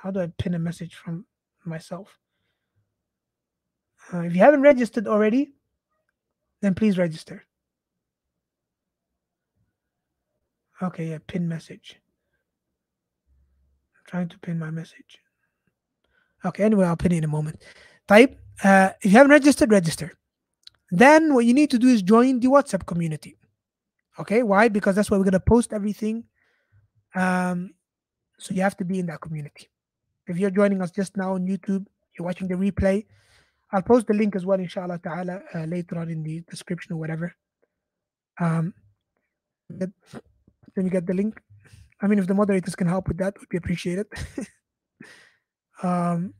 how do I pin a message from myself. Uh, if you haven't registered already, then please register. Okay, yeah, pin message. I'm trying to pin my message. Okay, anyway, I'll pin it in a moment. Type, uh, if you haven't registered, register. Then what you need to do is join the WhatsApp community. Okay, why? Because that's where we're going to post everything. Um, so you have to be in that community. If you're joining us just now on YouTube, you're watching the replay, I'll post the link as well, inshallah ta'ala, uh, later on in the description or whatever. Um, then you get the link. I mean, if the moderators can help with that, would be appreciated. Um,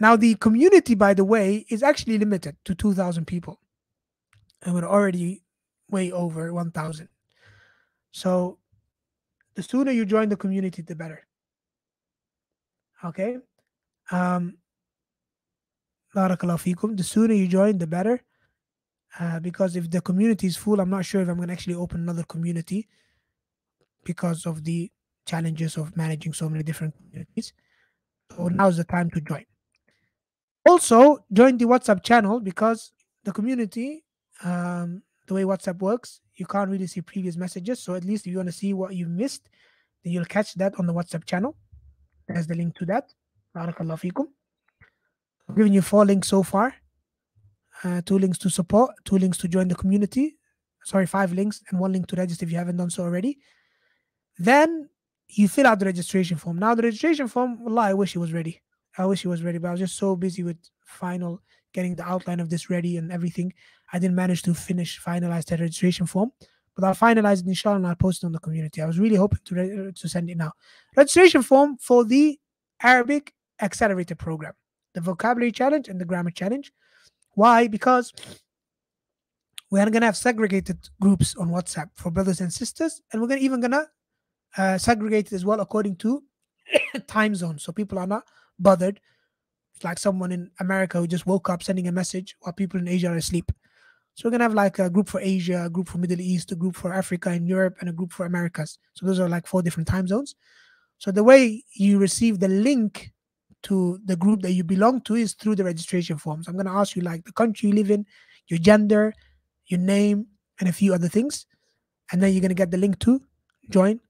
now, the community, by the way, is actually limited to 2,000 people. And we're already way over 1,000. So, the sooner you join the community, the better. Okay? Um. The sooner you join, the better. Uh, because if the community is full, I'm not sure if I'm going to actually open another community because of the challenges of managing so many different communities. So now is the time to join. Also, join the WhatsApp channel because the community, um, the way WhatsApp works, you can't really see previous messages. So at least if you want to see what you missed, then you'll catch that on the WhatsApp channel. There's the link to that. Barakallah fikum. I've given you four links so far. Uh, two links to support, two links to join the community. Sorry, five links and one link to register if you haven't done so already. Then you fill out the registration form. Now the registration form, Allah, I wish it was ready. I wish it was ready, but I was just so busy with final getting the outline of this ready and everything. I didn't manage to finish finalize that registration form, but I'll finalize it inshallah and I'll post it on the community. I was really hoping to re- to send it now. Registration form for the Arabic Accelerator Program, the Vocabulary Challenge and the Grammar Challenge. Why? Because we're gonna have segregated groups on WhatsApp for brothers and sisters, and we're gonna even gonna uh, segregated as well according to time zone. So people are not bothered. Like someone in America who just woke up sending a message while people in Asia are asleep. So we're gonna have like a group for Asia, a group for Middle East, a group for Africa and Europe, and a group for Americas. So those are like four different time zones. So the way you receive the link to the group that you belong to is through the registration forms. I'm gonna ask you like the country you live in, your gender, your name, and a few other things. And then you're gonna get the link to join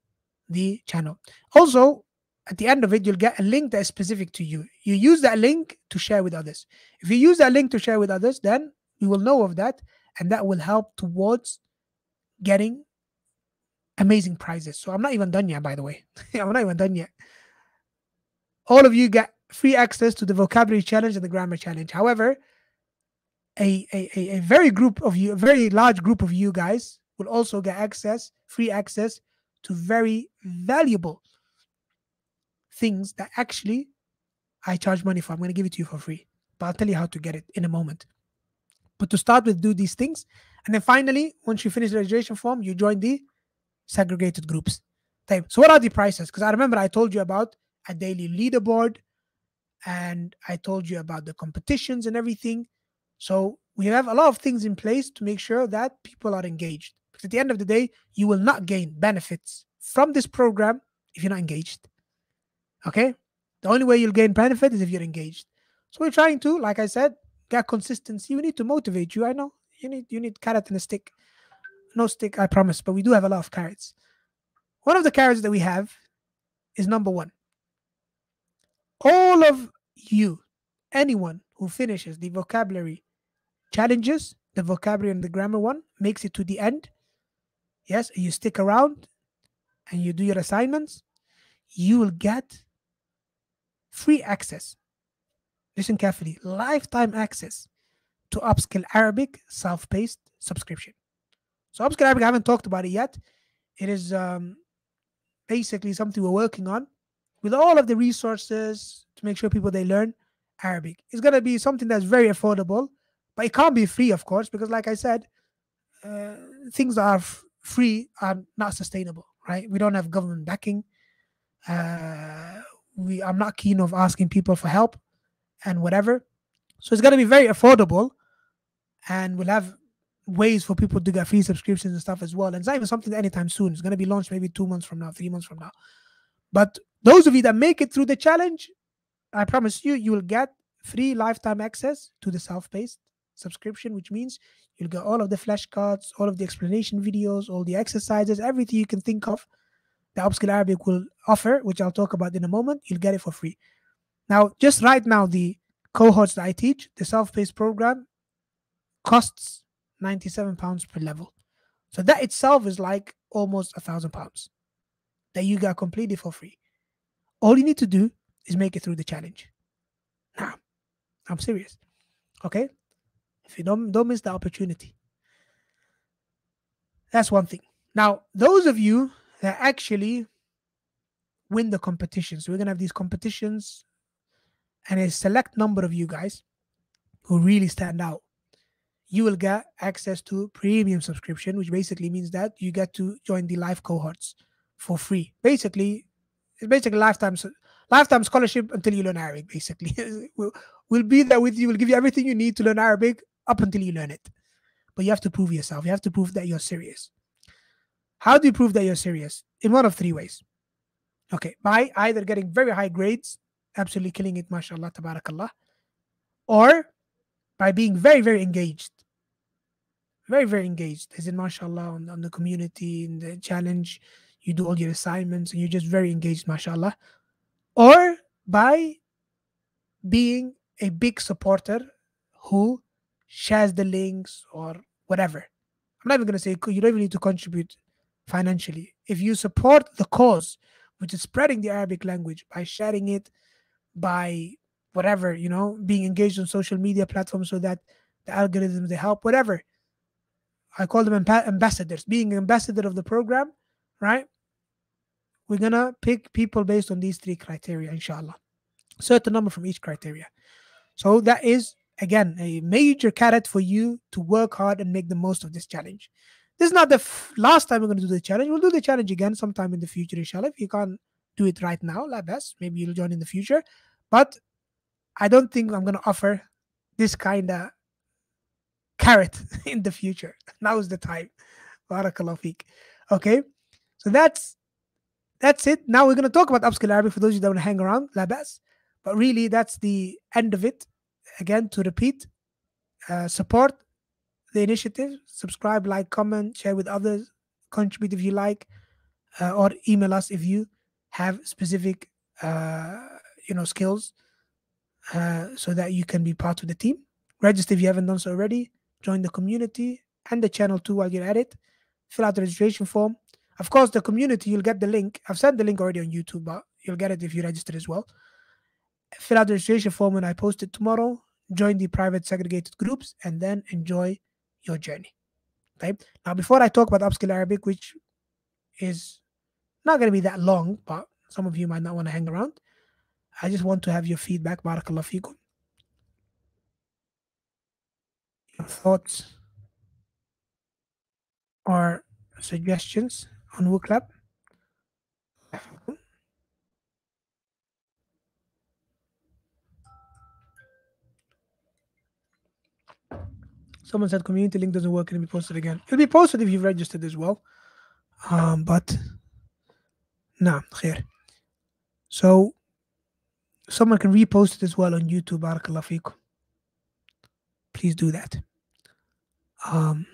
the channel. Also, at the end of it, you'll get a link that is specific to you. You use that link to share with others. If you use that link to share with others, then we will know of that, and that will help towards getting amazing prizes. So I'm not even done yet, by the way. I'm not even done yet. All of you get free access to the vocabulary challenge and the grammar challenge. However, a, a, a very group of you, a very large group of you guys will also get access, free access to very valuable things that actually I charge money for. I'm going to give it to you for free, but I'll tell you how to get it in a moment. But to start with, do these things. And then finally, once you finish the registration form, you join the segregated groups. So, what are the prices? Because I remember I told you about a daily leaderboard and I told you about the competitions and everything. So, we have a lot of things in place to make sure that people are engaged. Because at the end of the day, you will not gain benefits from this program if you're not engaged. Okay? The only way you'll gain benefit is if you're engaged. So we're trying to, like I said, get consistency. We need to motivate you. I know you need you need carrot and a stick. No stick, I promise, but we do have a lot of carrots. One of the carrots that we have is number one. All of you, anyone who finishes the vocabulary challenges, the vocabulary and the grammar one, makes it to the end. Yes, you stick around and you do your assignments, you will get free access. Listen carefully lifetime access to Upskill Arabic self paced subscription. So, Upskill Arabic, I haven't talked about it yet. It is um, basically something we're working on with all of the resources to make sure people they learn Arabic. It's going to be something that's very affordable, but it can't be free, of course, because, like I said, uh, things are f- free are not sustainable, right? We don't have government backing. Uh, we I'm not keen of asking people for help and whatever. So it's gonna be very affordable, and we'll have ways for people to get free subscriptions and stuff as well. And it's not even something anytime soon. It's gonna be launched maybe two months from now, three months from now. But those of you that make it through the challenge, I promise you, you will get free lifetime access to the self-paced subscription, which means you'll get all of the flashcards, all of the explanation videos, all the exercises, everything you can think of the Upskill Arabic will offer, which I'll talk about in a moment, you'll get it for free. Now, just right now, the cohorts that I teach, the self-paced program, costs 97 pounds per level. So that itself is like almost a thousand pounds that you got completely for free. All you need to do is make it through the challenge. Now, I'm serious. Okay? If you don't don't miss the opportunity. That's one thing. Now, those of you that actually win the competition. So we're gonna have these competitions, and a select number of you guys who really stand out. You will get access to premium subscription, which basically means that you get to join the live cohorts for free. Basically, it's basically lifetime lifetime scholarship until you learn Arabic. Basically, we'll, we'll be there with you. We'll give you everything you need to learn Arabic up until you learn it. But you have to prove yourself. You have to prove that you're serious. How do you prove that you're serious? In one of three ways. Okay, by either getting very high grades, absolutely killing it, mashallah, tabarakallah, or by being very, very engaged. Very, very engaged, as in, mashallah, on, on the community, in the challenge, you do all your assignments, and you're just very engaged, mashallah. Or by being a big supporter who shares the links or whatever. I'm not even going to say you don't even need to contribute financially. If you support the cause, which is spreading the Arabic language by sharing it, by whatever, you know, being engaged on social media platforms so that the algorithms they help, whatever. I call them ambassadors, being an ambassador of the program, right? We're gonna pick people based on these three criteria, inshallah. Certain number from each criteria. So that is again a major carrot for you to work hard and make the most of this challenge. This is not the last time we're going to do the challenge. We'll do the challenge again sometime in the future, inshallah. If you can't do it right now, like best, maybe you'll join in the future. But I don't think I'm going to offer this kind of carrot in the future. Now is the time. Barakallah feek. Okay, so that's that's it. Now we're going to talk about upskill Arabic for those of you that want to hang around, labas. But really, that's the end of it. Again, to repeat, uh, support the initiative. Subscribe, like, comment, share with others, contribute if you like, uh, or email us if you have specific uh, you know skills uh, so that you can be part of the team. Register if you haven't done so already. Join the community and the channel too while you're at it. Fill out the registration form. Of course, the community, you'll get the link. I've sent the link already on YouTube, but you'll get it if you register as well. Fill out the registration form when I post it tomorrow. Join the private segregated groups and then enjoy your journey. Okay. Now, before I talk about upskill Arabic, which is not going to be that long, but some of you might not want to hang around. I just want to have your feedback. Barakallah fikum. Your thoughts or suggestions on WooClap. Someone said community link doesn't work it'll be posted again. It'll be posted if you've registered as well. Um, but no, here. So someone can repost it as well on YouTube. Barakallah fikum. Please do that. Um,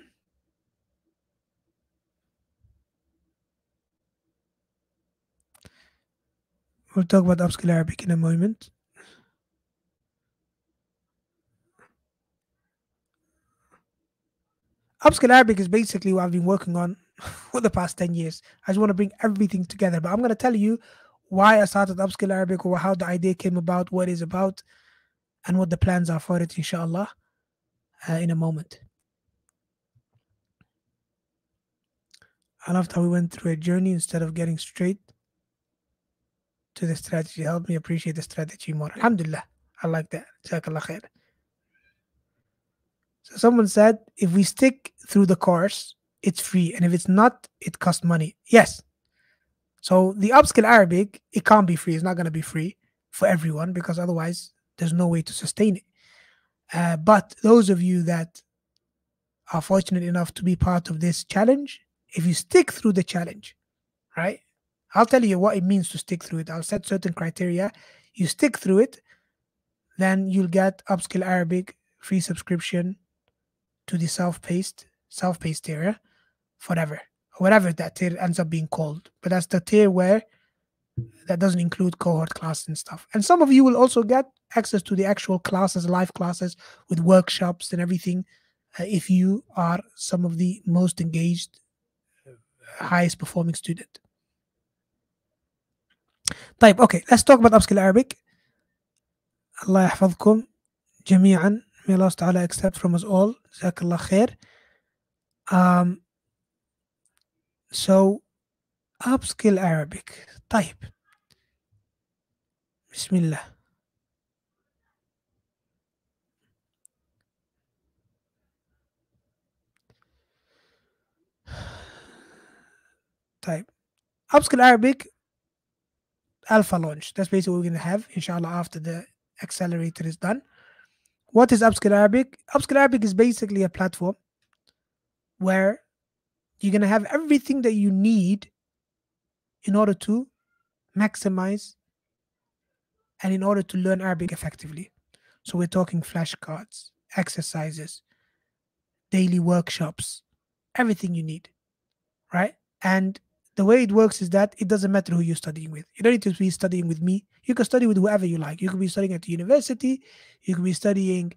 we'll talk about upskill Arabic in a moment. Upskill Arabic is basically what I've been working on for the past 10 years. I just want to bring everything together. But I'm going to tell you why I started Upskill Arabic or how the idea came about, what it's about, and what the plans are for it, inshallah, uh, in a moment. I loved how we went through a journey instead of getting straight to the strategy. Help me appreciate the strategy more. Alhamdulillah. I like that. Jazakallah khair. So someone said, if we stick through the course, it's free. And if it's not, it costs money. Yes. So the upskill Arabic, it can't be free. It's not going to be free for everyone because otherwise there's no way to sustain it. Uh, but those of you that are fortunate enough to be part of this challenge, if you stick through the challenge, right? I'll tell you what it means to stick through it. I'll set certain criteria. You stick through it, then you'll get upskill Arabic free subscription to the self-paced self-paced area forever whatever that tier ends up being called but that's the tier where that doesn't include cohort class and stuff and some of you will also get access to the actual classes live classes with workshops and everything uh, if you are some of the most engaged highest performing student طيب okay let's talk about upskill Arabic الله يحفظكم جميعا May Allah Ta'ala accept from us all. Jazakallah khair. Um, so, upskill Arabic. Type. Bismillah. Type. Upskill Arabic alpha launch. That's basically what we're going to have, inshallah, after the accelerator is done. What is Upskill Arabic? Upskill Arabic is basically a platform where you're going to have everything that you need in order to maximize and in order to learn Arabic effectively. So we're talking flashcards, exercises, daily workshops, everything you need, right? And the way it works is that it doesn't matter who you're studying with. You don't need to be studying with me. You can study with whoever you like. You could be studying at the university. You could be studying,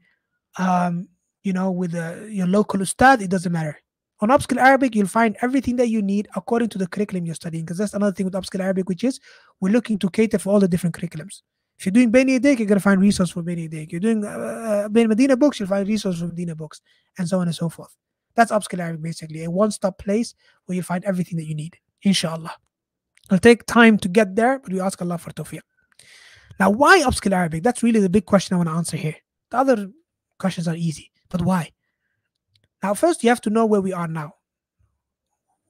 um, you know, with uh, your local ustad. It doesn't matter. On Upskill Arabic, you'll find everything that you need according to the curriculum you're studying. Because that's another thing with Upskill Arabic, which is we're looking to cater for all the different curriculums. If you're doing Bayna Yadayk, you're going to find resource for Bayna Yadayk. You're doing uh, uh Medina books, you'll find resource for Medina books, and so on and so forth. That's Upskill Arabic, basically, a one-stop place where you find everything that you need, inshallah. It'll take time to get there, but we ask Allah for tawfiq. Now, why upskill Arabic? That's really the big question I want to answer here. The other questions are easy, but why? Now, first, you have to know where we are now.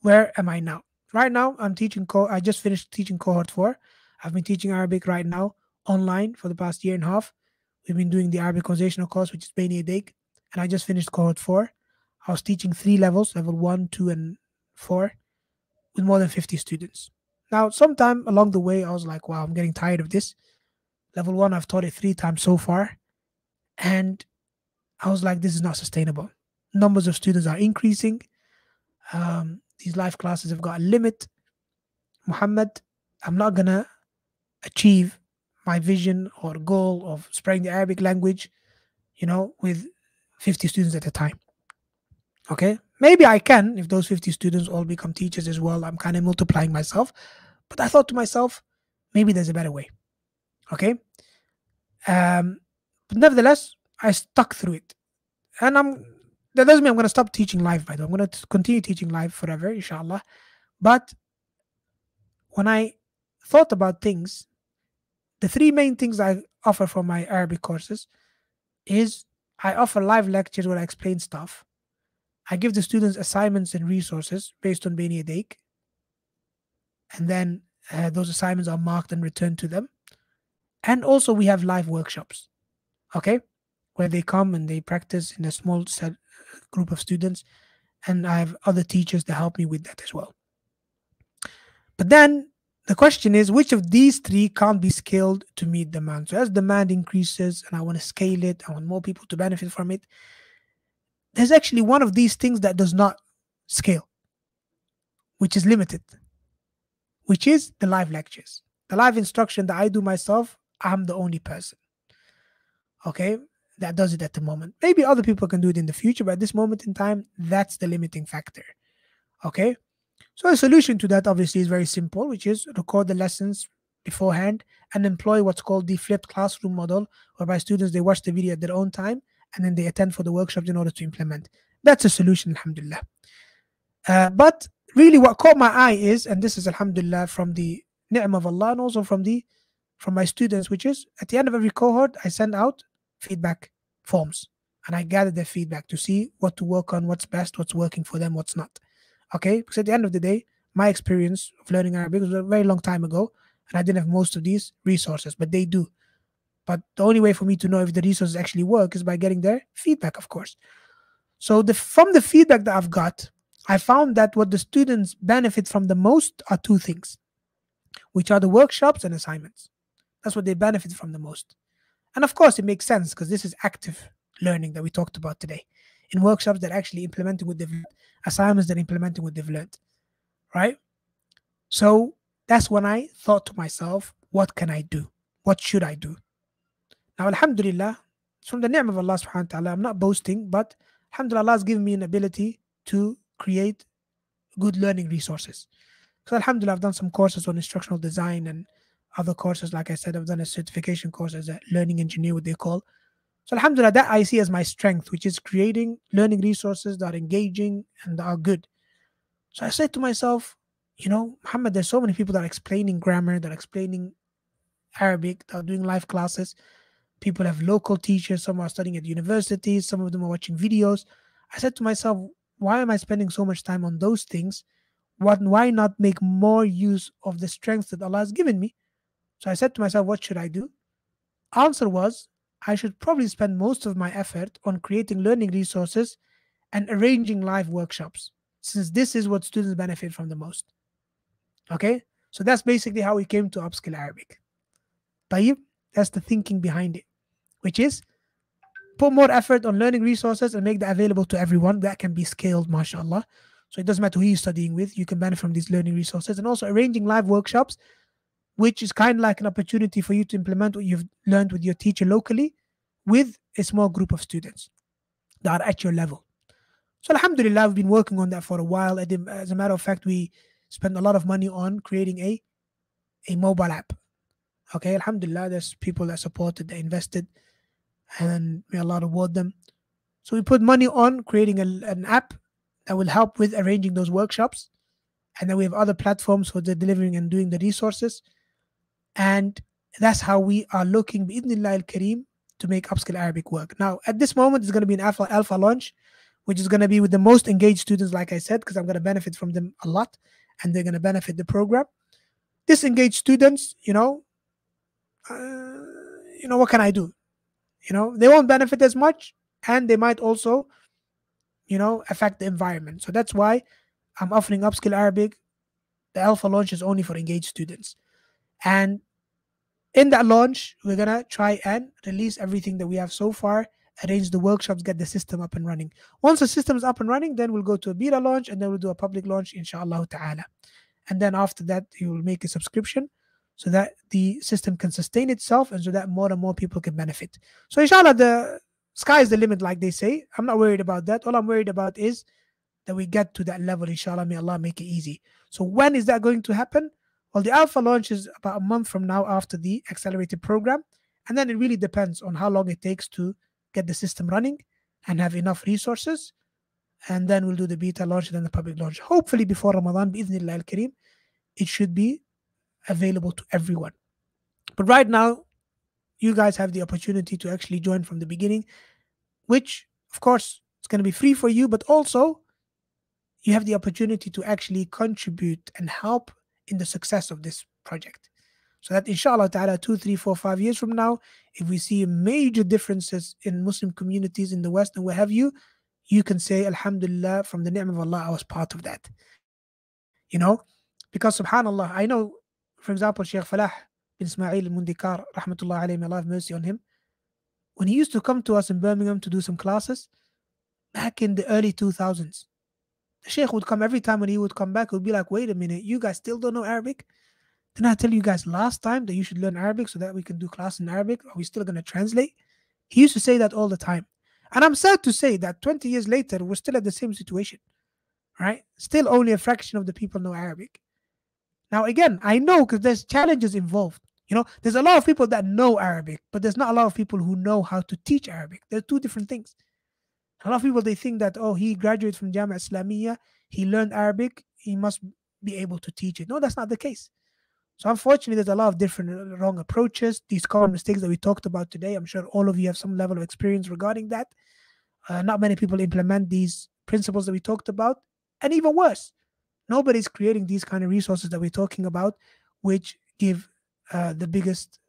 Where am I now? Right now, I'm teaching. Co- I just finished teaching cohort four. I've been teaching Arabic right now online for the past year and a half. We've been doing the Arabic conversational course, which is Bayna Yadayk, and I just finished cohort four. I was teaching three levels, level one, two, and four, with more than 50 students. Now, sometime along the way, I was like, wow, I'm getting tired of this. Level one, I've taught it three times so far. And I was like, this is not sustainable. Numbers of students are increasing. Um, these live classes have got a limit. Muhammad, I'm not gonna achieve my vision or goal of spreading the Arabic language, you know, with 50 students at a time. Okay, maybe I can if those 50 students all become teachers as well. I'm kind of multiplying myself, but I thought to myself, maybe there's a better way. Okay, um, but nevertheless, I stuck through it, and I'm that doesn't mean I'm going to stop teaching live. By the way, I'm going to continue teaching live forever, inshallah. But when I thought about things, the three main things I offer for my Arabic courses is I offer live lectures where I explain stuff. I give the students assignments and resources based on Bayna Yadayk. And then uh, those assignments are marked and returned to them. And also, we have live workshops, okay, where they come and they practice in a small set group of students. And I have other teachers to help me with that as well. But then the question is which of these three can't be scaled to meet demand? So as demand increases and I want to scale it, I want more people to benefit from it. There's actually one of these things that does not scale, which is limited, which is the live lectures. The live instruction that I do myself, I'm the only person. Okay, that does it at the moment. Maybe other people can do it in the future, but at this moment in time, that's the limiting factor. Okay, so a solution to that obviously is very simple, which is record the lessons beforehand and employ what's called the flipped classroom model, whereby students they watch the video at their own time and then they attend for the workshops in order to implement. That's a solution, alhamdulillah. Uh, but really what caught my eye is, and this is alhamdulillah from the ni'mah of Allah and also from the from my students, which is at the end of every cohort, I send out feedback forms and I gather their feedback to see what to work on, what's best, what's working for them, what's not. Okay, because at the end of the day, my experience of learning Arabic was a very long time ago, and I didn't have most of these resources, but they do. But the only way for me to know if the resources actually work is by getting their feedback, of course. So the from the feedback that I've got, I found that what the students benefit from the most are two things, which are the workshops and assignments. That's what they benefit from the most. And of course, it makes sense because this is active learning that we talked about today in workshops that actually implementing what they've assignments that implementing what they've learned. Right? So that's when I thought to myself, what can I do? What should I do? Now, Alhamdulillah, it's from the ni'mah of Allah subhanahu wa ta'ala. I'm not boasting, but Alhamdulillah, Allah has given me an ability to create good learning resources. Because Alhamdulillah, I've done some courses on instructional design and other courses. Like I said, I've done a certification course as a learning engineer, what they call. So Alhamdulillah, that I see as my strength, which is creating learning resources that are engaging and are good. So I said to myself, you know, Muhammad, there's so many people that are explaining grammar, that are explaining Arabic, that are doing live classes. People have local teachers, some are studying at universities, some of them are watching videos. I said to myself, why am I spending so much time on those things? What, why not make more use of the strength that Allah has given me? So I said to myself, what should I do? Answer was, I should probably spend most of my effort on creating learning resources and arranging live workshops, since this is what students benefit from the most. Okay, so that's basically how we came to upskill Arabic. Tayyib, that's the thinking behind it, which is put more effort on learning resources and make that available to everyone. That can be scaled, mashallah. So it doesn't matter who you're studying with, you can benefit from these learning resources and also arranging live workshops which is kind of like an opportunity for you to implement what you've learned with your teacher locally with a small group of students that are at your level. So, Alhamdulillah, we've been working on that for a while. As a matter of fact, we spent a lot of money on creating a, a mobile app. Okay, Alhamdulillah, there's people that supported, that invested, and may Allah reward them. So, we put money on creating a, an app that will help with arranging those workshops. And then we have other platforms for the delivering and doing the resources. And that's how we are looking, bi'idhnillah al-kareem, to make upskill Arabic work. Now, at this moment, it's going to be an alpha, alpha launch, which is going to be with the most engaged students, like I said, because I'm going to benefit from them a lot and they're going to benefit the program. Disengaged students, you know, uh, you know, what can I do? You know, they won't benefit as much and they might also, you know, affect the environment. So that's why I'm offering Upskill Arabic. The alpha launch is only for engaged students. And in that launch, we're gonna try and release everything that we have so far, arrange the workshops, get the system up and running. Once the system is up and running, then we'll go to a beta launch and then we'll do a public launch, inshallah ta'ala. And then after that, you will make a subscription so that the system can sustain itself and so that more and more people can benefit. So inshallah, the sky is the limit, like they say. I'm not worried about that. All I'm worried about is that we get to that level, inshallah. May Allah make it easy. So when is that going to happen? Well, the alpha launch is about a month from now after the accelerated program. And then it really depends on how long it takes to get the system running and have enough resources. And then we'll do the beta launch and then the public launch. Hopefully before Ramadan, bi'idhnillah al-kareem, it should be available to everyone. But right now, you guys have the opportunity to actually join from the beginning, which of course it's going to be free for you, but also you have the opportunity to actually contribute and help in the success of this project. So that inshallah ta'ala, two, three, four, five years from now, if we see major differences in Muslim communities in the West and what have you, you can say, Alhamdulillah, from the ni'mah of Allah, I was part of that. You know, because subhanAllah, I know, for example, Sheikh Falah bin Ismail al-Mundikar, rahmatullah alayhi, may Allah have mercy on him, when he used to come to us in Birmingham to do some classes back in the early 2000s, the Sheikh would come every time when he would come back, he would be like, wait a minute, you guys still don't know Arabic? Didn't I tell you guys last time that you should learn Arabic so that we can do class in Arabic? Are we still going to translate? He used to say that all the time. And I'm sad to say that 20 years later, we're still at the same situation, right? Still only a fraction of the people know Arabic. Now, again, I know because there's challenges involved. You know, there's a lot of people that know Arabic, but there's not a lot of people who know how to teach Arabic. They're two different things. A lot of people they think that oh, he graduated from Jamia Islamiyya, he learned Arabic, he must be able to teach it. No, that's not the case. So unfortunately, there's a lot of different uh, wrong approaches. These common mistakes that we talked about today, I'm sure all of you have some level of experience regarding that. Uh, not many people implement these principles that we talked about, and even worse, nobody's creating these kind of resources that we're talking about, which give uh, the biggest,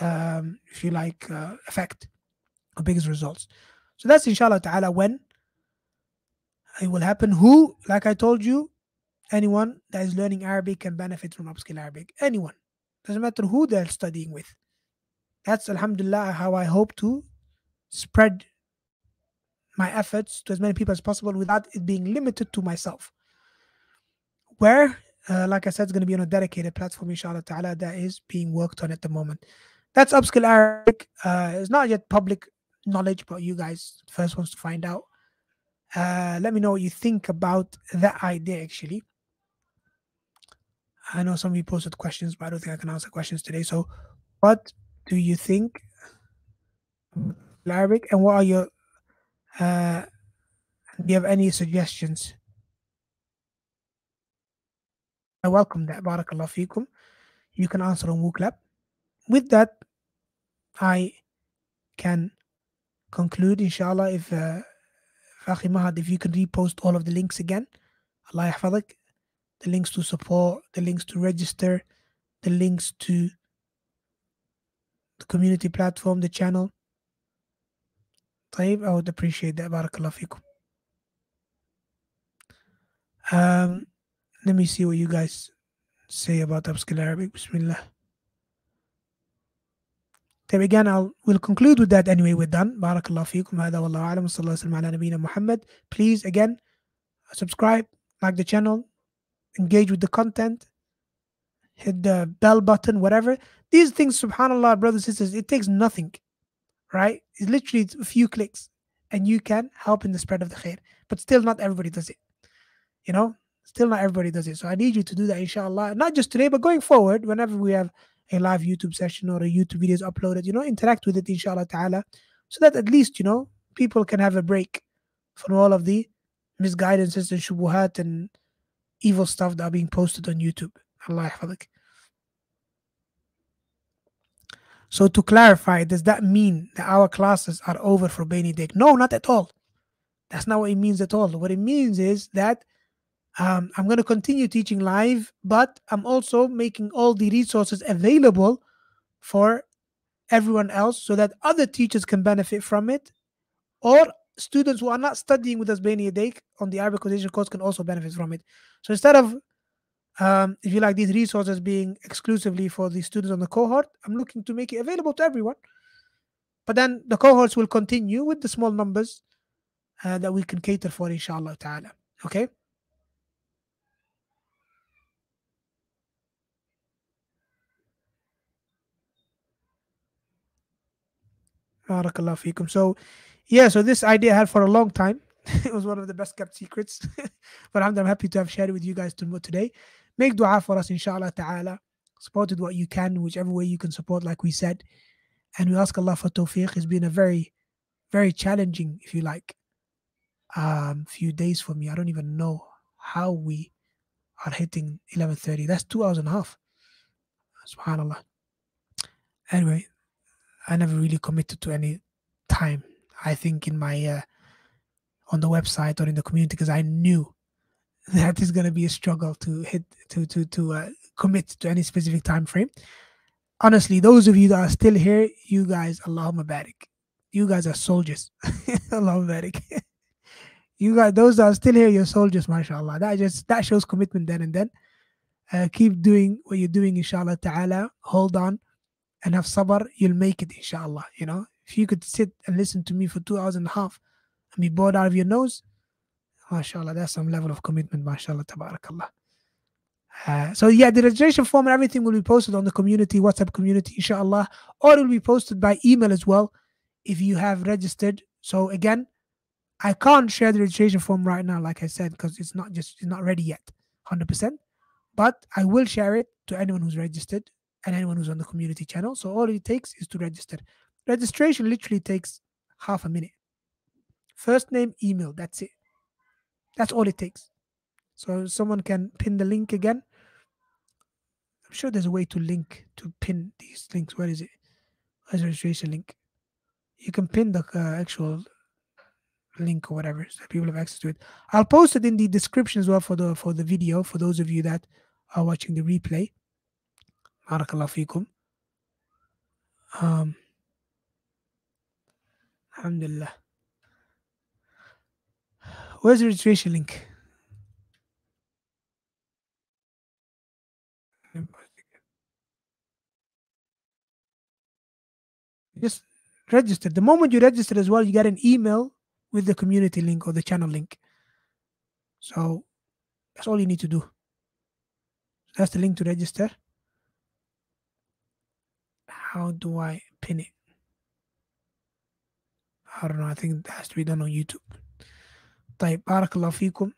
um, if you like, uh, effect or biggest results. So that's inshallah ta'ala when it will happen. Who, like I told you, anyone that is learning Arabic can benefit from upskill Arabic. Anyone. Doesn't matter who they're studying with. That's Alhamdulillah how I hope to spread my efforts to as many people as possible without it being limited to myself. Where, uh, like I said, it's going to be on a dedicated platform, inshallah ta'ala, that is being worked on at the moment. That's Upskill Arabic. Uh, it's not yet public knowledge, but you guys first ones to find out. Uh, let me know what you think about that idea actually. I know some of you posted questions, but I don't think I can answer questions today. So, what do you think, Arabic, and what are your? Uh, do you have any suggestions? I welcome that. Barakallah fikum. You can answer on WooClap. With that, I can conclude, inshallah, if uh, Mahad, if you can repost all of the links again. Allah yahfadak. The links to support, the links to register, the links to the community platform, the channel. I would appreciate that. Barakallah fikum. Um, let me see what you guys say about upskill Arabic. Bismillah. طيب again I'll we'll conclude with that anyway we're done بارك الله فيكم هذا والله أعلم وصلى الله وسلم على نبينا محمد please again subscribe like the channel engage with the content, hit the bell button, whatever. These things, subhanAllah, brothers and sisters, it takes nothing, right? It's literally a few clicks and you can help in the spread of the khair. But still, not everybody does it. You know, Still not everybody does it. So I need you to do that, inshallah. Not just today, but going forward, whenever we have a live YouTube session or a YouTube video is uploaded, you know, interact with it, inshallah ta'ala, so that at least, you know, people can have a break from all of the misguidances and shubuhat and evil stuff that are being posted on YouTube. Allah yahfadak. So to clarify, does that mean that our classes are over for Bayna Yadayk? No, not at all. That's not what it means at all. What it means is that um, I'm going to continue teaching live, but I'm also making all the resources available for everyone else so that other teachers can benefit from it or students who are not studying with us Bayna Yadayk on the Arabic quotation course can also benefit from it. So instead of, um, if you like, these resources being exclusively for the students on the cohort, I'm looking to make it available to everyone. But then the cohorts will continue with the small numbers uh, that we can cater for, inshallah ta'ala. Okay? Barakallah fikum. So, yeah, so this idea I had for a long time. it was one of the best kept secrets. but I'm, I'm happy to have shared it with you guys today. Make dua for us, inshallah ta'ala. Support it what you can, whichever way you can support, like we said. And we ask Allah for tawfiq. It's been a very, very challenging, if you like, um, few days for me. I don't even know how we are hitting 11.30. That's two hours and a half. SubhanAllah. Anyway, I never really committed to any time. I think in my uh, on the website or in the community because I knew that is going to be a struggle to hit to to to uh, commit to any specific time frame. Honestly, those of you that are still here, you guys, Allahumma barik. You guys are soldiers. Allahumma barik. you guys, those that are still here, you're soldiers, mashallah. That just that shows commitment then and then. Uh, keep doing what you're doing, inshallah ta'ala. Hold on and have sabr, you'll make it, inshallah. You know, if you could sit and listen to me for two hours and a half and be bored out of your nose, mashallah, that's some level of commitment, mashallah, tabarakallah. Uh, so yeah, the registration form and everything will be posted on the community, WhatsApp community, inshallah, or it will be posted by email as well if you have registered. So again, I can't share the registration form right now, like I said, because it's not just it's not ready yet, hundred percent. But I will share it to anyone who's registered and anyone who's on the community channel. So all it takes is to register. Registration literally takes half a minute. First name, email, that's it. That's all it takes. So someone can pin the link again. I'm sure there's a way to link to pin these links. Where is it? Registration link? You can pin the uh, actual link or whatever so people have access to it. I'll post it in the description as well for the for the video for those of you that are watching the replay. Barakallah fikum. Um, Alhamdulillah. Where's the registration link? Just register. The moment you register as well, you get an email with the community link or the channel link. So that's all you need to do. That's the link to register How do I pin it? I don't know. I think it has to be done on YouTube. طيب بارك الله فيكم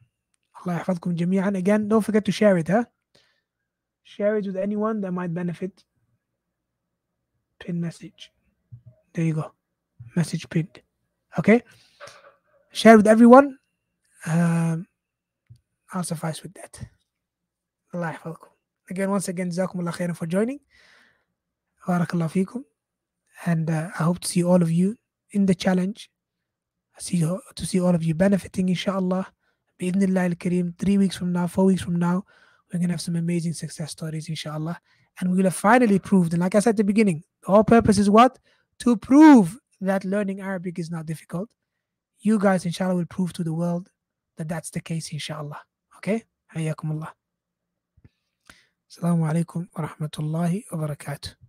الله يحفظكم جميعا again don't forget to share it huh share it with anyone that might benefit pin message there you go message pinned okay share with everyone um, I'll suffice with that الله يحفظكم again once again جزاكم الله خيرا for joining Barakallahu fikum. And uh, I hope to see all of you in the challenge. See to see all of you benefiting, inshallah. Kareem, three weeks from now, four weeks from now, we're going to have some amazing success stories, inshallah. And we'll have finally proved, and like I said at the beginning, the whole purpose is what? To prove that learning Arabic is not difficult. You guys, inshallah, will prove to the world that that's the case, inshallah. Okay? Hayyakumullah. Assalamu alaikum wa rahmatullahi wa barakatuh.